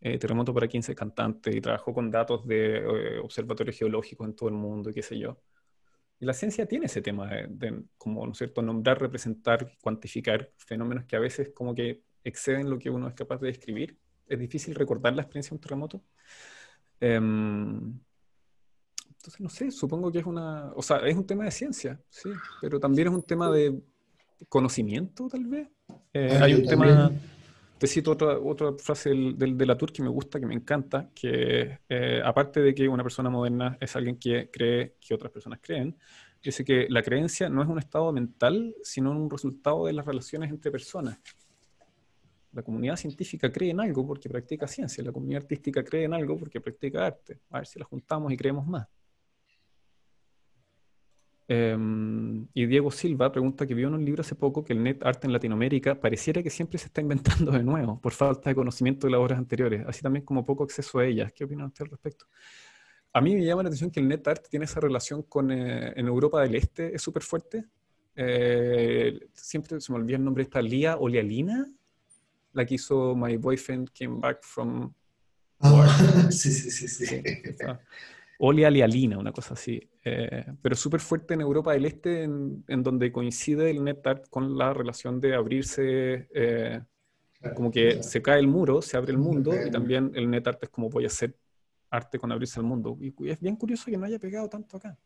Speaker 1: eh, Terremoto para 15 cantantes y trabajó con datos de eh, observatorios geológicos en todo el mundo y qué sé yo. Y la ciencia tiene ese tema de, como, ¿no es cierto?, nombrar, representar, cuantificar fenómenos que a veces como que exceden lo que uno es capaz de describir. Es difícil recordar la experiencia de un terremoto. Em, entonces, no sé, supongo que es una, o sea, es un tema de ciencia, sí, pero también es un tema de conocimiento, tal vez. Eh, hay un tema, te cito otra, otra frase del, del, de la Tour que me gusta, que me encanta, que eh, aparte de que una persona moderna es alguien que cree que otras personas creen, dice que la creencia no es un estado mental, sino un resultado de las relaciones entre personas. La comunidad científica cree en algo porque practica ciencia, la comunidad artística cree en algo porque practica arte. A ver si la juntamos y creemos más. Em, y Diego Silva pregunta que vio en un libro hace poco que el net art en Latinoamérica pareciera que siempre se está inventando de nuevo por falta de conocimiento de las obras anteriores, así también como poco acceso a ellas. ¿Qué opinan ustedes al respecto? A mí me llama la atención que el net art tiene esa relación con eh, en Europa del Este, es súper fuerte. Eh, siempre se me olvida el nombre de esta Lía Olialina, la que hizo My Boyfriend Came Back from...
Speaker 2: Ah, sí, sí, sí, sí. sí
Speaker 1: olealialina, una cosa así. Eh, pero súper fuerte en Europa del Este, en, donde coincide el NetArt con la relación de abrirse, eh, como que se cae el muro, se abre el mundo, y también el NetArt es como voy a hacer arte con abrirse al mundo. Y es bien curioso que no haya pegado tanto acá.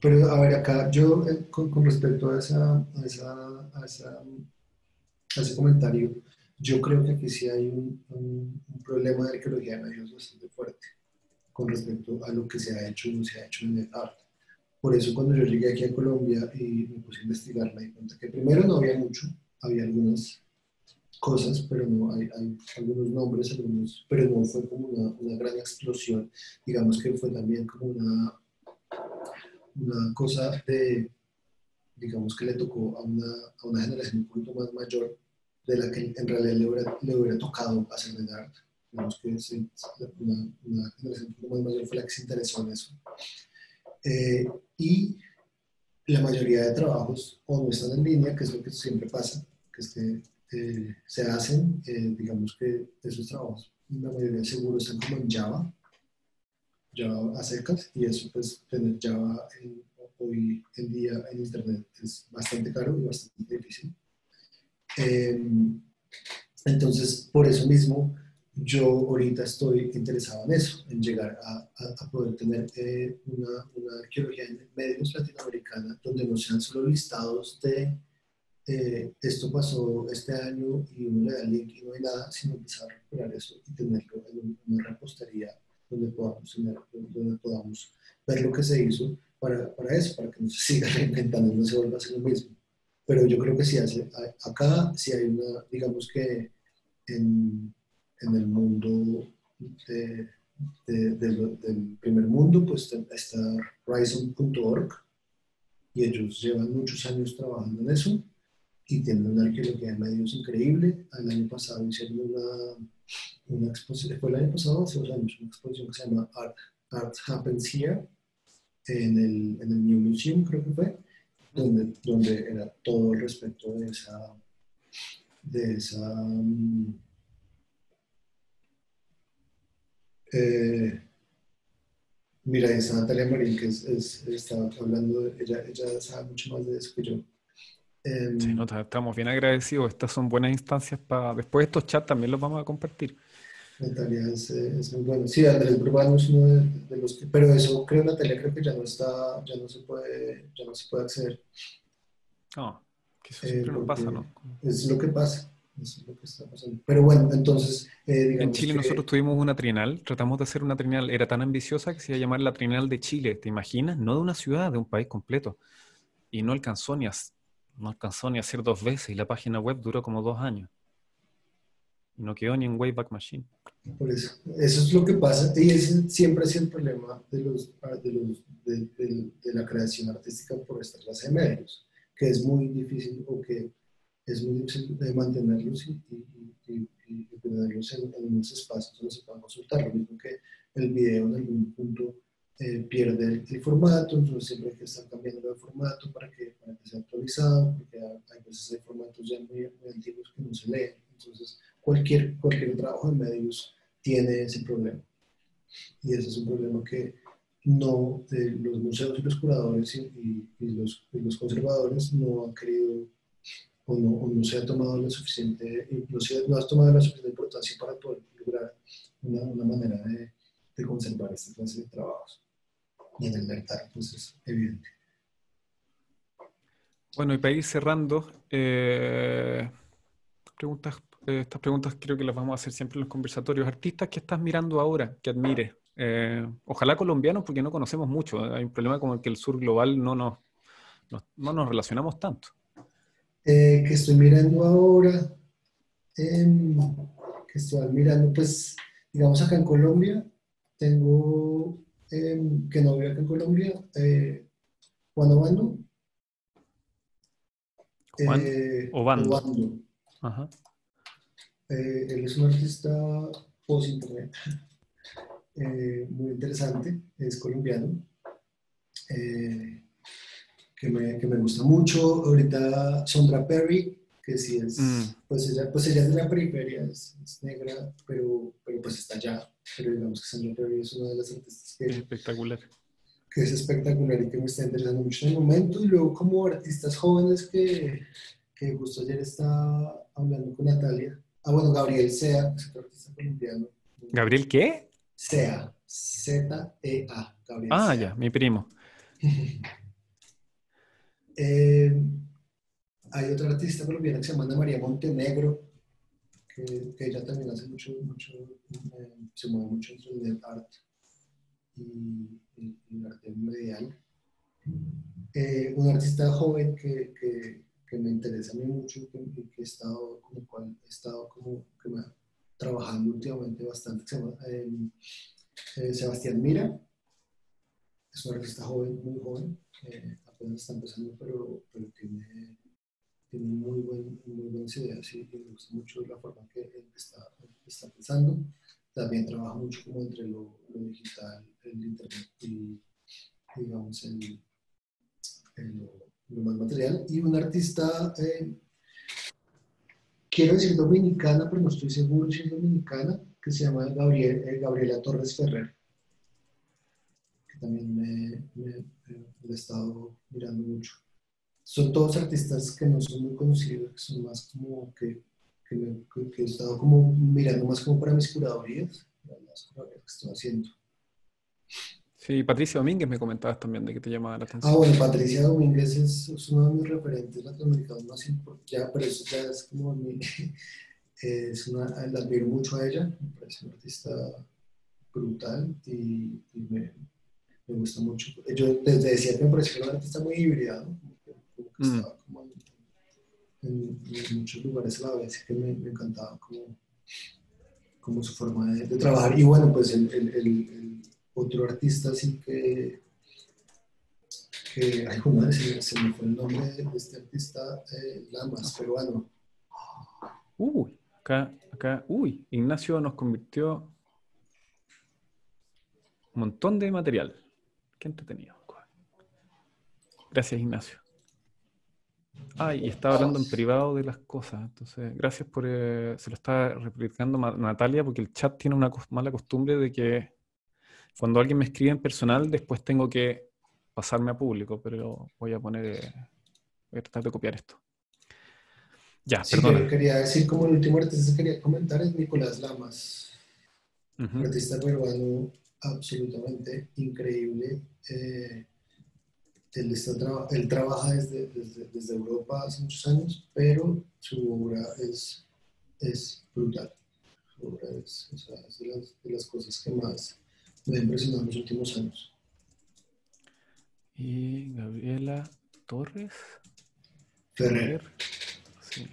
Speaker 2: Pero a ver, acá yo eh, con, respecto a, esa, a, esa, a, esa, a, ese comentario, yo creo que aquí sí hay un, un, un problema de arqueología de medios bastante fuerte con respecto a lo que se ha hecho o no se ha hecho en el arte. Por eso cuando yo llegué aquí a Colombia y me puse a investigar, me di cuenta que primero no había mucho, había algunas cosas, pero no hay, hay algunos nombres, algunos, pero no fue como una, una, gran explosión. Digamos que fue también como una, una cosa de, digamos que le tocó a una, a una generación un poquito más mayor de la que en realidad le hubiera, le hubiera tocado hacer el arte digamos que una, una, generación un poco más mayor fue la que se interesó en eso. Eh, y la mayoría de trabajos o no están en línea, que es lo que siempre pasa, que, es que eh, se hacen, eh, digamos que esos trabajos, la mayoría seguro están como en Java, Java a secas, y eso pues tener Java hoy en día en Internet es bastante caro y bastante difícil. Entonces, por eso mismo, yo ahorita estoy interesado en eso, en llegar a, a, poder tener eh, una, una, arqueología en medios latinoamericana donde no sean solo listados de eh, esto pasó este año y uno le da link y no hay nada, sino empezar a recuperar eso y tenerlo en una repostería donde podamos, tener, donde podamos ver lo que se hizo para, para eso, para que no se siga reinventando y no se vuelva a hacer lo mismo. Pero yo creo que sí hace, acá sí hay una, digamos que en, en el mundo del primer mundo, pues está Horizon.org y ellos llevan muchos años trabajando en eso y tienen una arqueología de medios increíble. El año pasado hicieron una, una exposición, fue el año pasado, hace dos años, una exposición que se llama Art, Art Happens Here en el, en el New Museum, creo que fue, donde, donde era todo respecto de esa, de esa mm, Eh, mira, está Natalia Marín, que es, está hablando, de, ella, ella sabe mucho más de eso que yo.
Speaker 1: Em, sí, no, estamos bien agradecidos. Estas son buenas instancias para. Después estos chats también los vamos a compartir.
Speaker 2: Natalia es, es muy bueno. Sí, Andrés Urbano es uno de, los que. Pero eso creo, Natalia, creo que ya no está, ya no se puede, ya no se puede acceder.
Speaker 1: No, que eso siempre eh, pasa, ¿no?
Speaker 2: Es lo que pasa. Eso es lo que está pasando. Pero bueno, entonces...
Speaker 1: Eh, en Chile nosotros tuvimos una trinal, tratamos de hacer una trinal, era tan ambiciosa que se iba a llamar la trinal de Chile, ¿te imaginas? No de una ciudad, de un país completo. Y no alcanzó ni a, no alcanzó ni a hacer dos veces y la página web duró como dos años. Y no quedó ni en Wayback Machine.
Speaker 2: Por eso, eso es lo que pasa y ese siempre sido el problema de, los, de, los, de, de la creación artística por esta clase de medios, que es muy difícil o que es muy difícil de mantenerlos y, y, tenerlos en, unos espacios donde se puedan consultar. Lo mismo que el video en algún punto eh, pierde el, formato, entonces siempre hay que estar cambiando de formato para que, para que sea actualizado, porque hay veces hay formatos ya muy, antiguos que no se leen. Entonces, cualquier, cualquier trabajo en medios tiene ese problema. Y ese es un problema que, no, los museos y los curadores y, los, los, conservadores no han querido o no, no, se ha tomado la suficiente, no, se, no has tomado la suficiente importancia para poder lograr una, una manera de, de, conservar esta clase de trabajos. Y en el mercado, pues es evidente.
Speaker 1: Bueno, y para ir cerrando, eh, preguntas, eh, estas preguntas creo que las vamos a hacer siempre en los conversatorios. Artistas que estás mirando ahora, que admires, eh, ojalá colombianos porque no conocemos mucho. Hay un problema como el que el sur global no nos, no, nos relacionamos tanto.
Speaker 2: Eh, que estoy mirando ahora, em, que estoy mirando, pues, digamos acá en Colombia, tengo, em, que no veo acá en Colombia, eh, Juan Obando.
Speaker 1: Juan Obando.
Speaker 2: Ajá. Él es un artista post-internet. Eh, muy interesante, es colombiano, eh, que, me, que, me, gusta mucho. Ahorita Sondra Perry, que sí es, mm. pues, ella, pues ella es de la periferia, es, negra, pero, pero, pues está allá. Pero digamos que Sondra Perry es una de las artistas que...
Speaker 1: Espectacular.
Speaker 2: Que es espectacular y que me está interesando mucho en el momento. Y luego como artistas jóvenes que, que justo ayer estaba hablando con Natalia. Ah, bueno, Gabriel Sea, es otro artista colombiano.
Speaker 1: ¿Gabriel qué?
Speaker 2: SEA, Z-E-A,
Speaker 1: Ah, ya, mi primo.
Speaker 2: Eh, hay otra artista colombiana que se llama Ana María Montenegro, que, ella también hace mucho, mucho eh, se mueve mucho entre el art y, el arte medial. Eh, un artista joven que, que, me interesa a mí mucho y que, he estado, como cual, he estado como, que me, trabajando últimamente bastante, se llama eh, Sebastián Mira. Es un artista joven, muy joven, eh, apenas está empezando, pero, pero tiene, tiene muy, buen, muy buenas ideas y, me gusta mucho la forma que él está, está pensando. También trabaja mucho como entre lo, lo digital, el internet y, digamos, el, lo, más material. Y un artista eh, quiero decir dominicana, pero no estoy seguro si es dominicana, que se llama Gabriel, eh, Gabriela Torres Ferrer, que también me, he estado mirando mucho. Son todos artistas que no son muy conocidos, que son más como que, que, he estado como mirando más como para mis curadurías, las curadurías que estoy haciendo.
Speaker 1: Sí, Patricia Domínguez me comentabas también de que te llamaba la atención.
Speaker 2: Ah, bueno, Patricia Domínguez es, uno de mis referentes latinoamericanos más importantes, ya, pero eso ya es como mi, es una, la admiro mucho a ella, me parece una artista brutal y, me, me, gusta mucho. Yo desde que me parecía una artista muy híbrida, ¿no? como que, mm. estaba como en, en, muchos lugares a la vez que me, me encantaba como, como su forma de, de, trabajar. Y bueno, pues el, el, el otro artista así que, que ay, madre, se, se, me fue el nombre de este artista, eh, Lamas, peruano.
Speaker 1: Uy, acá, acá, uy, Ignacio nos convirtió un montón de material. Qué entretenido. Gracias, Ignacio. Ay, y estaba hablando en privado de las cosas. Entonces, gracias por. Eh, se lo está replicando Natalia, porque el chat tiene una mala costumbre de que cuando alguien me escribe en personal, después tengo que pasarme a público, pero voy a poner, eh, voy a tratar de copiar esto.
Speaker 2: Ya, sí, perdona. quería decir como el último artista que quería comentar es Nicolás Lamas, artista peruano absolutamente increíble. Eh, él, está él, trabaja desde, desde, Europa hace muchos años, pero su obra es, es brutal. Su obra es, o sea, es de, las, de las cosas que más ha impresionado en los últimos años.
Speaker 1: Y Gabriela Torres.
Speaker 2: Ferrer.
Speaker 1: Sí.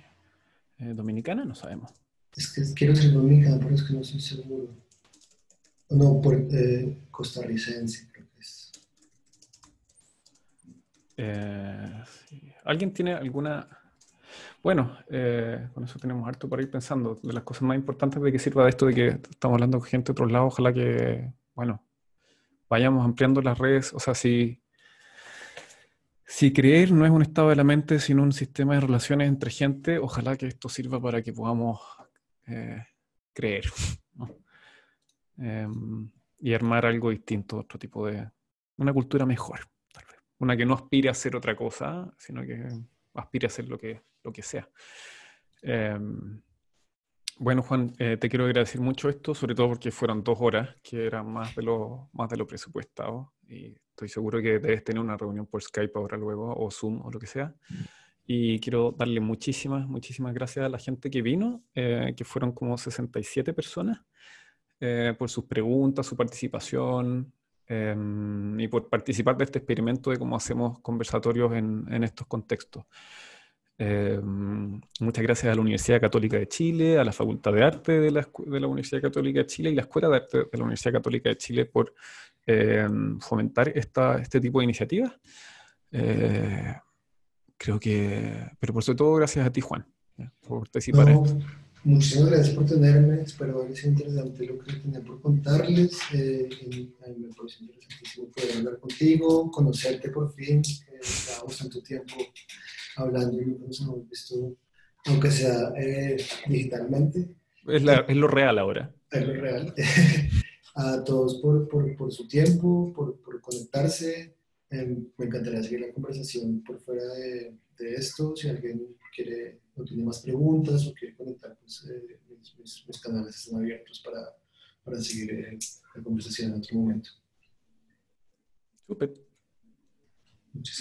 Speaker 1: Eh, ¿Dominicana? No sabemos.
Speaker 2: Es que quiero ser dominicana, pero es que no estoy seguro. No, por, eh, costarricense creo que es.
Speaker 1: Eh, ¿Alguien tiene alguna... Bueno, con eso tenemos harto para ir pensando. De las cosas más importantes de que sirva de esto de que estamos hablando con gente de otros lados, ojalá que bueno, vayamos ampliando las redes, o sea, si, si creer no es un estado de la mente, sino un sistema de relaciones entre gente, ojalá que esto sirva para que podamos eh, creer em, y armar algo distinto, otro tipo de, una cultura mejor, tal vez. Una que no aspire a ser otra cosa, sino que aspire a ser lo que, lo que sea. Em, bueno, Juan, eh, te quiero agradecer mucho esto, sobre todo porque fueron dos horas, que eran más de lo, más de lo presupuestado. Y estoy seguro que debes tener una reunión por Skype ahora luego, o Zoom, o lo que sea. Y quiero darle muchísimas, muchísimas gracias a la gente que vino, eh, que fueron como 67 personas, eh, por sus preguntas, su participación em, y por participar de este experimento de cómo hacemos conversatorios en, en estos contextos. Em, muchas gracias a la Universidad Católica de Chile, a la Facultad de Arte de la, de la, Universidad Católica de Chile y la Escuela de Arte de la Universidad Católica de Chile por em, fomentar esta, este tipo de iniciativas. Eh, creo que, pero por sobre todo gracias a ti, Juan, por participar esto.
Speaker 2: Muchísimas gracias por tenerme, espero que sea interesante lo que tenía por contarles. Eh, a mí me parece interesantísimo poder hablar contigo, conocerte por fin, eh, llevamos tanto tiempo hablando y nos hemos visto, aunque sea eh, digitalmente.
Speaker 1: Es, la, es, lo real ahora.
Speaker 2: Es lo real. a todos por, por, por su tiempo, por, por conectarse. Eh, me encantaría seguir la conversación por fuera de, de, esto. Si alguien quiere o tiene más preguntas o quiere conectar, pues eh, mis, mis, canales están abiertos para, para seguir eh, la conversación en otro momento.
Speaker 1: Súper.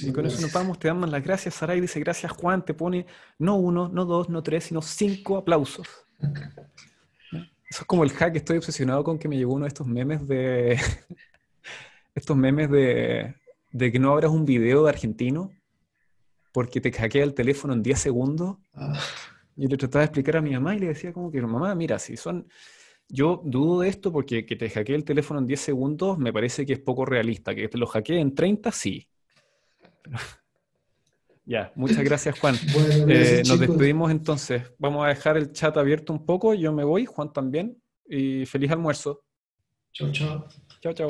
Speaker 1: Y con eso nos vamos, te damos las gracias. Saray dice gracias Juan, te pone no uno, no dos, no tres, sino cinco aplausos. Eso es como el hack, estoy obsesionado con que me llegó uno de estos memes de... estos memes de, de que no abras un video de argentino porque te hackea el teléfono en 10 segundos. Ah. Y le trataba de explicar a mi mamá y le decía como que, mamá, mira, si son... Yo dudo de esto porque que te hackee el teléfono en 10 segundos me parece que es poco realista. Que te lo hackee en 30, sí. ya, muchas gracias Juan. eh, nos despedimos entonces. Vamos a dejar el chat abierto un poco. Yo me voy, Juan también. Y feliz almuerzo.
Speaker 2: Chao, chao.
Speaker 1: Chao, chao.